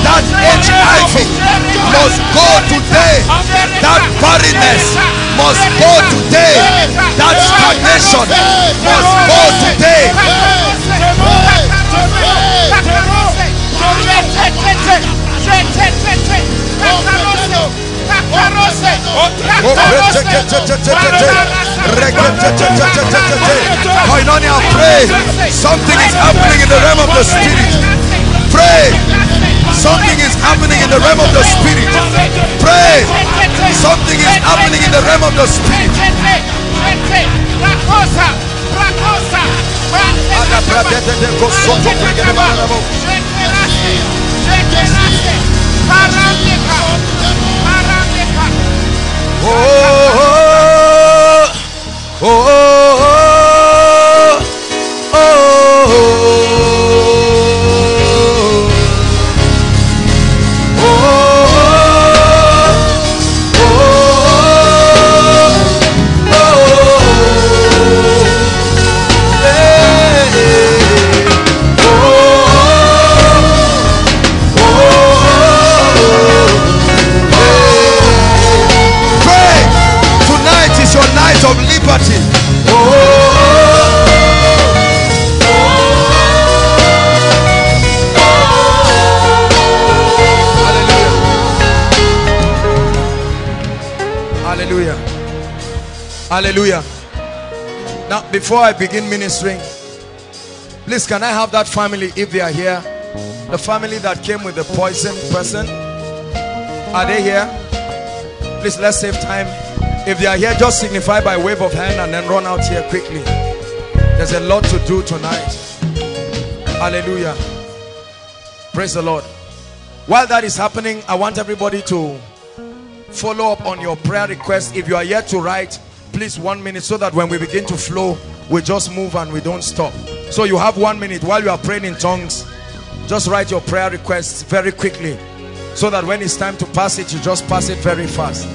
That HIV must go today. That barrenness must go today. That stagnation must go today. Koinonia, pray. Something is happening in the realm of the spirit. Pray. Something is happening in the realm of the spirit. Pray. Something is happening in the realm of the spirit. Oh, oh, oh, Hallelujah. Now, before I begin ministering, please can I have that family if they are here? The family that came with the poison person. Are they here? Please let's save time. If they are here, just signify by wave of hand and then run out here quickly. There's a lot to do tonight. Hallelujah. Praise the Lord. While that is happening, I want everybody to follow up on your prayer request. If you are yet to write, please one minute so that when we begin to flow, we just move and we don't stop. So you have one minute while you are praying in tongues. Just write your prayer requests very quickly so that when it's time to pass it, you just pass it very fast.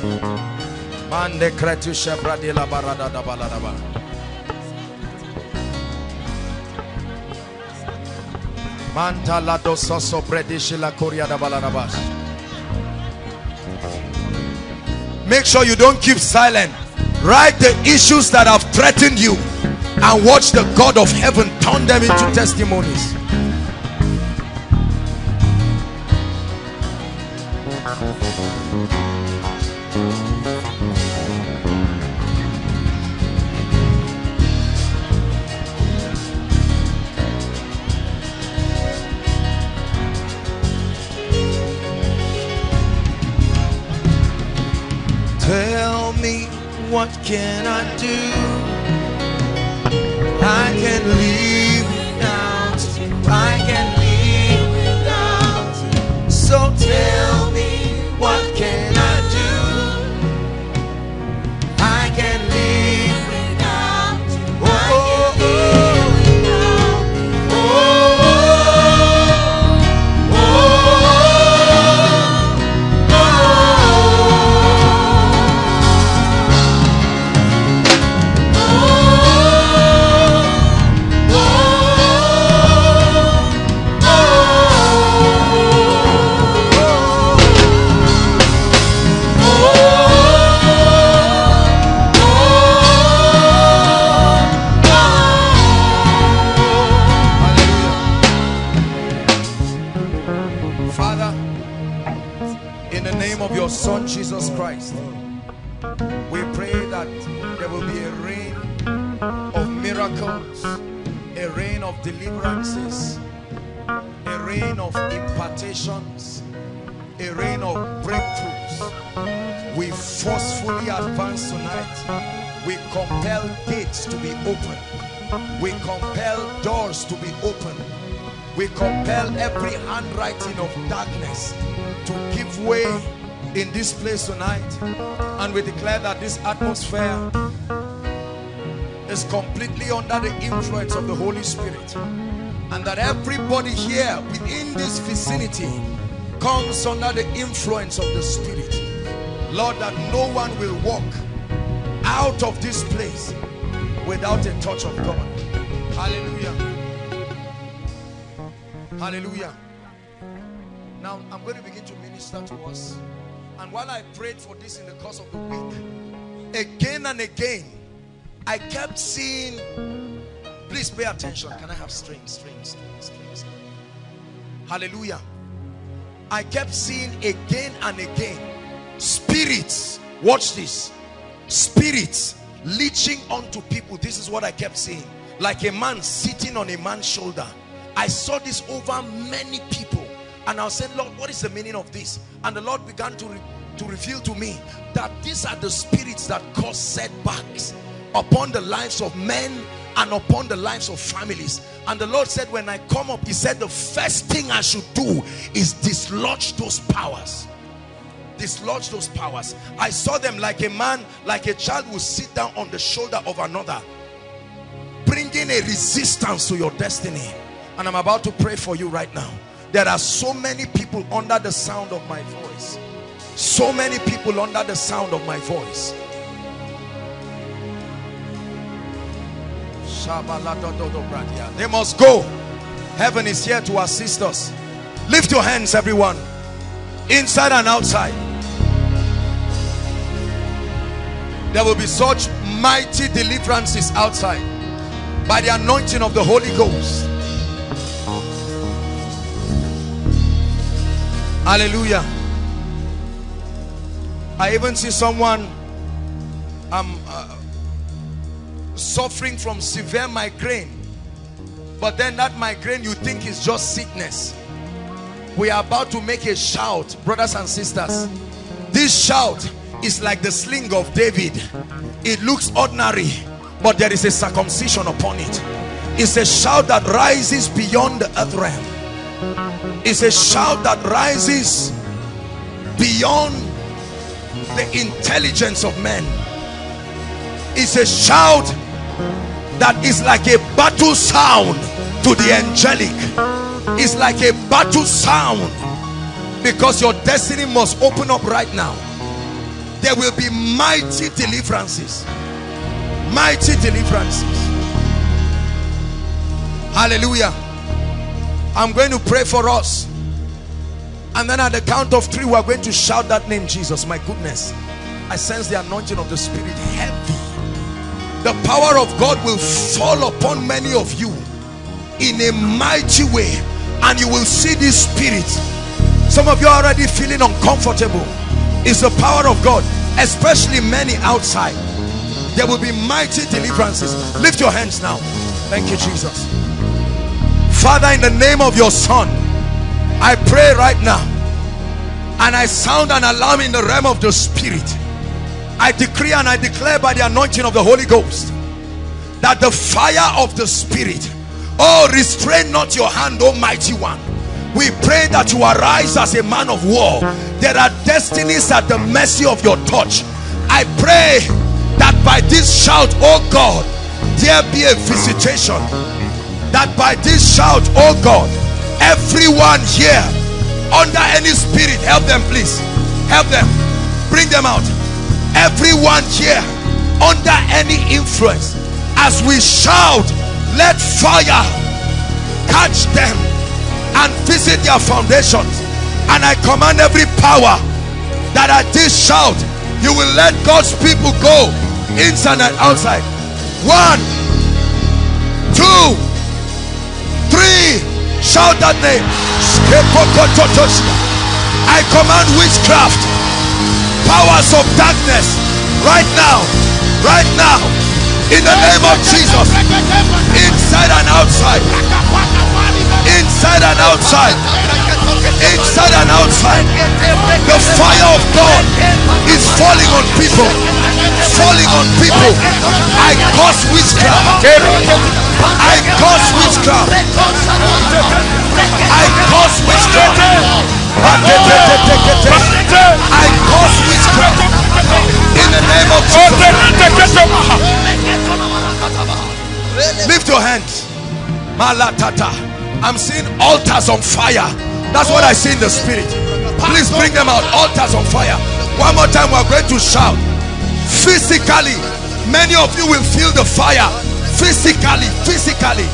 Manta la koria da. Make sure you don't keep silent. Write the issues that have threatened you and watch the God of heaven turn them into testimonies. Can I do? Compel gates to be open. We compel doors to be open. We compel every handwriting of darkness to give way in this place tonight. And we declare that this atmosphere is completely under the influence of the Holy Spirit. And that everybody here within this vicinity comes under the influence of the Spirit. Lord, that no one will walk out of this place without a touch of God. Hallelujah. Hallelujah. Now I'm going to begin to minister to us. And while I prayed for this in the course of the week, again and again, I kept seeing. Please pay attention. Can I have strings, strings, strings, strings? Hallelujah. I kept seeing again and again spirits. Watch this. Spirits leeching onto people. This is what I kept seeing. Like a man sitting on a man's shoulder. I saw this over many people. And I said, Lord, what is the meaning of this? And the Lord began to, re to reveal to me that these are the spirits that cause setbacks upon the lives of men and upon the lives of families. And the Lord said, when I come up, he said, the first thing I should do is dislodge those powers. Dislodge those powers. I saw them like a man, like a child will sit down on the shoulder of another, bringing a resistance to your destiny. And I'm about to pray for you right now. There are so many people under the sound of my voice. So many people under the sound of my voice. They must go. Heaven is here to assist us. Lift your hands, everyone. Inside and outside. There will be such mighty deliverances outside by the anointing of the Holy Ghost. Hallelujah. I even see someone um, uh, suffering from severe migraine. But then that migraine you think is just sickness. We are about to make a shout, brothers and sisters. This shout is like the sling of David. It looks ordinary, but there is a circumcision upon it. It's a shout that rises beyond the earth realm. It's a shout that rises beyond the intelligence of men. It's a shout that is like a battle sound to the angelic. It's like a battle sound because your destiny must open up right now. There will be mighty deliverances. Mighty deliverances. Hallelujah. I'm going to pray for us. And then at the count of three, we're going to shout that name, Jesus. My goodness. I sense the anointing of the Spirit heavy. The power of God will fall upon many of you in a mighty way. And you will see this Spirit. Some of you are already feeling uncomfortable. It's the power of God, especially many outside. There will be mighty deliverances. Lift your hands now. Thank you, Jesus. Father, in the name of your Son, I pray right now and I sound an alarm in the realm of the Spirit. I decree and I declare by the anointing of the Holy Ghost that the fire of the Spirit, oh, restrain not your hand, Almighty One. We pray that you arise as a man of war. There are destinies at the mercy of your touch. I pray that by this shout, oh God, there be a visitation. That by this shout oh God everyone here under any spirit help them please. Help them. Bring them out. Everyone here under any influence as we shout let fire catch them and visit their foundations and I command every power that at this shout you will let God's people go inside and outside. One two three shout that name. I command witchcraft powers of darkness right now right now in the name of Jesus inside and outside inside and outside. Inside and outside. The fire of God is falling on people. Falling on people. I cause witchcraft. I cause witchcraft. I cause witchcraft. I cause witchcraft. In the name of Jesus. Lift your hands. Malatata I'm seeing altars on fire. That's what I see in the spirit. Please bring them out. Altars on fire. One more time we're going to shout. Physically many of you will feel the fire. Physically physically.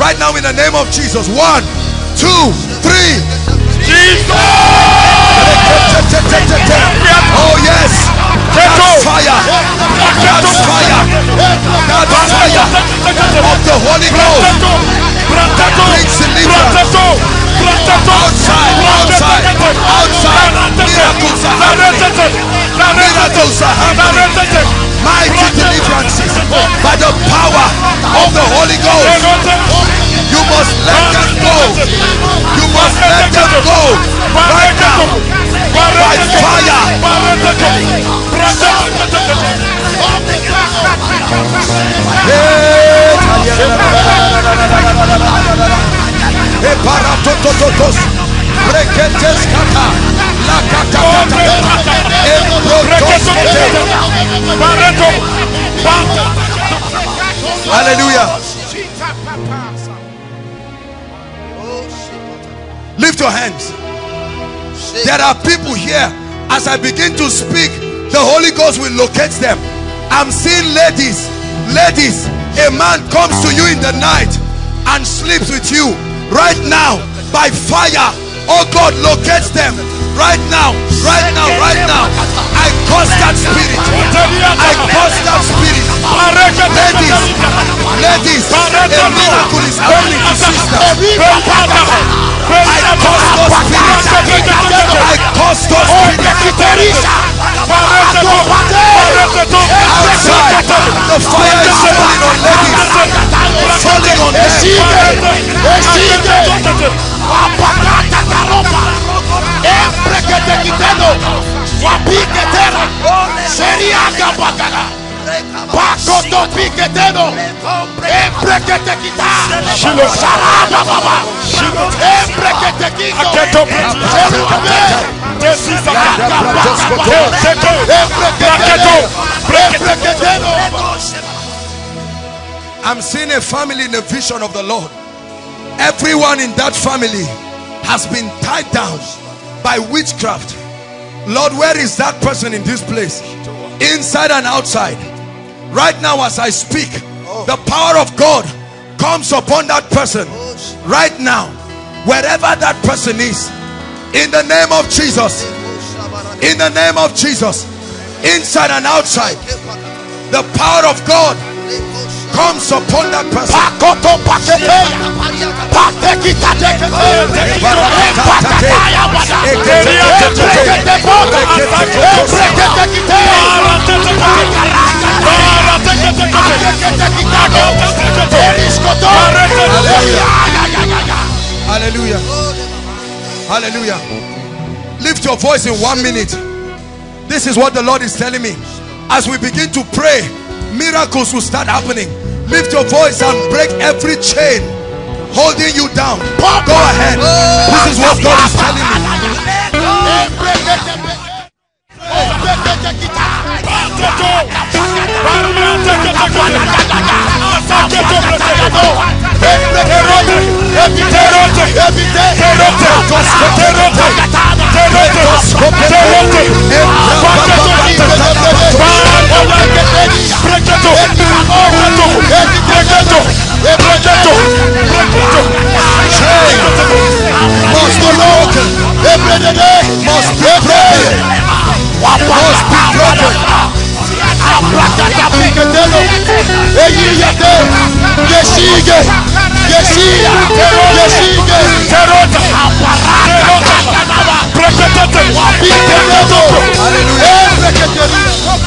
Right now in the name of jesus. One two three. Oh yes. That's fire. That's fire. That's fire. Of the holy ghost brings deliverance outside outside outside. Miracles are happening. Miracles are happening. Mighty deliverances by the power of the Holy Ghost. You must let them go. You must let them go. Right now. By fire. Hallelujah. Lift your hands. There are people here. As I begin to speak, the Holy Ghost will locate them. I'm seeing ladies, ladies. A man comes to you in the night and sleeps with you right now by fire. Oh God, locates them right now, right now, right now. I curse that spirit. I curse that spirit. Ladies, ladies, a miracle is happening to sister. I curse those spirits. I curse those spirits. Outside, the fire is falling on ladies, falling on them. Pakotopiketeno, Embreketekita, Sharada Baba, Embreketekito, I'm seeing a family in the vision of the Lord. Everyone in that family has been tied down by witchcraft. Lord, where is that person in this place? Inside and outside. Right now, as I speak, the power of God comes upon that person. Right now, wherever that person is, in the name of Jesus, in the name of Jesus, inside and outside, the power of God comes upon that person. Hallelujah. Hallelujah. Lift your voice in one minute. This is what the Lord is telling me. As we begin to pray, miracles will start happening. Lift your voice and break every chain holding you down. Go ahead. This is what God is telling me. Must broken. Be broken. Eyiyete, yeshige, yeshia, yeshige,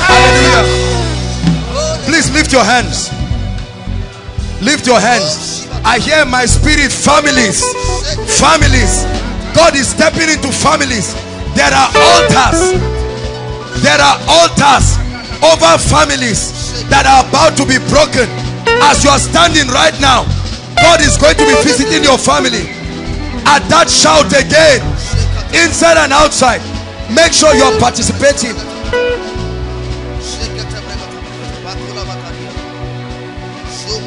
Hallelujah. Please lift your hands. Lift your hands. I hear my spirit families. Families. God is stepping into families. There are altars. There are altars over families that are about to be broken. As you are standing right now, God is going to be visiting your family. At that shout again, inside and outside, make sure you are participating.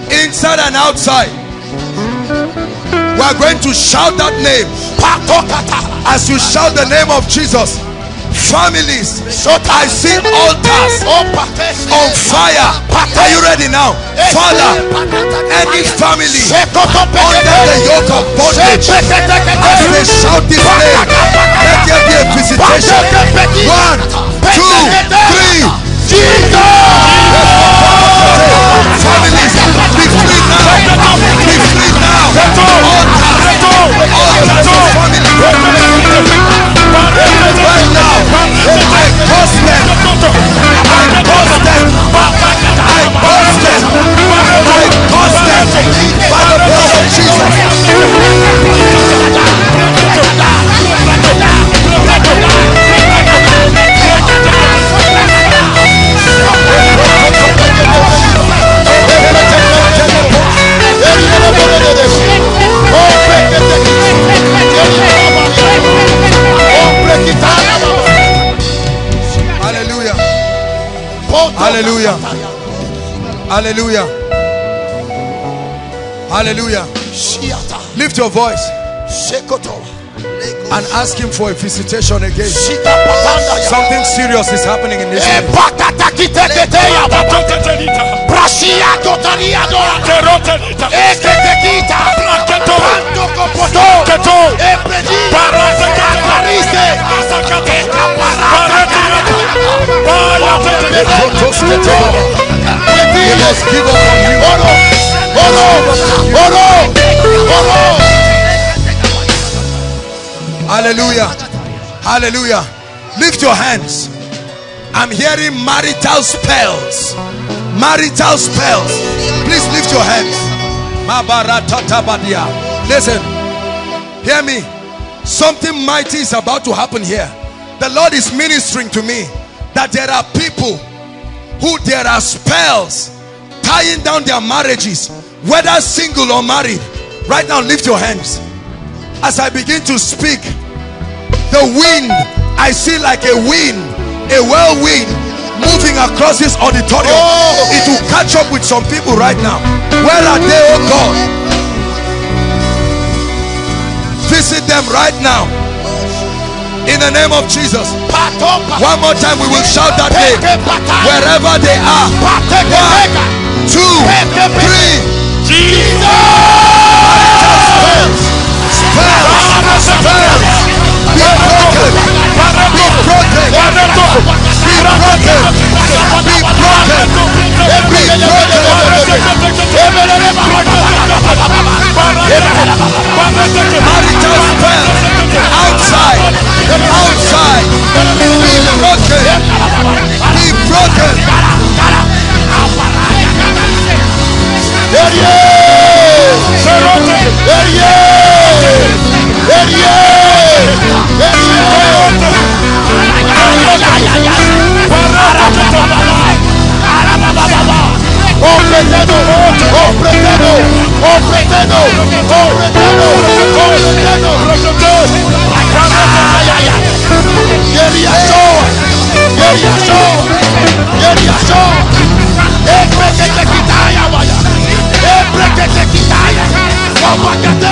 Inside and outside, we are going to shout that name. As you shout the name of Jesus, Families. I see altars. On fire. Are you ready now? Father, any family under the yoke of bondage, as they shout this name, let there be a visitation. One, two, three. Families, be free now. Be free now. Altars, altars. Right now, I Hallelujah. Hallelujah. Hallelujah. Lift your voice and ask him for a visitation again. Something serious is happening in this place. We must give up on you. Hallelujah. Hallelujah. Lift your hands. I'm hearing marital spells. Marital spells. Please lift your hands. Listen. Hear me. Something mighty is about to happen here. The Lord is ministering to me that there are people who there are spells tying down their marriages, whether single or married. Right now, lift your hands. As I begin to speak, the wind, I see like a wind, a whirlwind moving across this auditorium. It will catch up with some people right now. Where are they, oh God? Visit them right now. In the name of Jesus. One more time, we will shout that name. Wherever they are. One, two, three. Spells. Be broken. Be broken. Be broken. Be broken. Marital spells. Outside. Outside. Be broken. Be broken. ofrecelo, ofrecelo, que te que te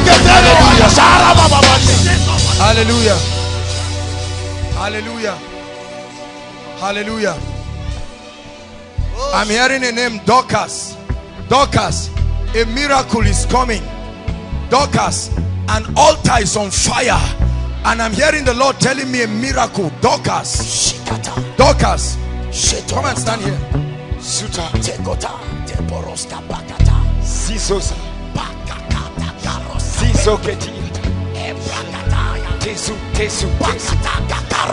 que te que te sara. Hallelujah. Hallelujah. Hallelujah. I'm hearing a name Dorcas. Dorcas, a miracle is coming. Dorcas, an altar is on fire. And I'm hearing the Lord telling me a miracle. Dorcas. Dorcas. Come and stand here. Sisos. Sisoketi. Tesu, tesu, tesu.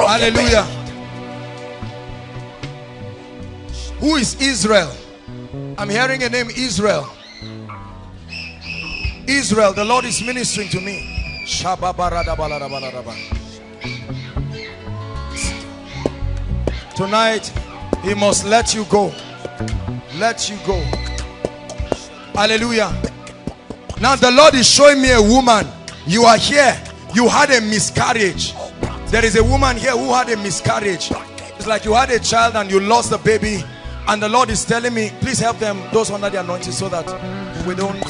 Hallelujah. Who is Israel? I'm hearing a name Israel. Israel, the Lord is ministering to me. Tonight, He must let you go. Let you go. Hallelujah. Now, the Lord is showing me a woman. You are here. You had a miscarriage. There is a woman here who had a miscarriage. It's like you had a child and you lost the baby. And the Lord is telling me, please help them, those under the anointing, so that we don't,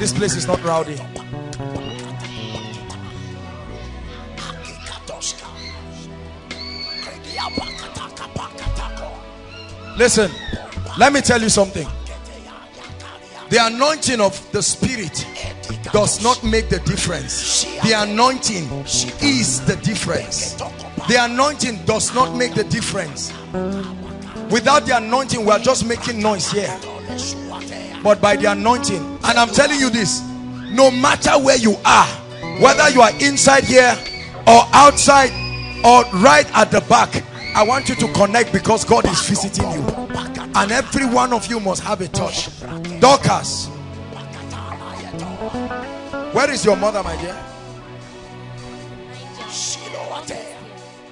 this place is not rowdy. Listen, let me tell you something. The anointing of the Spirit does not make the difference. The anointing is the difference. The anointing does not make the difference. Without the anointing, we are just making noise here. But by the anointing, and I'm telling you this, no matter where you are, whether you are inside here or outside or right at the back, I want you to connect because God is visiting you. And every one of you must have a touch. Dorcas, where is your mother, my dear?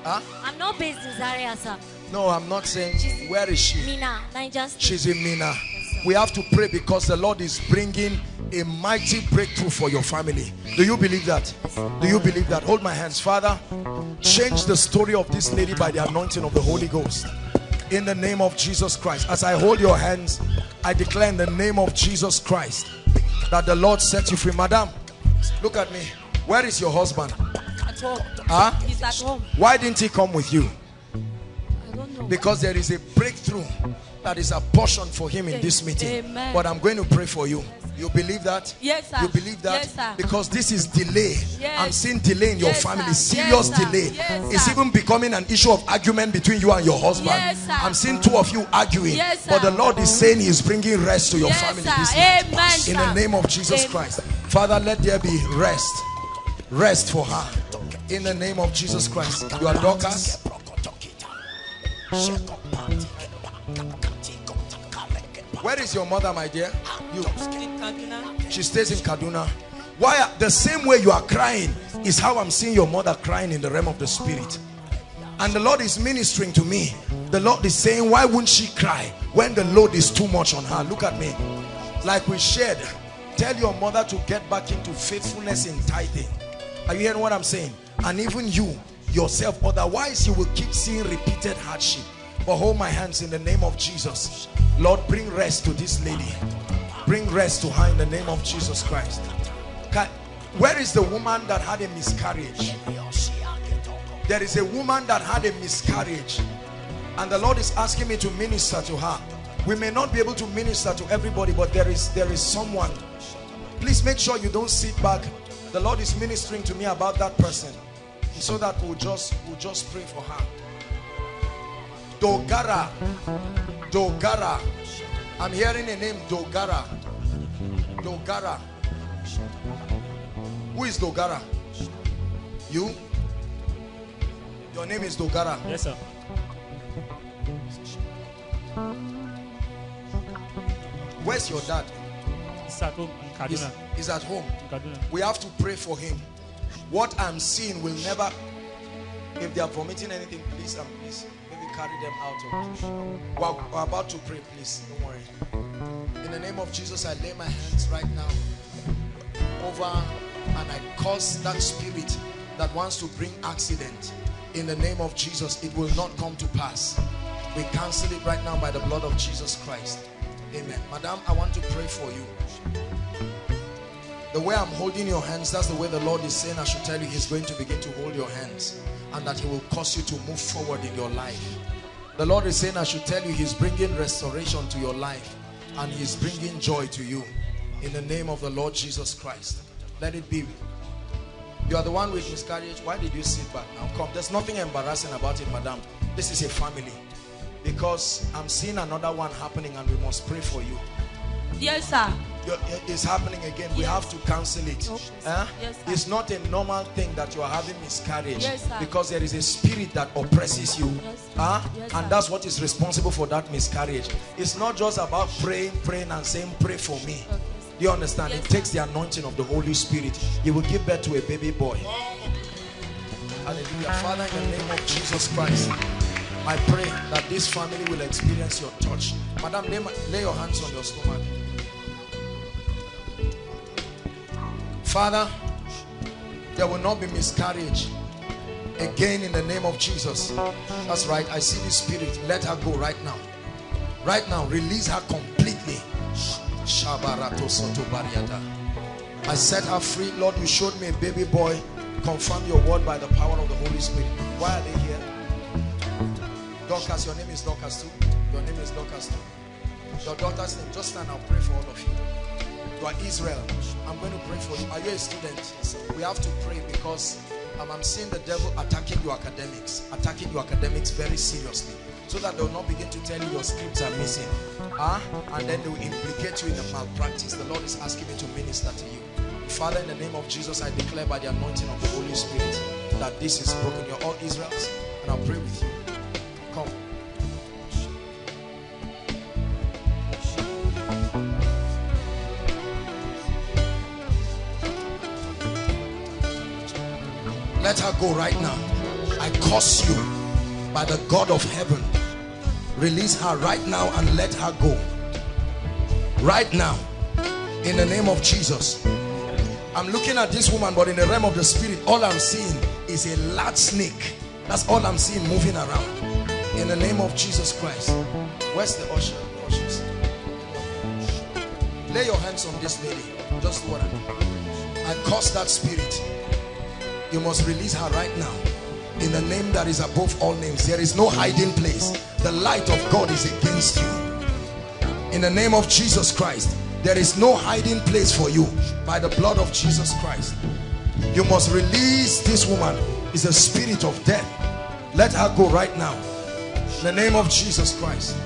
Huh? I'm not based in Zaria, sir. No, I'm not saying. She's- Where is she? Minna, Niger She's in Minna. We have to pray because the Lord is bringing a mighty breakthrough for your family. Do you believe that? Do you believe that? Hold my hands. Father, change the story of this lady by the anointing of the Holy Ghost. In the name of Jesus Christ. As I hold your hands, I declare in the name of Jesus Christ that the Lord set you free. Madam, look at me. Where is your husband? At home. Huh? He's at home. Why didn't he come with you? I don't know. because there is a breakthrough that is a portion for him in this meeting Amen. but i'm going to pray for you you believe that Yes, sir. you believe that Yes, sir. because this is delay Yes. i'm seeing delay in your Yes, family sir. serious Yes, delay Yes, it's even becoming an issue of argument between you and your husband Yes, sir. i'm seeing two of you arguing Yes, sir. but the lord is saying He's bringing rest to your Yes, family sir. this night Amen, in the name of jesus Amen. christ father let there be rest rest for her in the name of jesus christ you are Dorcas Where is your mother, my dear? You. She stays in Kaduna. Why? Uh, the same way you are crying is how I'm seeing your mother crying in the realm of the spirit. And the Lord is ministering to me. The Lord is saying, why wouldn't she cry when the load is too much on her? Look at me. Like we shared, tell your mother to get back into faithfulness in tithing. Are you hearing what I'm saying? And even you, yourself, otherwise you will keep seeing repeated hardship. But hold my hands in the name of Jesus. Lord, bring rest to this lady. Bring rest to her in the name of Jesus Christ. Where is the woman that had a miscarriage? There is a woman that had a miscarriage. And the Lord is asking me to minister to her. We may not be able to minister to everybody, but there is there is someone. Please make sure you don't sit back. The Lord is ministering to me about that person. So that we'll just we'll just pray for her. Dogara. Dogara. I'm hearing a name Dogara. Dogara. Who is Dogara? You? Your name is Dogara. Yes, sir. Where's your dad? He's at home in Kaduna. he's at home. In Kaduna. We have to pray for him. What I'm seeing will never. If they are vomiting anything, please and please, maybe carry them out of. We're, we're about to pray, please. Don't worry. In the name of Jesus, I lay my hands right now over and I cause that spirit that wants to bring accident. In the name of Jesus, it will not come to pass. We cancel it right now by the blood of Jesus Christ. Amen. Madam, I want to pray for you. The way I'm holding your hands, that's the way the Lord is saying I should tell you He's going to begin to hold your hands and that He will cause you to move forward in your life. The Lord is saying I should tell you He's bringing restoration to your life and He's bringing joy to you in the name of the Lord Jesus Christ. Let it be. You are the one with miscarriage. Why did you sit back now? Come. There's nothing embarrassing about it, madam. This is a family. Because I'm seeing another one happening and we must pray for you. Yes, sir. It's happening again. We have to cancel it. Huh? Yes. It's not a normal thing that you are having miscarriage Yes, because there is a spirit that oppresses you. Yes. Huh? Yes, and that's what is responsible for that miscarriage. It's not just about praying, praying, and saying, Pray for me. Okay. Do you understand? Yes, it takes the anointing of the Holy Spirit. You will give birth to a baby boy. Hallelujah. Father, in the name of Jesus Christ, I pray that this family will experience your touch. Madam, lay, lay your hands on your stomach. Father, there will not be miscarriage again in the name of Jesus. That's right. I see the spirit. Let her go right now. Right now, release her completely. I set her free. Lord, you showed me a baby boy. Confirm your word by the power of the Holy Spirit. Why are they here? Dorcas, your name is Dorcas too. Your name is Dorcas. too. Your daughter's name. Just stand. I'll pray for all of you. You are Israel. I'm going to pray for you. Are you a student? We have to pray because um, I'm seeing the devil attacking your academics, attacking your academics very seriously, so that they will not begin to tell you your scripts are missing, huh? and then they will implicate you in a malpractice. The Lord is asking me to minister to you. Father, in the name of Jesus, I declare by the anointing of the Holy Spirit that this is broken. You're all Israels, and I'll pray with you. Let her go right now. I curse you by the God of heaven. Release her right now and let her go. Right now. In the name of Jesus. I'm looking at this woman, but in the realm of the spirit, all I'm seeing is a large snake. That's all I'm seeing moving around. In the name of Jesus Christ. Where's the usher? Lay your hands on this lady. Just one. I curse that spirit. You must release her right now. In the name that is above all names. There is no hiding place. The light of God is against you. In the name of Jesus Christ. There is no hiding place for you. By the blood of Jesus Christ. You must release this woman. Is a spirit of death. Let her go right now. In the name of Jesus Christ.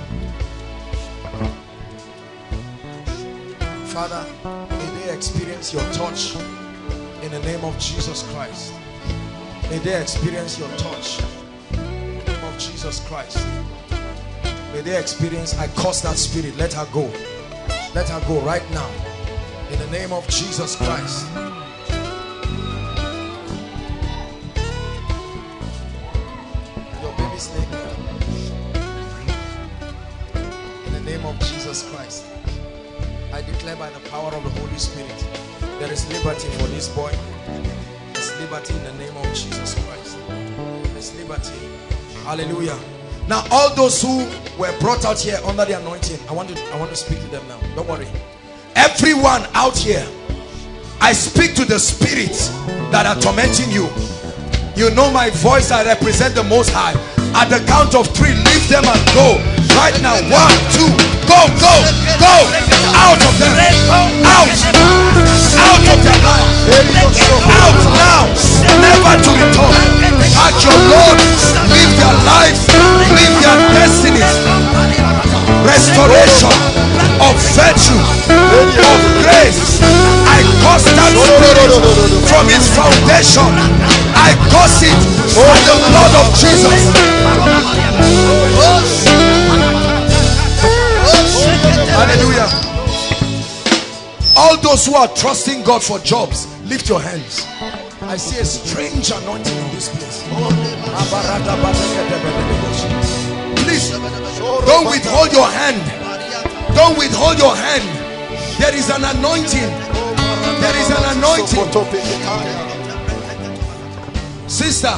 Father, may they experience your touch in the name of Jesus Christ. May they experience your touch in the name of Jesus Christ. May they experience, I curse that spirit. Let her go. Let her go right now. In the name of Jesus Christ. Your baby's. In the name of Jesus Christ. I declare by the power of the Holy Spirit, there is liberty for this boy. There's liberty in the name of Jesus Christ. There's liberty. Hallelujah. Now, all those who were brought out here under the anointing, I want to, I want to speak to them now. Don't worry. Everyone out here, I speak to the spirits that are tormenting you. You know my voice, I represent the Most High. At the count of three, leave them and go. Right now, one, two, go, go, go. Out of them. Out. Out of their life. Out now. Never to return. At your Lord, live their lives, live their destinies. Restoration of virtue, of grace. I curse that spirit from its foundation. I curse it by the blood of Jesus. Hallelujah. All those who are trusting God for jobs, lift your hands. I see a strange anointing in this place. Please don't withhold your hand. Don't withhold your hand. There is an anointing. There is an anointing. Sister,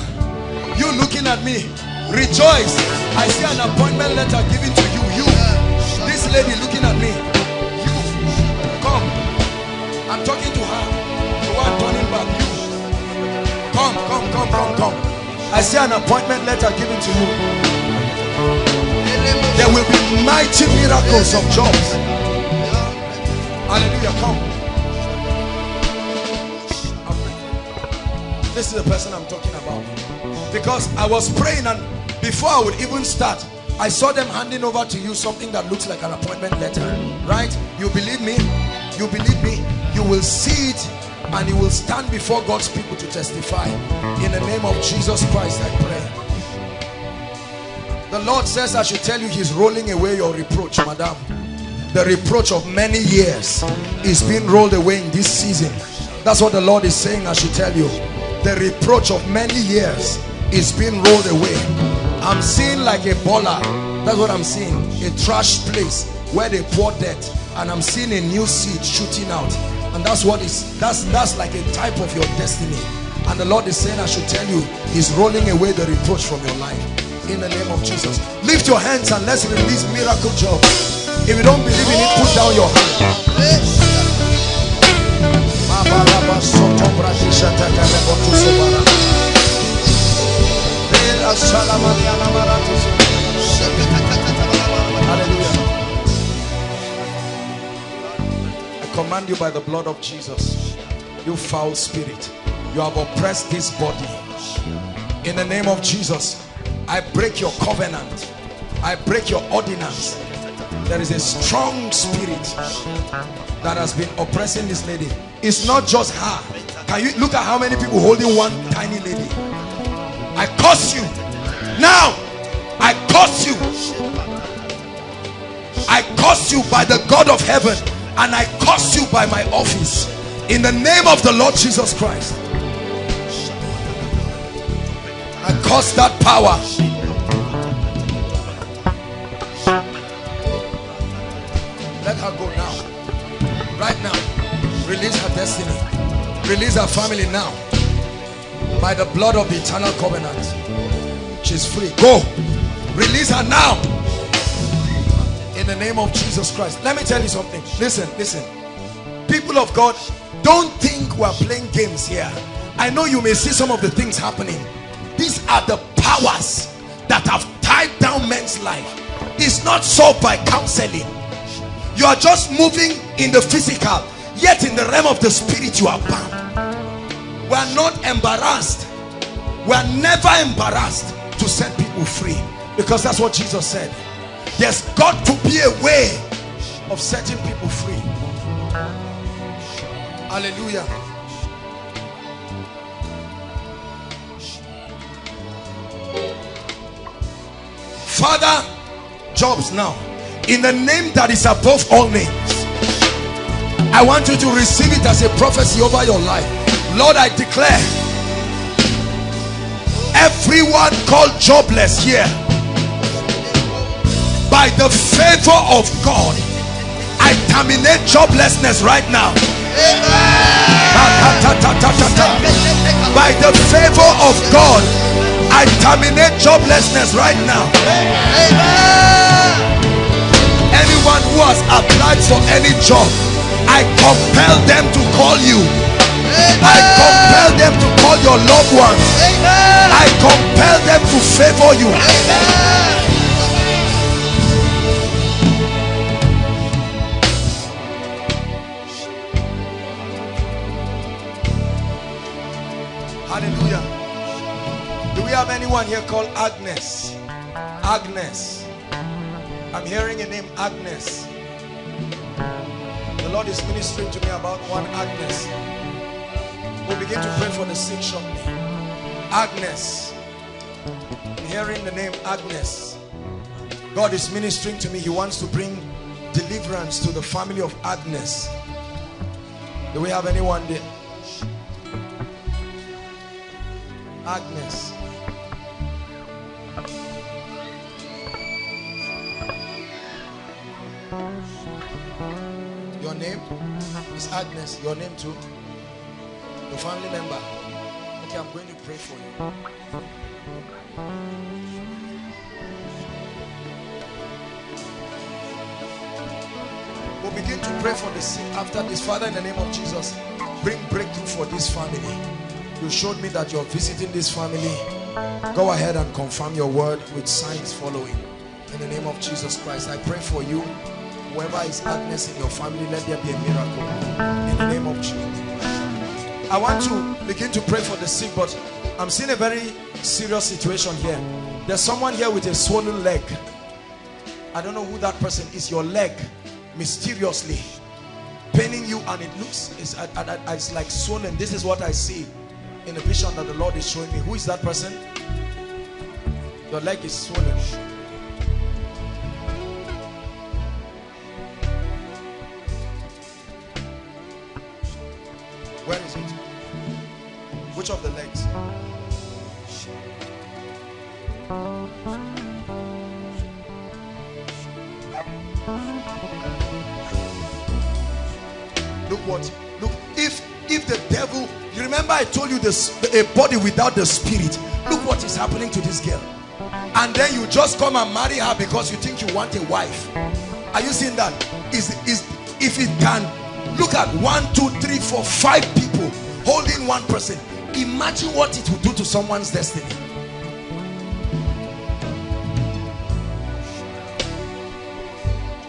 you looking at me, rejoice. I see an appointment letter given to you. You, this lady looking at me. I'm talking to her. You are turning back. Come, come, come, come, come. I see an appointment letter given to you. There will be mighty miracles of jobs. Hallelujah. Come. This is the person I'm talking about. Because I was praying and before I would even start, I saw them handing over to you something that looks like an appointment letter. Right? You believe me? You believe me? You will see it and you will stand before God's people to testify. In the name of Jesus Christ, I pray. The Lord says I should tell you he's rolling away your reproach, madam. The reproach of many years is being rolled away in this season. That's what the Lord is saying I should tell you. The reproach of many years is being rolled away. I'm seeing like a baller. That's what I'm seeing. A trash place where they pour debt. And I'm seeing a new seed shooting out. And that's what is that's that's like a type of your destiny. And the Lord is saying I should tell you, He's rolling away the reproach from your life. In the name of Jesus. Lift your hands and let's release miracle job. If you don't believe in it, put down your hand. You by the blood of Jesus. You foul spirit. You have oppressed this body. In the name of Jesus, I break your covenant. I break your ordinance. There is a strong spirit that has been oppressing this lady. It's not just her. Can you look at how many people holding one tiny lady? I curse you. Now, I curse you. I curse you by the God of heaven and I curse you by my office in the name of the Lord Jesus Christ. I curse that power. Let her go now. Right now. Release her destiny. Release her family now. By the blood of the eternal covenant. She's free. Go. Release her now. In the name of Jesus Christ. Let me tell you something. Listen, listen. People of God, don't think we're playing games here. I know you may see some of the things happening. These are the powers that have tied down men's life. It's not solved by counseling. You are just moving in the physical, yet in the realm of the spirit you are bound. We are not embarrassed. We are never embarrassed to set people free because that's what Jesus said. There's got to be a way of setting people free. Hallelujah. Father, jobs now. In the name that is above all names. I want you to receive it as a prophecy over your life. Lord, I declare everyone called jobless here by the favor of God I terminate joblessness right now. By the favor of God I terminate joblessness right now. Anyone who has applied for any job I compel them to call you. I compel them to call your loved ones. I compel them to favor you Do we have anyone here called Agnes? Agnes. I'm hearing a name, Agnes. The Lord is ministering to me about one Agnes. We'll begin to pray for the sick shortly. Agnes. I'm hearing the name Agnes. God is ministering to me. He wants to bring deliverance to the family of Agnes. Do we have anyone there? Agnes. Your name is Agnes. Your name too. Your family member. Okay, I'm going to pray for you. We'll begin to pray for the sick after this. Father, in the name of Jesus, bring breakthrough for this family. You showed me that you're visiting this family. Go ahead and confirm your word with signs following. In the name of Jesus Christ, I pray for you. Whoever is Agnes in your family, let there be a miracle. In the name of Jesus. I want to begin to pray for the sick, but I'm seeing a very serious situation here. There's someone here with a swollen leg. I don't know who that person is. Your leg, mysteriously paining you, and it looks it's, it's like swollen. This is what I see in the vision that the Lord is showing me. Who is that person? Your leg is swollen. Where is it? Which of the legs? Look what look if if the devil you remember I told you this a body without the spirit look what is happening to this girl and then you just come and marry her because you think you want a wife are you seeing that is is if it can look at one two three four five people holding one person imagine what it will do to someone's destiny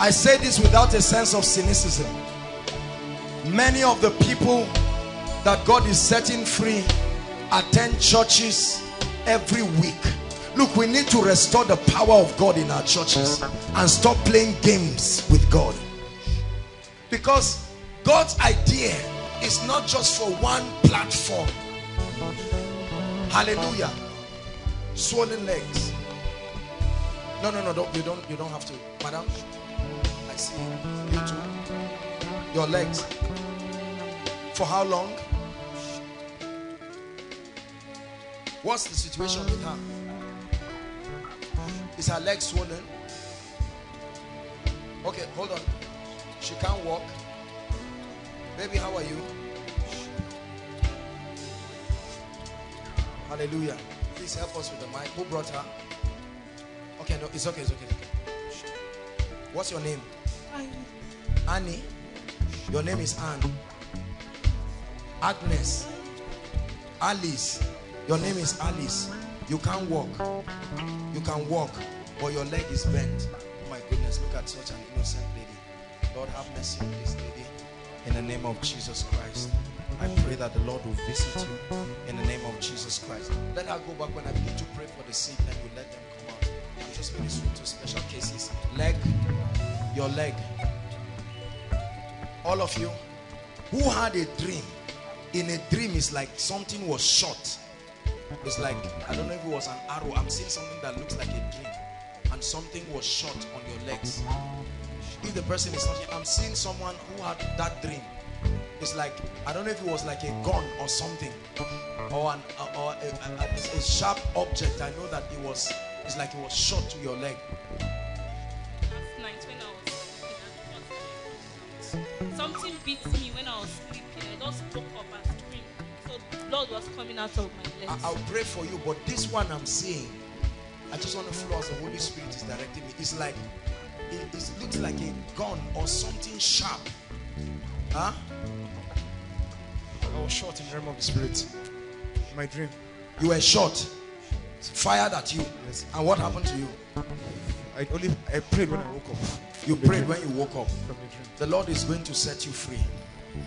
I say this without a sense of cynicism Many of the people that God is setting free attend churches every week. Look, we need to restore the power of God in our churches and stop playing games with God. Because God's idea is not just for one platform. Hallelujah. Swollen legs. No, no, no, don't you don't you don't have to. Madam, I see you too. Your legs. For how long? What's the situation with her? Is her leg swollen? Okay, hold on. She can't walk. Baby, how are you? Hallelujah. Please help us with the mic. Who brought her? Okay, no, it's okay, it's okay. What's your name? Annie. Your name is Anne. Agnes. Alice. Your name is Alice. You can't walk. You can walk, but your leg is bent. Oh my goodness, look at such an innocent lady. Lord, have mercy on this lady. In the name of Jesus Christ. I pray that the Lord will visit you in the name of Jesus Christ. Let her go back when I begin to pray for the sick, then you let them come out. I'm just ministering to special cases. Leg, your leg. All of you who had a dream. In a dream, it's like something was shot. It's like, I don't know if it was an arrow. I'm seeing something that looks like a dream. And something was shot on your legs. If the person is not here, I'm seeing someone who had that dream. It's like, I don't know if it was like a gun or something. Or, an, or a, a, a, sharp object. I know that it was, it's like it was shot to your leg. Last night when I was sleeping, something beat me when I was sleeping. I just woke up and screamed. So blood was coming out of my legs. I'll pray for you, but this one I'm seeing, I just want to flow as the Holy Spirit is directing me. It's like, it, it looks like a gun or something sharp. Huh? I was shot in the realm of the spirit. My dream. You were shot, fired at you. Yes. And what happened to you? I only I prayed when I woke up. You prayed dream. when you woke up. From the dream. The Lord is going to set you free.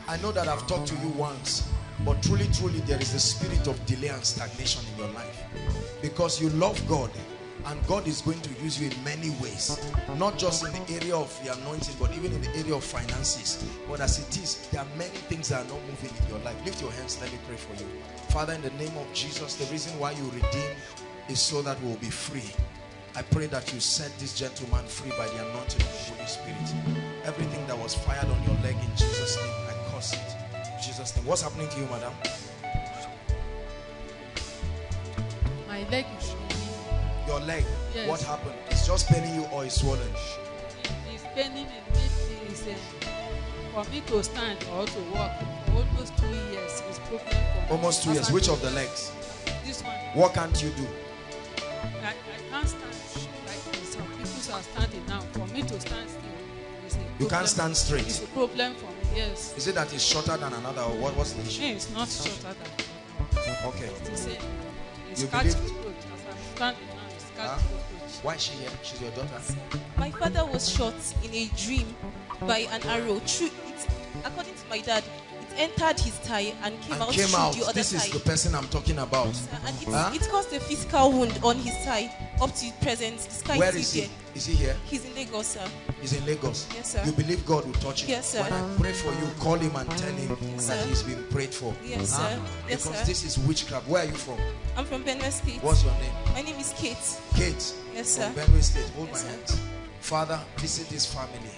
I know that I've talked to you once, but truly, truly, there is a spirit of delay and stagnation in your life because you love God and God is going to use you in many ways, not just in the area of the anointing, but even in the area of finances. But as it is, there are many things that are not moving in your life. Lift your hands, let me pray for you. Father, in the name of Jesus, the reason why you redeem is so that we will be free. I pray that you set this gentleman free by the anointing of the Holy Spirit. Everything that was fired on your leg in Jesus' name, I curse it. In Jesus' name. What's happening to you, madam? My leg is. Your leg. Yes. What happened? It's just paining you or it's swollen. It's paining and it is for me to stand or to walk for almost two years is problem for me. Almost two years. Which of the legs? This one. What can't you do? I, I can't stand like some people are standing now. For me to stand still is a You can't stand straight. It's a problem for me. Yes. Is it that it's shorter than another or what, what's the issue? It's not shorter than. Okay. It's the same. It's You believe- cockroach. Standing now, it's catch Huh? Why is she here? She's your daughter. My father was shot in a dream by an arrow. Through it, according to my dad, entered his thigh and came And out came out. the other This is the person I'm talking about. Uh, and it, Huh? it caused a physical wound on his thigh up to present. This guy Where is he? there. Is he here? He's in Lagos, sir. He's in Lagos. Yes, sir. You believe God will touch him? Yes, sir. When I pray for you, call him and tell him Yes, that he's been prayed for. Yes, Huh? sir. Yes, because sir. this is witchcraft. Where are you from? I'm from Benue State. What's your name? My name is Kate. Kate. Yes, sir. From Benue State. Hold Yes, my sir. hands. Father, visit this family.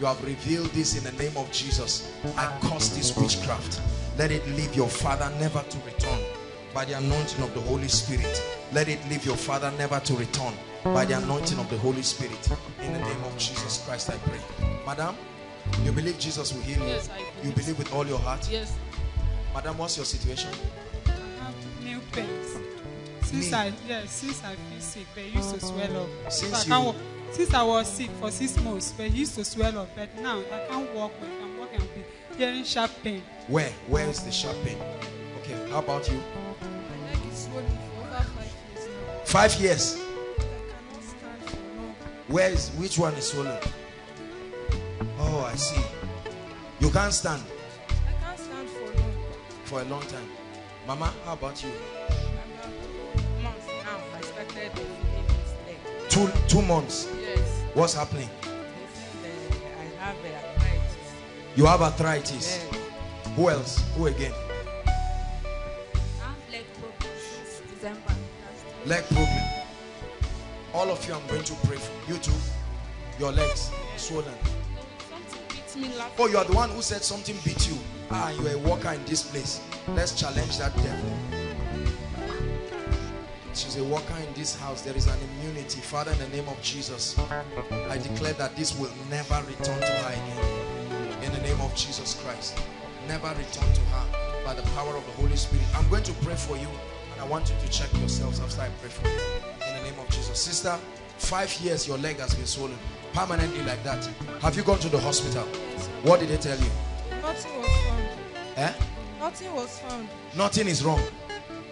You have revealed this in the name of Jesus. I curse this witchcraft. Let it leave your father never to return by the anointing of the Holy Spirit. Let it leave your father never to return by the anointing of the Holy Spirit. In the name of Jesus Christ, I pray. Madam, you believe Jesus will heal you? Yes, I You believe with all your heart? Yes. Madam, what's your situation? I have new pains. Since Knee. I yes, since I feel sick, they used to swell up. Since so I you-. Since I was sick for six months, they used to swell up, but now I can't walk. well. I'm walking and be hearing sharp pain. Where? Where is the sharp pain? Okay, how about you? My leg is swollen for over five years now. Five years. I cannot stand for long. Where is which one is swollen? Oh, I see. You can't stand. I can't stand for long. For a long time. Mama, how about you? Months now, I started feeling this leg. Two two months. Yes. What's happening? They said, uh, I have arthritis. You have arthritis. Yes. Who else? Who again? Leg problem since December last year. Leg problem. All of you, I'm going to pray for you too. Your legs swollen. Something beat me last Oh, you are the one who said something beat you. Ah, you are a worker in this place. Let's challenge that devil. She's a worker in this house. There is an immunity. Father, in the name of Jesus, I declare that this will never return to her again. In the name of Jesus Christ. Never return to her by the power of the Holy Spirit. I'm going to pray for you. And I want you to check yourselves after I pray for you. In the name of Jesus. Sister, five years your leg has been swollen. Permanently like that. Have you gone to the hospital? What did they tell you? Nothing was found. Eh? Nothing was found. Nothing is wrong.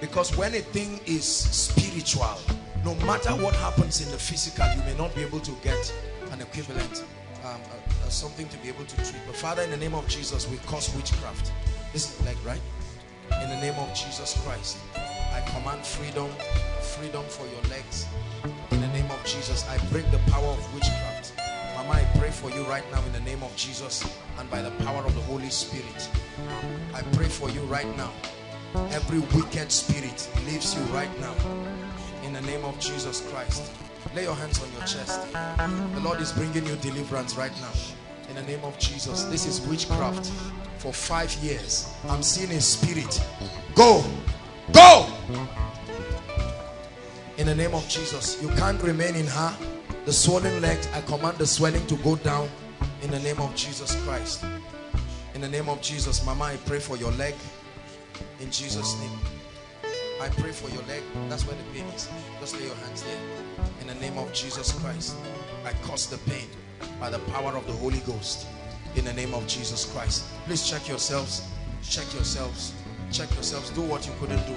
Because when a thing is spiritual, no matter what happens in the physical, you may not be able to get an equivalent, um, uh, uh, something to be able to treat. But Father, in the name of Jesus, we cause witchcraft. This is leg, right? In the name of Jesus Christ, I command freedom, freedom for your legs. In the name of Jesus, I break the power of witchcraft. Mama, I pray for you right now in the name of Jesus and by the power of the Holy Spirit. I pray for you right now. Every wicked spirit leaves you right now. In the name of Jesus Christ. Lay your hands on your chest. The Lord is bringing you deliverance right now. In the name of Jesus. This is witchcraft. For five years. I'm seeing a spirit. Go. Go. In the name of Jesus. You can't remain in her. The swollen legs. I command the swelling to go down. In the name of Jesus Christ. In the name of Jesus. Mama, I pray for your leg in Jesus name. I pray for your leg. That's where the pain is. Just lay your hands there. In the name of Jesus Christ I cause the pain by the power of the Holy Ghost. In the name of Jesus Christ. Please check yourselves. Check yourselves. Check yourselves. Do what you couldn't do.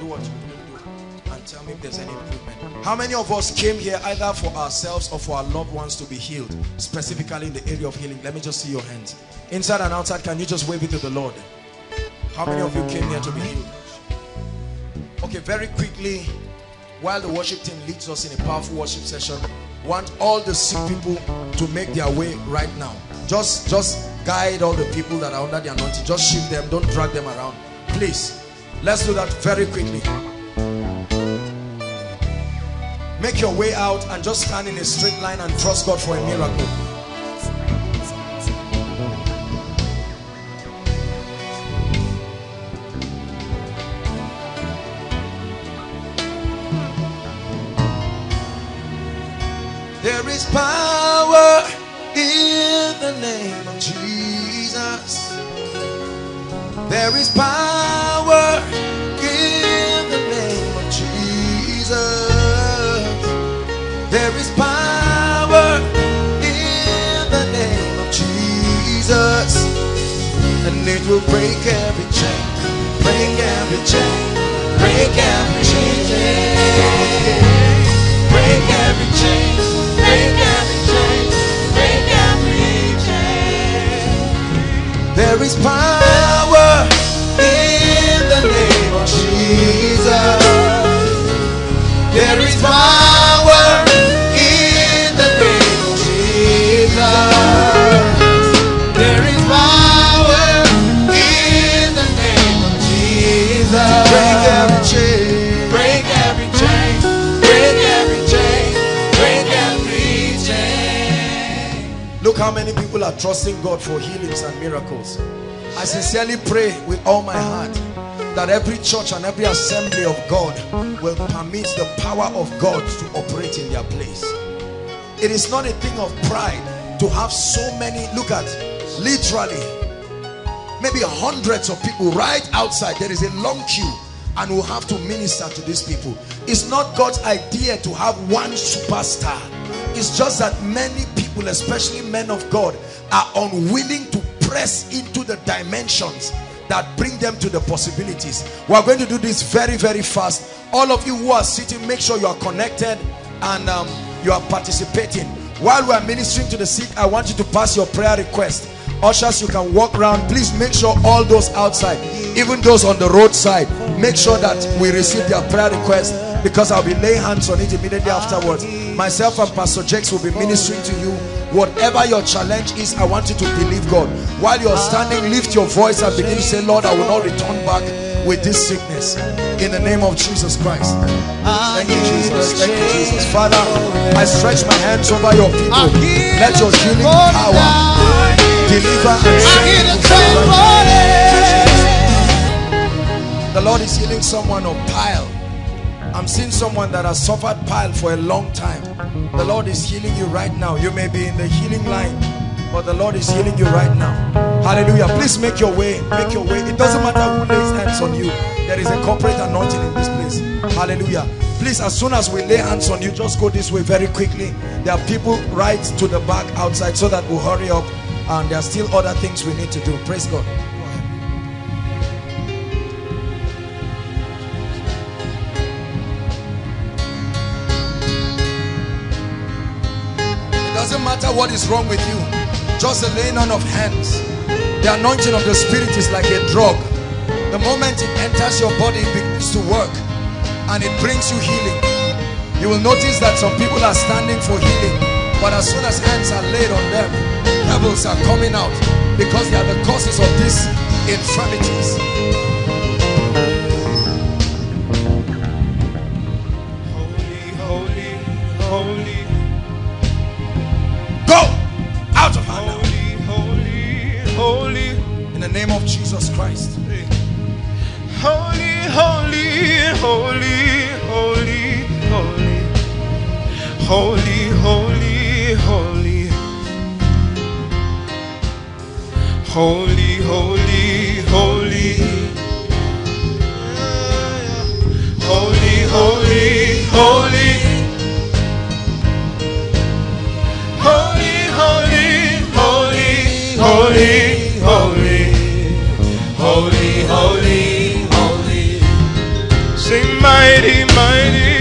Do what you couldn't do. And tell me if there's any improvement. How many of us came here either for ourselves or for our loved ones to be healed specifically in the area of healing? Let me just see your hands. Inside and outside can you just wave it to the Lord how many of you came here to be healed? Okay, very quickly, while the worship team leads us in a powerful worship session, want all the sick people to make their way right now. Just, just guide all the people that are under the anointing. Just shift them. Don't drag them around. Please, let's do that very quickly. Make your way out and just stand in a straight line and trust God for a miracle. The name of Jesus. There is power in the name of Jesus. There is power in the name of Jesus. And it will break every chain, break every chain, break every chain, Power are trusting God for healings and miracles. I sincerely pray with all my heart that every church and every assembly of God will permit the power of God to operate in their place. It is not a thing of pride to have so many, look at, literally, maybe hundreds of people right outside. There is a long queue and we'll have to minister to these people. It's not God's idea to have one superstar. It's just that many people, especially men of God, are unwilling to press into the dimensions that bring them to the possibilities. We are going to do this very, very fast. All of you who are sitting, make sure you are connected and um, you are participating. While we are ministering to the sick, I want you to pass your prayer request. Ushers, you can walk around. Please make sure all those outside, even those on the roadside, make sure that we receive their prayer request because I'll be laying hands on it immediately afterwards. Myself and Pastor Jakes will be ministering to you. Whatever your challenge is, I want you to believe God. While you're standing, lift your voice and begin to say, Lord, I will not return back with this sickness. In the name of Jesus Christ. Thank you, Jesus. Thank you, Jesus. Father, I stretch my hands over your people. Let your healing power deliver and set The Lord is healing someone of pile. I'm seeing someone that has suffered pile for a long time. The Lord is healing you right now. You may be in the healing line, but the Lord is healing you right now. Hallelujah. Please make your way. Make your way. It doesn't matter who lays hands on you. There is a corporate anointing in this place. Hallelujah. Please, as soon as we lay hands on you, just go this way very quickly. There are people right to the back outside so that we'll hurry up. And there are still other things we need to do. Praise God. Matter what is wrong with you. Just the laying on of hands. The anointing of the spirit is like a drug. The moment it enters your body, it begins to work and it brings you healing. You will notice that some people are standing for healing, but as soon as hands are laid on them, devils are coming out because they are the causes of these infirmities. Name of Jesus Christ. holy, holy, holy, holy, holy, holy, holy, holy, holy, holy, holy, holy, holy, holy. Holy, mighty, mighty,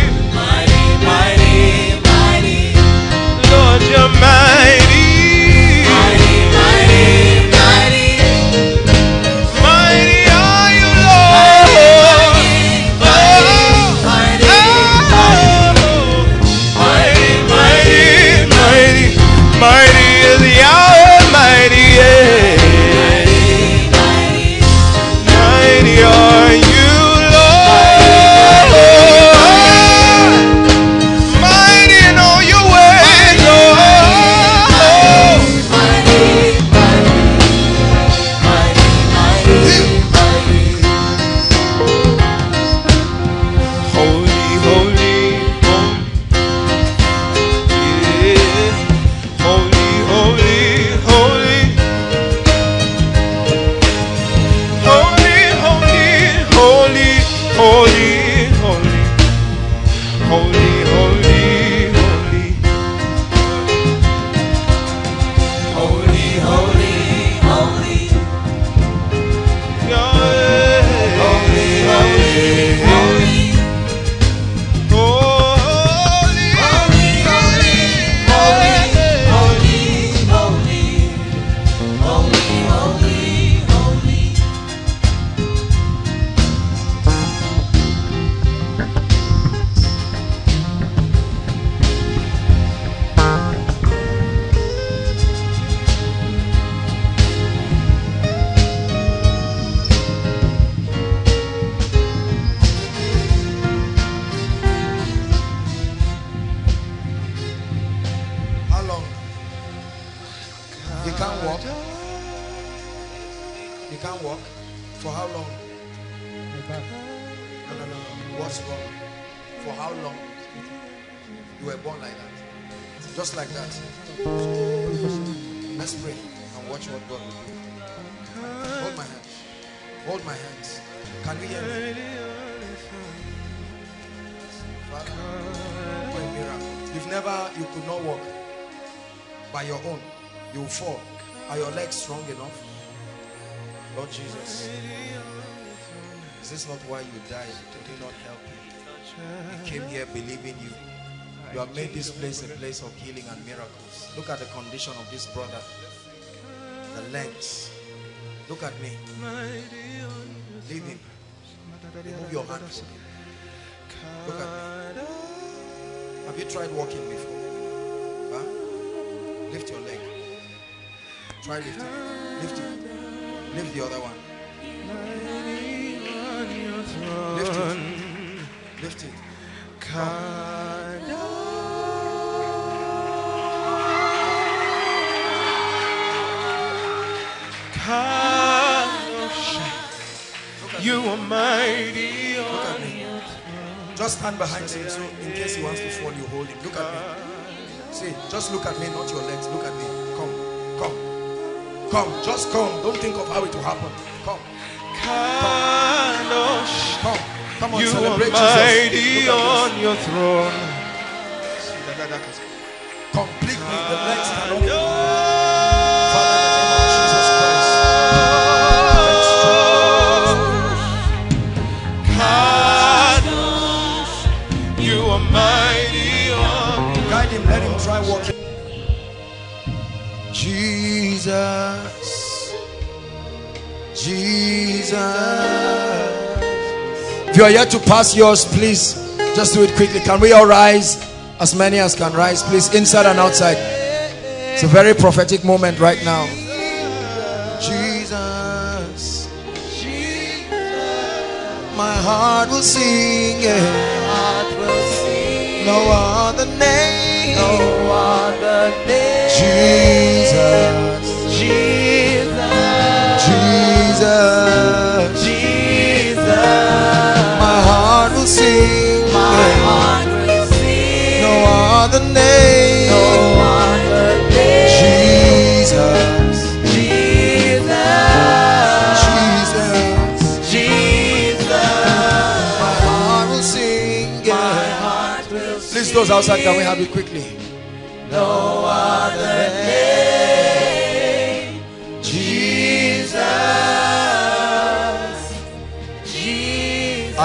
what God will do. Hold my hands. Hold my hands. Can you hear me? Father, a miracle. You've never, you could not walk by your own. You fall. Are your legs strong enough? Lord Jesus. Is this not why you died? Did he not help you? He came here believing you. You have made this place a place of healing and miracles. Look at the condition of this brother. The legs. Look at me. Leave him. Remove your hand. from him. Look at me. Have you tried walking before? Huh? Lift your leg. Try lifting. Lift it. Lift the other one. Lift it. Lift it. You are mighty. Look at me. Just stand behind him so in case he wants to fall, you hold him. Look at me. See, just look at me, not your legs. Look at me. Come, come, come. Just come. Don't think of how it will happen. Come. Come. Come. Come on, You are celebrate mighty Jesus. On your throne. Jesus. Jesus. If you are yet to pass yours, please just do it quickly. Can we all rise? As many as can rise, please, inside and outside. It's a very prophetic moment right now. Jesus. Jesus. my heart will sing. yeah. No other name. No other name. Jesus. Jesus. Jesus. Jesus. My heart will sing. My heart will sing. No other name. No other name. Jesus. Jesus. Jesus. Jesus. My heart will sing. My heart will. Please, those outside, can we have it quickly? No other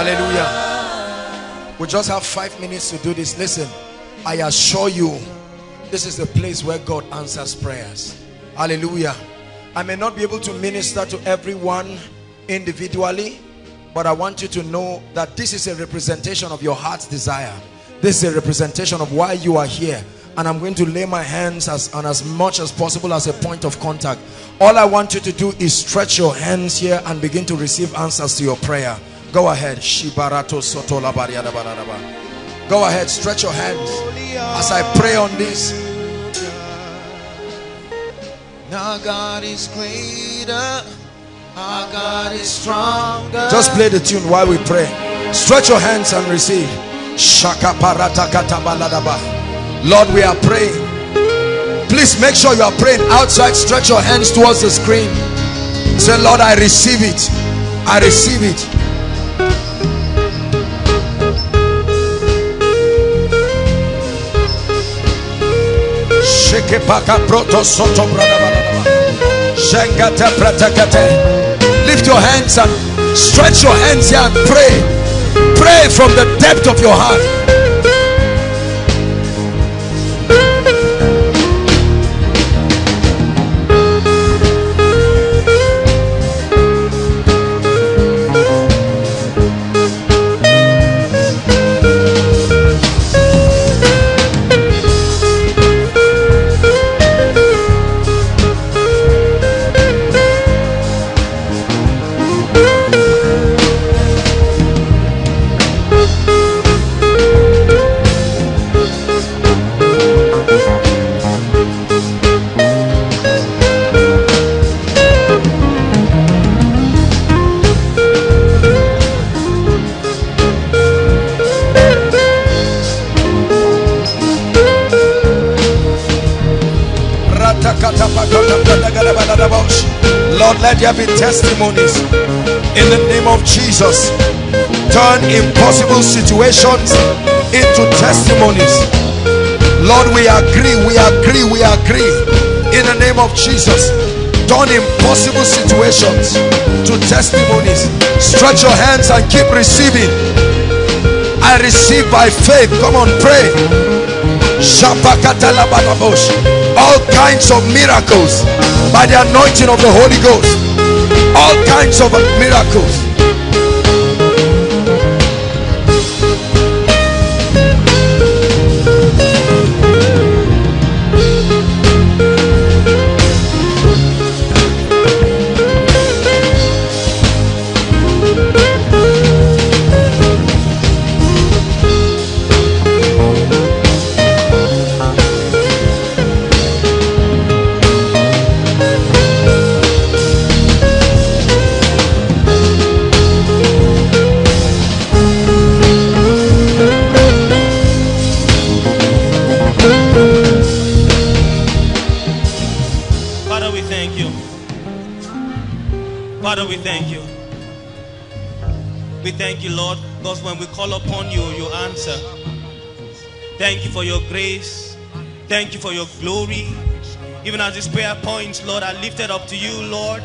Hallelujah. We just have five minutes to do this. Listen, I assure you, this is the place where God answers prayers. Hallelujah. I may not be able to minister to everyone individually, but I want you to know that this is a representation of your heart's desire. This is a representation of why you are here. And I'm going to lay my hands as, on as much as possible as a point of contact. All I want you to do is stretch your hands here and begin to receive answers to your prayer. Go ahead. Shibarato soto. Go ahead, stretch your hands as I pray on this. Our God is greater. Our God is stronger. Just play the tune while we pray. Stretch your hands and receive. Shaka parata kata baladaba. Lord, we are praying. Please make sure you are praying outside. Stretch your hands towards the screen. Say, Lord, I receive it. I receive it. Sheke paka proto soto. Shengate pratakate. Lift your hands and stretch your hands here and pray. Pray from the depth of your heart. Lord, let there be testimonies in the name of Jesus. Turn impossible situations into testimonies. Lord, we agree, we agree, we agree in the name of Jesus. Turn impossible situations to testimonies. Stretch your hands and keep receiving. I receive by faith. Come on, pray. All kinds of miracles by the anointing of the Holy Ghost. All kinds of miracles. Thank you, Lord, because when we call upon you, you answer. Thank you for your grace. Thank you for your glory. Even as this prayer points, Lord, I lift it up to you, Lord.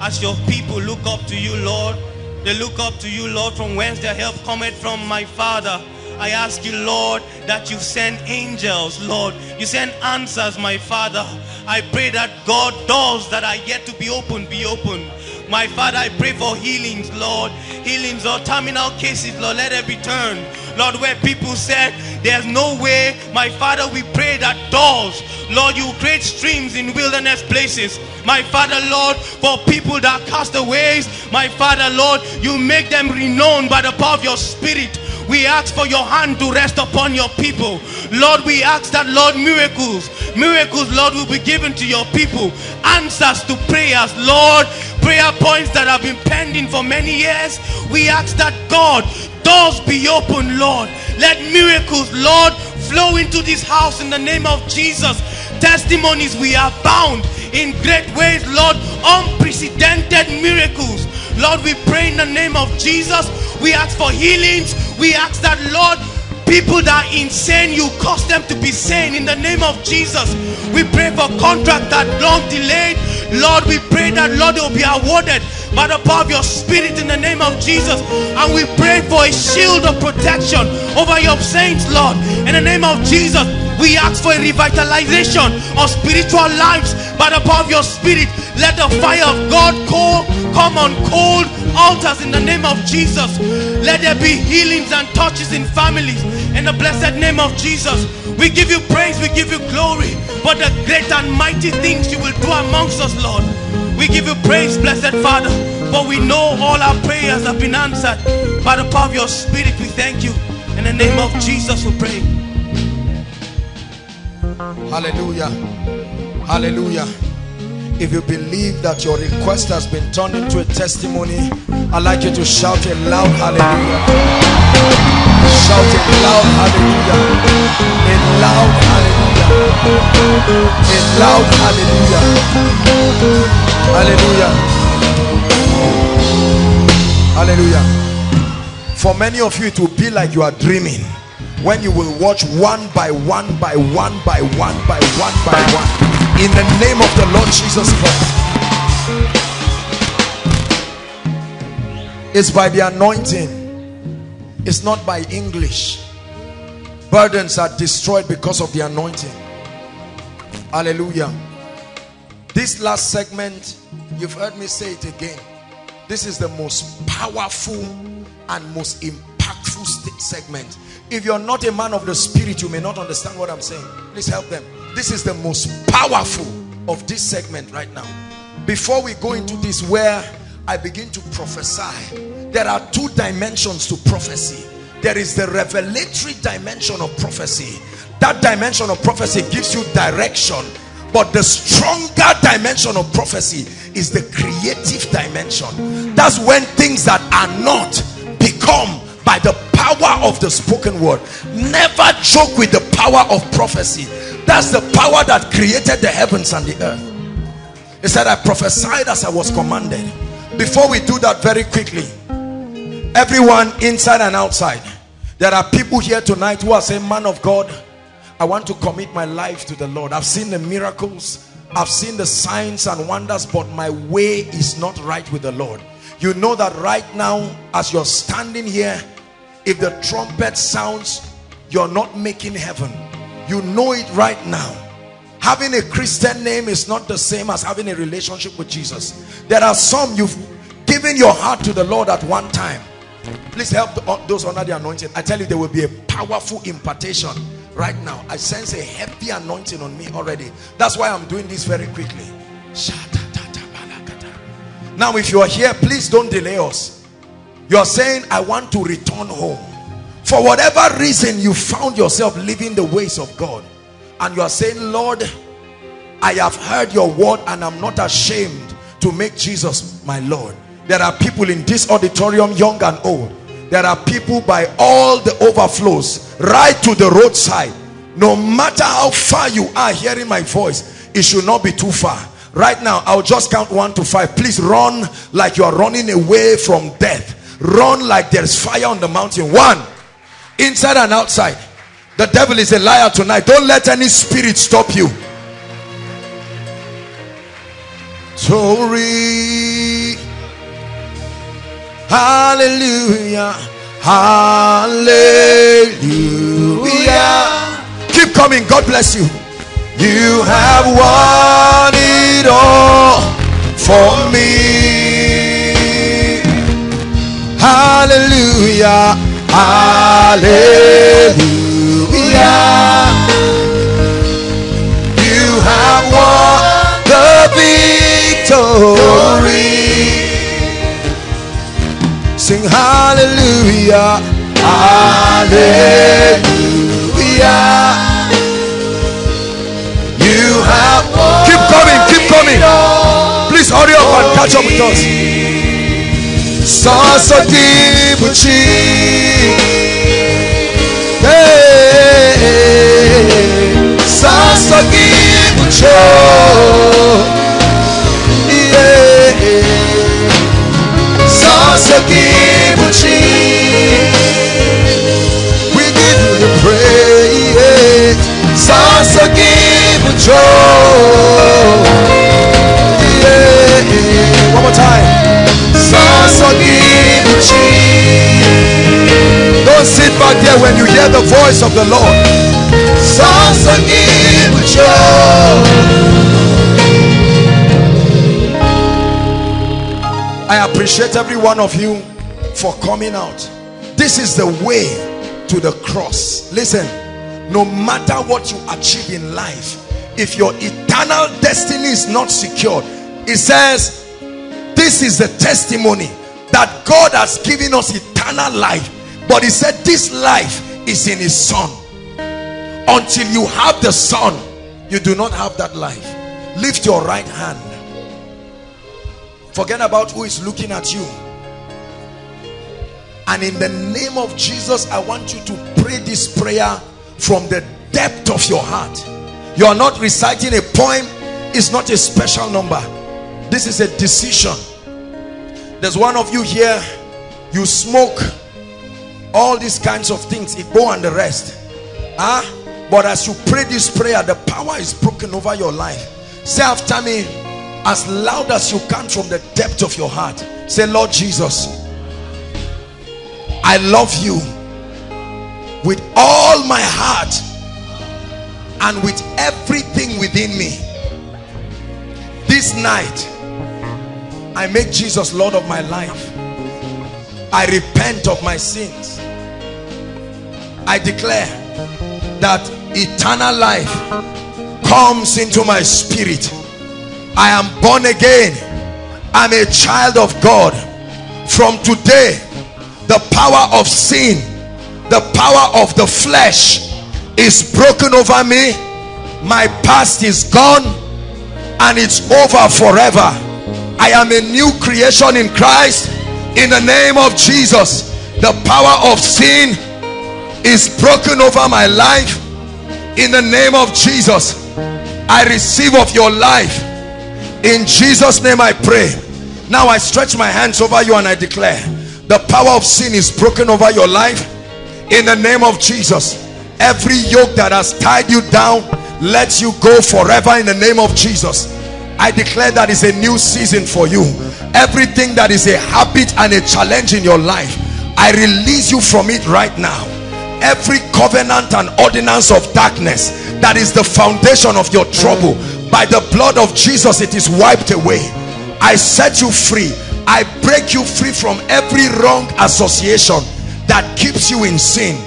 As your people look up to you, Lord, they look up to you, Lord, from whence their help cometh from my Father. I ask you, Lord, that you send angels, Lord. You send answers, my Father. I pray that God, doors that are yet to be opened, be opened. My Father, I pray for healings, Lord. Healings or terminal cases, Lord, let it be turned. Lord, where people said there's no way, my Father, we pray that doors, Lord, you create streams in wilderness places. My Father, Lord, for people that cast aways, my Father, Lord, you make them renowned by the power of your Spirit. We ask for your hand to rest upon your people. Lord, we ask that, Lord, miracles, miracles, Lord, will be given to your people. Answers to prayers, Lord, prayer points that have been pending for many years. We ask that, God, doors be open, Lord. Let miracles, Lord, flow into this house in the name of Jesus. Testimonies, we are bound in great ways, Lord, unprecedented miracles. Lord, we pray in the name of Jesus. We ask for healings. We ask that, Lord, people that are insane, you cause them to be sane in the name of Jesus. We pray for contract that long delayed. Lord, we pray that, Lord, will be awarded by the power of your spirit in the name of Jesus. And we pray for a shield of protection over your saints, Lord. In the name of Jesus, we ask for a revitalization of spiritual lives power of your spirit. Let the fire of God cold, come on cold altars in the name of Jesus. Let there be healings and touches in families in the blessed name of Jesus. We give you praise, we give you glory for the great and mighty things you will do amongst us, Lord. We give you praise, blessed Father, for we know all our prayers have been answered by the power of your spirit. We thank you. In the name of Jesus, we pray. Hallelujah. Hallelujah. If you believe that your request has been turned into a testimony, I'd like you to shout a loud hallelujah. Shout a loud hallelujah. A loud hallelujah. A loud hallelujah. Hallelujah. Hallelujah. For many of you, it will be like you are dreaming when you will watch one by one by one by one by one by one in the name of the Lord Jesus Christ. It's by the anointing, it's not by English. Burdens are destroyed because of the anointing. Hallelujah. This last segment, you've heard me say it again. This is the most powerful and most impactful segment. If you're not a man of the spirit, you may not understand what I'm saying. Please help them. This is the most powerful of this segment right now. Before we go into this where I begin to prophesy, there are two dimensions to prophecy. There is the revelatory dimension of prophecy. That dimension of prophecy gives you direction. But the stronger dimension of prophecy is the creative dimension. That's when things that are not become by the power of the spoken word. Never joke with the power of prophecy. That's the power that created the heavens and the earth. He said, I prophesied as I was commanded. Before we do that very quickly, everyone inside and outside, there are people here tonight who are saying, man of God, I want to commit my life to the Lord. I've seen the miracles. I've seen the signs and wonders, but my way is not right with the Lord. You know that right now, as you're standing here, if the trumpet sounds, you're not making heaven. You know it right now. Having a Christian name is not the same as having a relationship with Jesus. There are some you've given your heart to the Lord at one time. Please help uh, those under the anointing. I tell you, there will be a powerful impartation right now. I sense a heavy anointing on me already. That's why I'm doing this very quickly. Now, if you are here, please don't delay us. You are saying, I want to return home. For whatever reason, you found yourself living the ways of God. And you are saying, Lord, I have heard your word and I'm not ashamed to make Jesus my Lord. There are people in this auditorium, young and old. There are people by all the overflows, right to the roadside. No matter how far you are hearing my voice, it should not be too far. Right now, I'll just count one to five. Please run like you are running away from death. Run like there's fire on the mountain. One, inside and outside. The devil is a liar tonight. Don't let any spirit stop you. Tori. Hallelujah. Hallelujah. Keep coming. God bless you. You have won it all for me. Hallelujah. Hallelujah. You have won the victory. Sing hallelujah. Hallelujah. You have won. Keep coming, keep coming. Please hurry up and catch up with us. Sasa kibuchi. Hey, sasa kibucho. Yeah. Sasa kibuchi. We give you praise. One more time. Don't sit back there when you hear the voice of the Lord. I appreciate every one of you for coming out. This is the way to the cross. Listen, no matter what you achieve in life, if your eternal destiny is not secured, it says, This is the testimony that God has given us eternal life. But He said, This life is in His Son. Until you have the Son, you do not have that life. Lift your right hand. Forget about who is looking at you. And in the name of Jesus, I want you to pray this prayer from the depth of your heart. You are not reciting a poem, it's not a special number. This is a decision. There's one of you here, you smoke all these kinds of things, Igbo and the rest. Huh? But as you pray this prayer, the power is broken over your life. Say after me, as loud as you can from the depth of your heart. Say, Lord Jesus, I love you with all my heart and with everything within me. This night, I make Jesus Lord of my life. I repent of my sins. I declare that eternal life comes into my spirit. I am born again. I'm a child of God. From today, the power of sin, the power of the flesh is broken over me. My past is gone and it's over forever. I am a new creation in Christ. In the name of Jesus, the power of sin is broken over my life. In the name of Jesus, I receive of your life. In Jesus' name I pray. Now I stretch my hands over you and I declare the power of sin is broken over your life. In the name of Jesus, every yoke that has tied you down, let you go forever in the name of Jesus. I declare that is a new season for you. Everything that is a habit and a challenge in your life, I release you from it right now. every covenant and ordinance of darkness that is the foundation of your trouble by the blood of Jesus it is wiped away. I set you free. I break you free from every wrong association that keeps you in sin.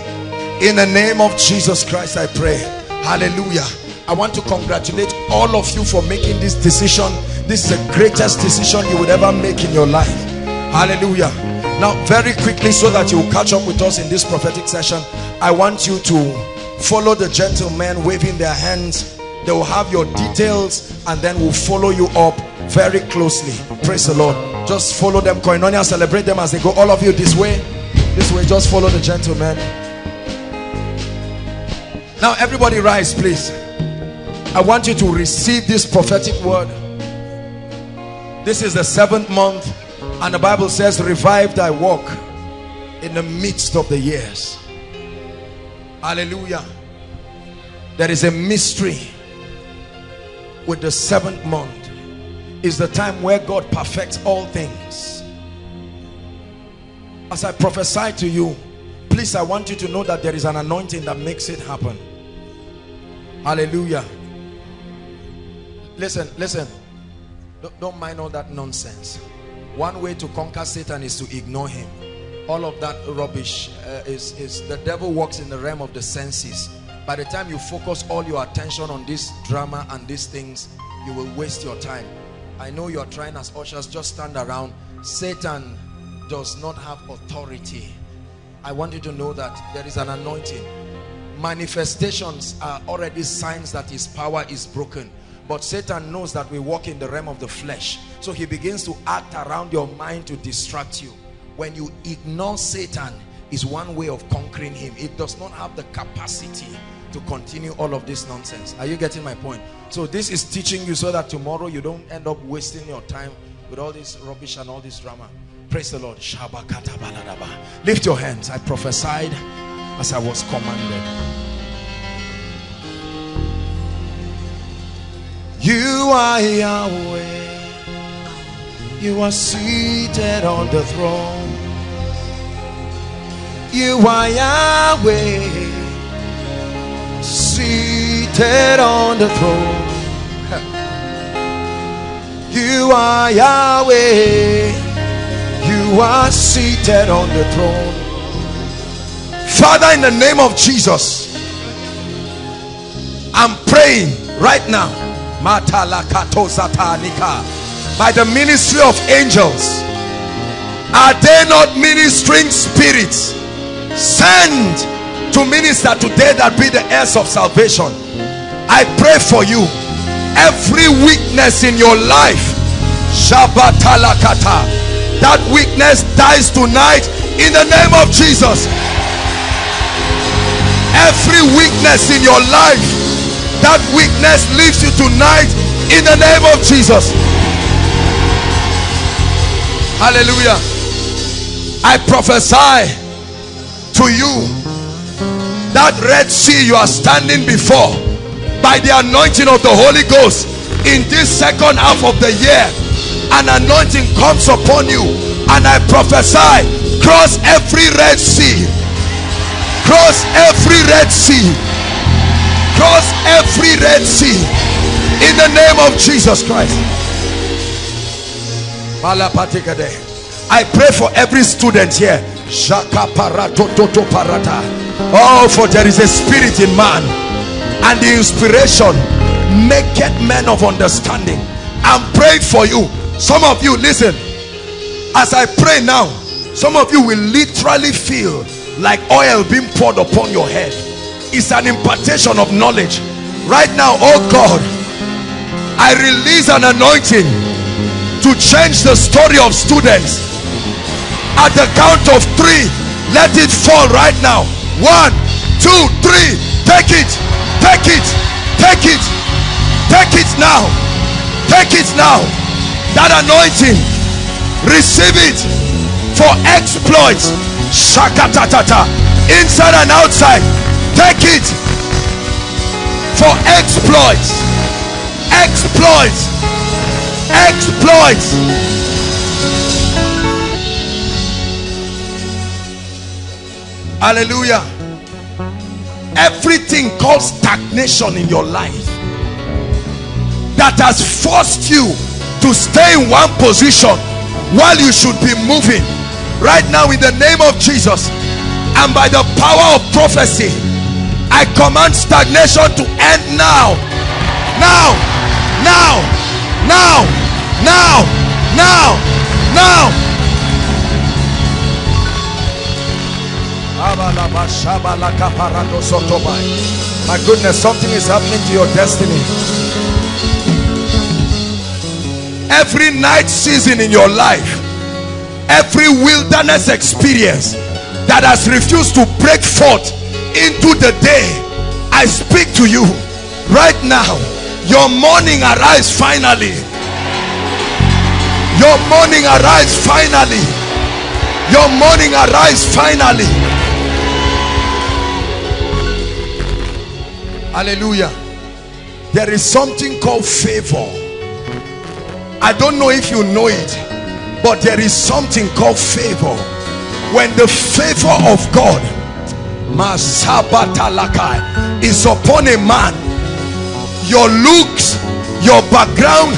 In the name of Jesus Christ I pray. Hallelujah I want to congratulate all of you for making this decision. This is the greatest decision you would ever make in your life. Hallelujah. Now very quickly so that you catch up with us in this prophetic session I want you to follow the gentlemen waving their hands. They will have your details and then will follow you up very closely. Praise the Lord. Just follow them. Koinonia celebrate them as they go. All of you this way. This way just follow the gentlemen now everybody rise please I want you to receive this prophetic word. This is the seventh month and the Bible says revive thy walk in the midst of the years. Hallelujah. There is a mystery with the seventh month. Is the time where God perfects all things. As I prophesy to you please I want you to know that there is an anointing that makes it happen. Hallelujah listen listen. Don't, mind all that nonsense. One way to conquer Satan is to ignore him. All of that rubbish uh, is, is the devil works in the realm of the senses. By the time you focus all your attention on this drama and these things you will waste your time. I know you're trying as ushers just stand around. Satan does not have authority. I want you to know that there is an anointing. Manifestations are already signs that his power is broken but Satan knows that we walk in the realm of the flesh. So he begins to act around your mind to distract you. When you ignore Satan is one way of conquering him. It does not have the capacity to continue all of this nonsense. Are you getting my point? So this is teaching you so that tomorrow you don't end up wasting your time with all this rubbish and all this drama. Praise the Lord. Lift your hands. I prophesied as I was commanded You are Yahweh. You are seated on the throne. You are Yahweh. Seated on the throne. You are Yahweh. You are seated on the throne. Father, in the name of Jesus, I'm praying right now by the ministry of angels are they not ministering spirits? Sent to minister today that be the heirs of salvation. I pray for you. Every weakness in your life that weakness dies tonight in the name of Jesus. Every weakness in your life that weakness leaves you tonight in the name of Jesus. Hallelujah. I prophesy to you that Red Sea you are standing before by the anointing of the Holy Ghost in this second half of the year. An anointing comes upon you and I prophesy cross every Red Sea. Cross every Red Sea cross every Red Sea in the name of Jesus Christ. I pray for every student here. Oh, for there is a spirit in man, and the inspiration make it men of understanding. I'm praying for you. Some of you, listen, as I pray now, some of you will literally feel like oil being poured upon your head is an impartation of knowledge. Right now oh God I release an anointing to change the story of students. At the count of three let it fall right now. One two three take it take it take it take it now take it now. That anointing receive it for exploits shakatatata inside and outside take it for exploits. Exploits. Exploits. Hallelujah. Everything called stagnation in your life that has forced you to stay in one position while you should be moving. Right now in the name of Jesus and by the power of prophecy I command stagnation to end now. Now. Now. Now. Now. Now. Now. My goodness something is happening to your destiny. Every night season in your life every wilderness experience that has refused to break forth into the day I speak to you. Right now your morning arrives finally. Your morning arrives finally. Your morning arrives finally. Hallelujah. There is something called favor. I don't know if you know it but there is something called favor. When the favor of God is upon a man. Your looks your background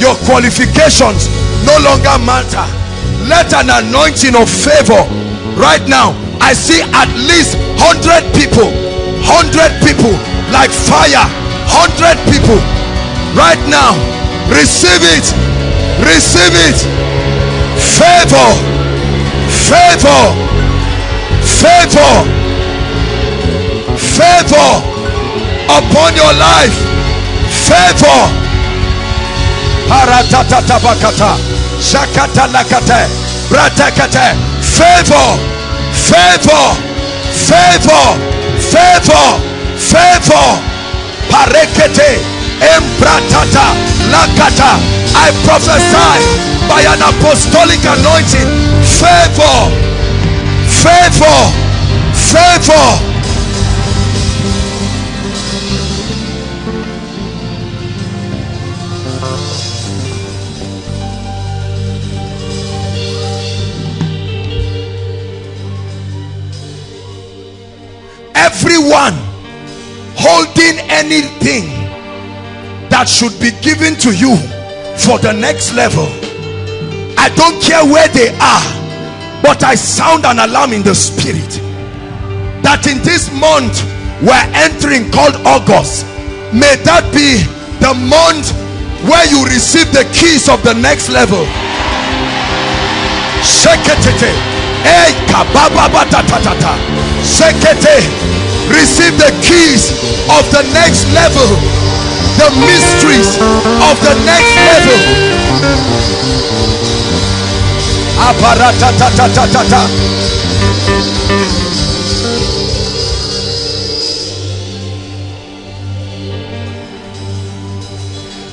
your qualifications no longer matter. Let an anointing of favor right now I see at least 100 people 100 people like fire 100 people right now receive it receive it. Favor favor favor favor upon your life. Favor. Favor favor favor favor favor. Parekete embratata lakata. I prophesy by an apostolic anointing. Favor favor favor everyone holding anything that should be given to you for the next level. I don't care where they are but I sound an alarm in the spirit that in this month we're entering called August. May that be the month where you receive the keys of the next level. Sheketete. Hey. Shekete. receive the keys of the next level the mysteries of the next level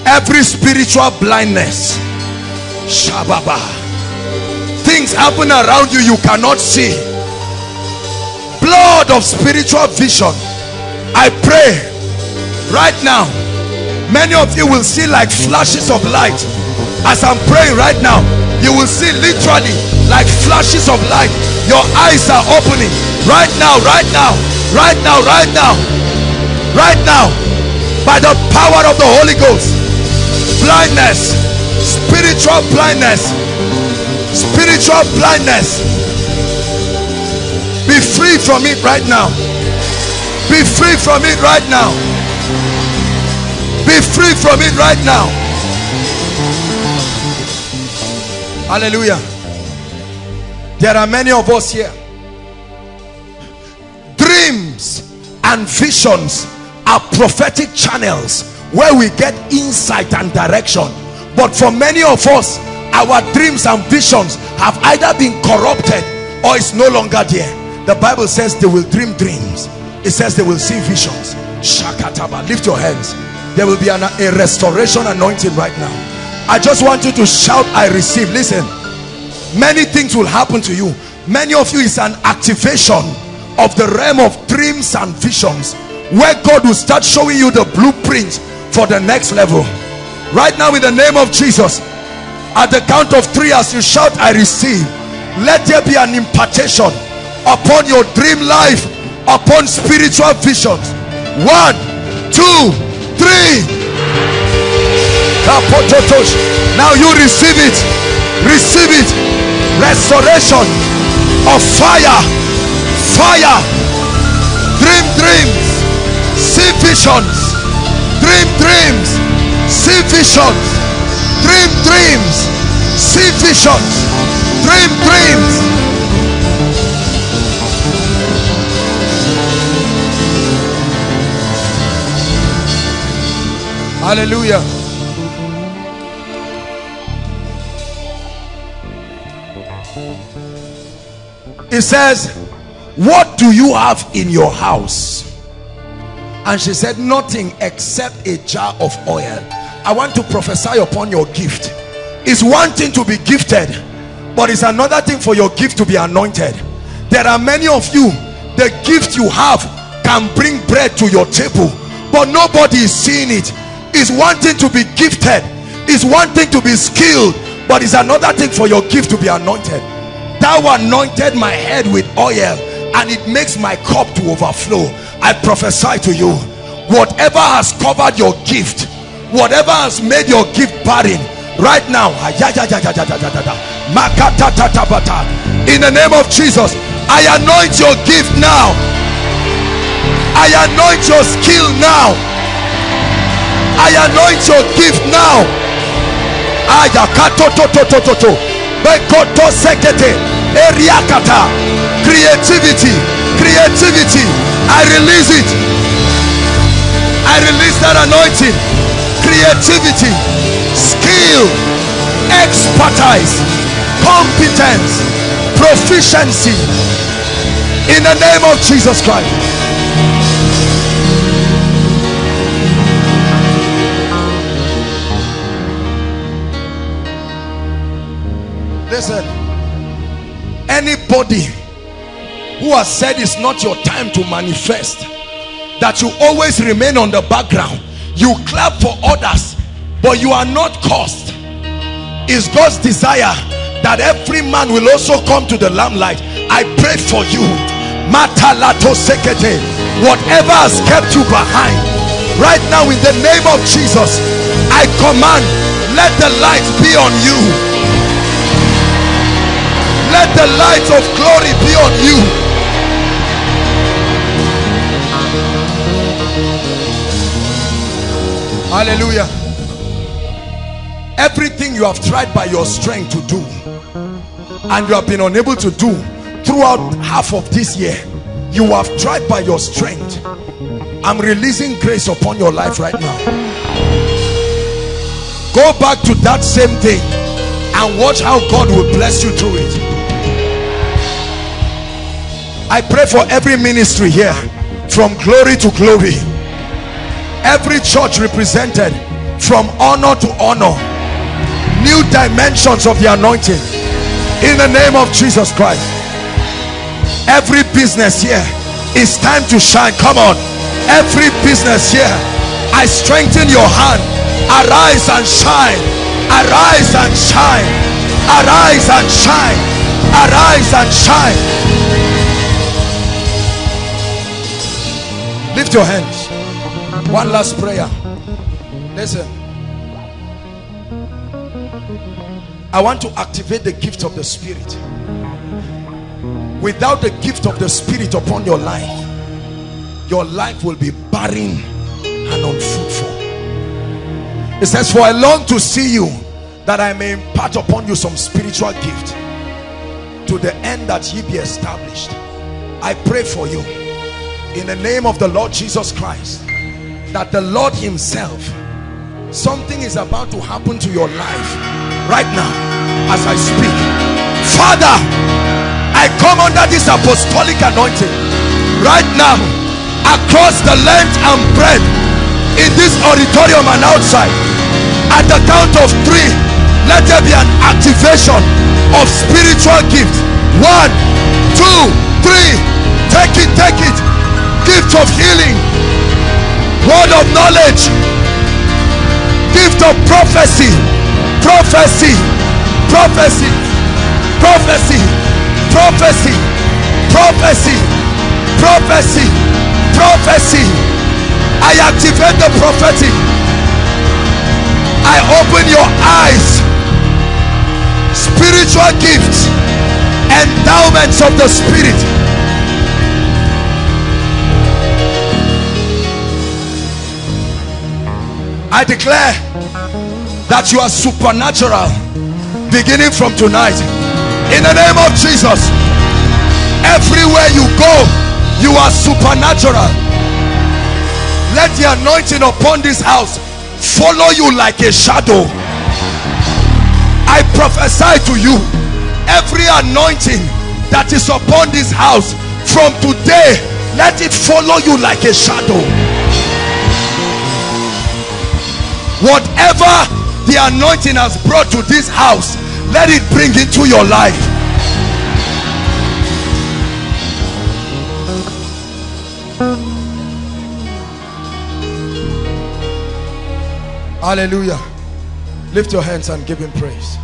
every spiritual blindness shababa things happen around you you cannot see. Blood of spiritual vision. I pray right now many of you will see like flashes of light. As i'm praying right now you will see literally like flashes of light. Your eyes are opening. Right now right now right now right now right now. By the power of the holy ghost. Blindness. Spiritual blindness spiritual blindness. Be free from it right now. Be free from it right now. Be free from it right now. Hallelujah. There are many of us here. Dreams and visions are prophetic channels where we get insight and direction. But for many of us our dreams and visions have either been corrupted or it's no longer there. The bible says they will dream dreams. It says they will see visions. Shakataba. Lift your hands. There will be an, a restoration anointing right now. I just want you to shout i receive. Listen. Many things will happen to you. Many of you is an activation of the realm of dreams and visions where god will start showing you the blueprint for the next level. Right now in the name of jesus at the count of three as you shout i receive let there be an impartation upon your dream life upon spiritual visions. One, two, three. Now you receive it. Receive it. Restoration of fire. Fire. Dream dreams. See visions. Dream dreams. See visions. Dream dreams. See visions. Dream dreams. Hallelujah. It says, What do you have in your house? And she said, Nothing except a jar of oil. I want to prophesy upon your gift. It's one thing to be gifted, but it's another thing for your gift to be anointed. There are many of you, the gift you have can bring bread to your table, but nobody is seeing it. It's one thing to be gifted, it's one thing to be skilled, but it's another thing for your gift to be anointed. Thou anointed my head with oil, and it makes my cup to overflow. I prophesy to you, whatever has covered your gift, whatever has made your gift barren, right now, in the name of Jesus, I anoint your gift now. I anoint your skill now. I anoint your gift now. Creativity. Creativity. I release it. I release that anointing. Creativity. Skill. Expertise. Competence. Proficiency. In the name of Jesus Christ. Listen, anybody who has said it's not your time to manifest, that you always remain on the background, you clap for others, but you are not caused. Is God's desire that every man will also come to the lamplight. I pray for you. Whatever has kept you behind, right now in the name of Jesus, I command, let the light be on you let the light of glory be on you hallelujah. Everything you have tried by your strength to do and you have been unable to do throughout half of this year you have tried by your strength. I'm releasing grace upon your life right now. Go back to that same thing and watch how God will bless you through it. I pray for every ministry here from glory to glory every church represented from honor to honor. New dimensions of the anointing. In the name of Jesus Christ. Every business here it's time to shine. Come on. Every business here I strengthen your hand. Arise and shine. Arise and shine. Arise and shine. Arise and shine. Lift your hands one last prayer. Listen. I want to activate the gift of the spirit. Without the gift of the spirit upon your life your life will be barren and unfruitful. It says for I long to see you that I may impart upon you some spiritual gift to the end that ye be established. I pray for you. In the name of the Lord Jesus Christ that the Lord himself something is about to happen to your life right now as I speak. Father I come under this apostolic anointing right now across the length and breadth in this auditorium and outside. At the count of three let there be an activation of spiritual gift one two three. Take it take it. Gift of healing word of knowledge gift of prophecy prophecy prophecy prophecy prophecy prophecy prophecy prophecy. I activate the prophetic i open your eyes. Spiritual gifts endowments of the spirit i declare that you are supernatural beginning from tonight. In the name of jesus everywhere you go you are supernatural. Let the anointing upon this house follow you like a shadow. I prophesy to you every anointing that is upon this house from today let it follow you like a shadow whatever the anointing has brought to this house let it bring into your life. Hallelujah. Lift your hands and give him praise.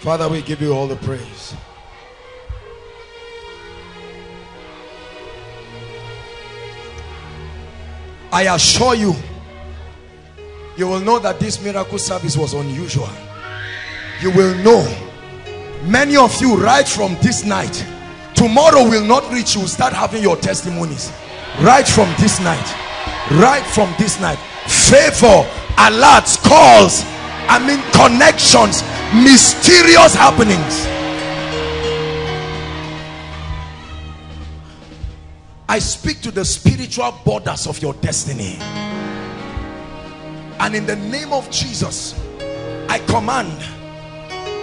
Father we give you all the praise I assure you, you will know that this miracle service was unusual. You will know. Many of you, right from this night, tomorrow will not reach you, start having your testimonies. Right from this night. Right from this night. Favor, alerts, calls, I mean connections, mysterious happenings. I speak to the spiritual borders of your destiny. And in the name of Jesus, I command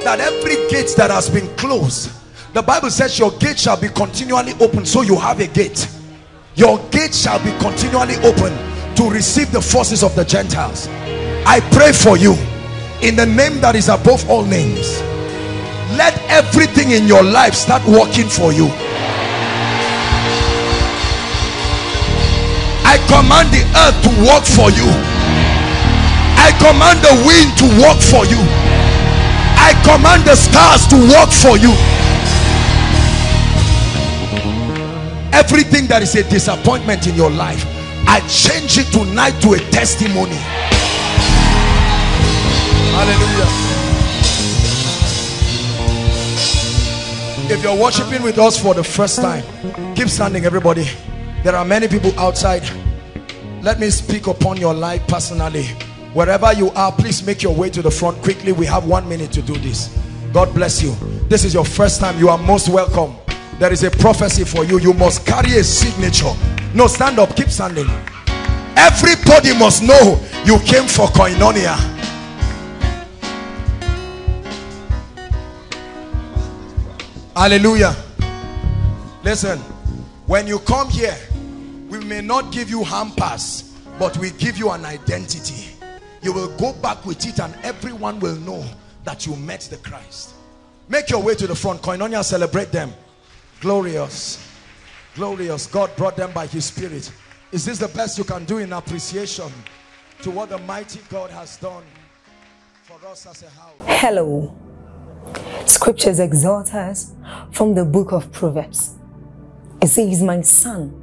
that every gate that has been closed, the Bible says your gate shall be continually open. So you have a gate. Your gate shall be continually open to receive the forces of the Gentiles. I pray for you in the name that is above all names. Let everything in your life start working for you. I command the earth to work for you. I command the wind to work for you. I command the stars to work for you. Everything that is a disappointment in your life, I change it tonight to a testimony. Hallelujah. If you're worshiping with us for the first time, keep standing, everybody. There are many people outside. Let me speak upon your life personally. Wherever you are, please make your way to the front quickly. We have one minute to do this. God bless you. This is your first time. You are most welcome. There is a prophecy for you. You must carry a signature. No, stand up. Keep standing. Everybody must know you came for koinonia. Hallelujah. Listen, when you come here, we may not give you hampers, but we give you an identity. You will go back with it and everyone will know that you met the Christ. Make your way to the front. Koinonia, celebrate them. Glorious. Glorious. God brought them by his spirit. Is this the best you can do in appreciation to what the mighty God has done for us as a house? Hello. Scriptures exhort us from the book of Proverbs. It says, My son,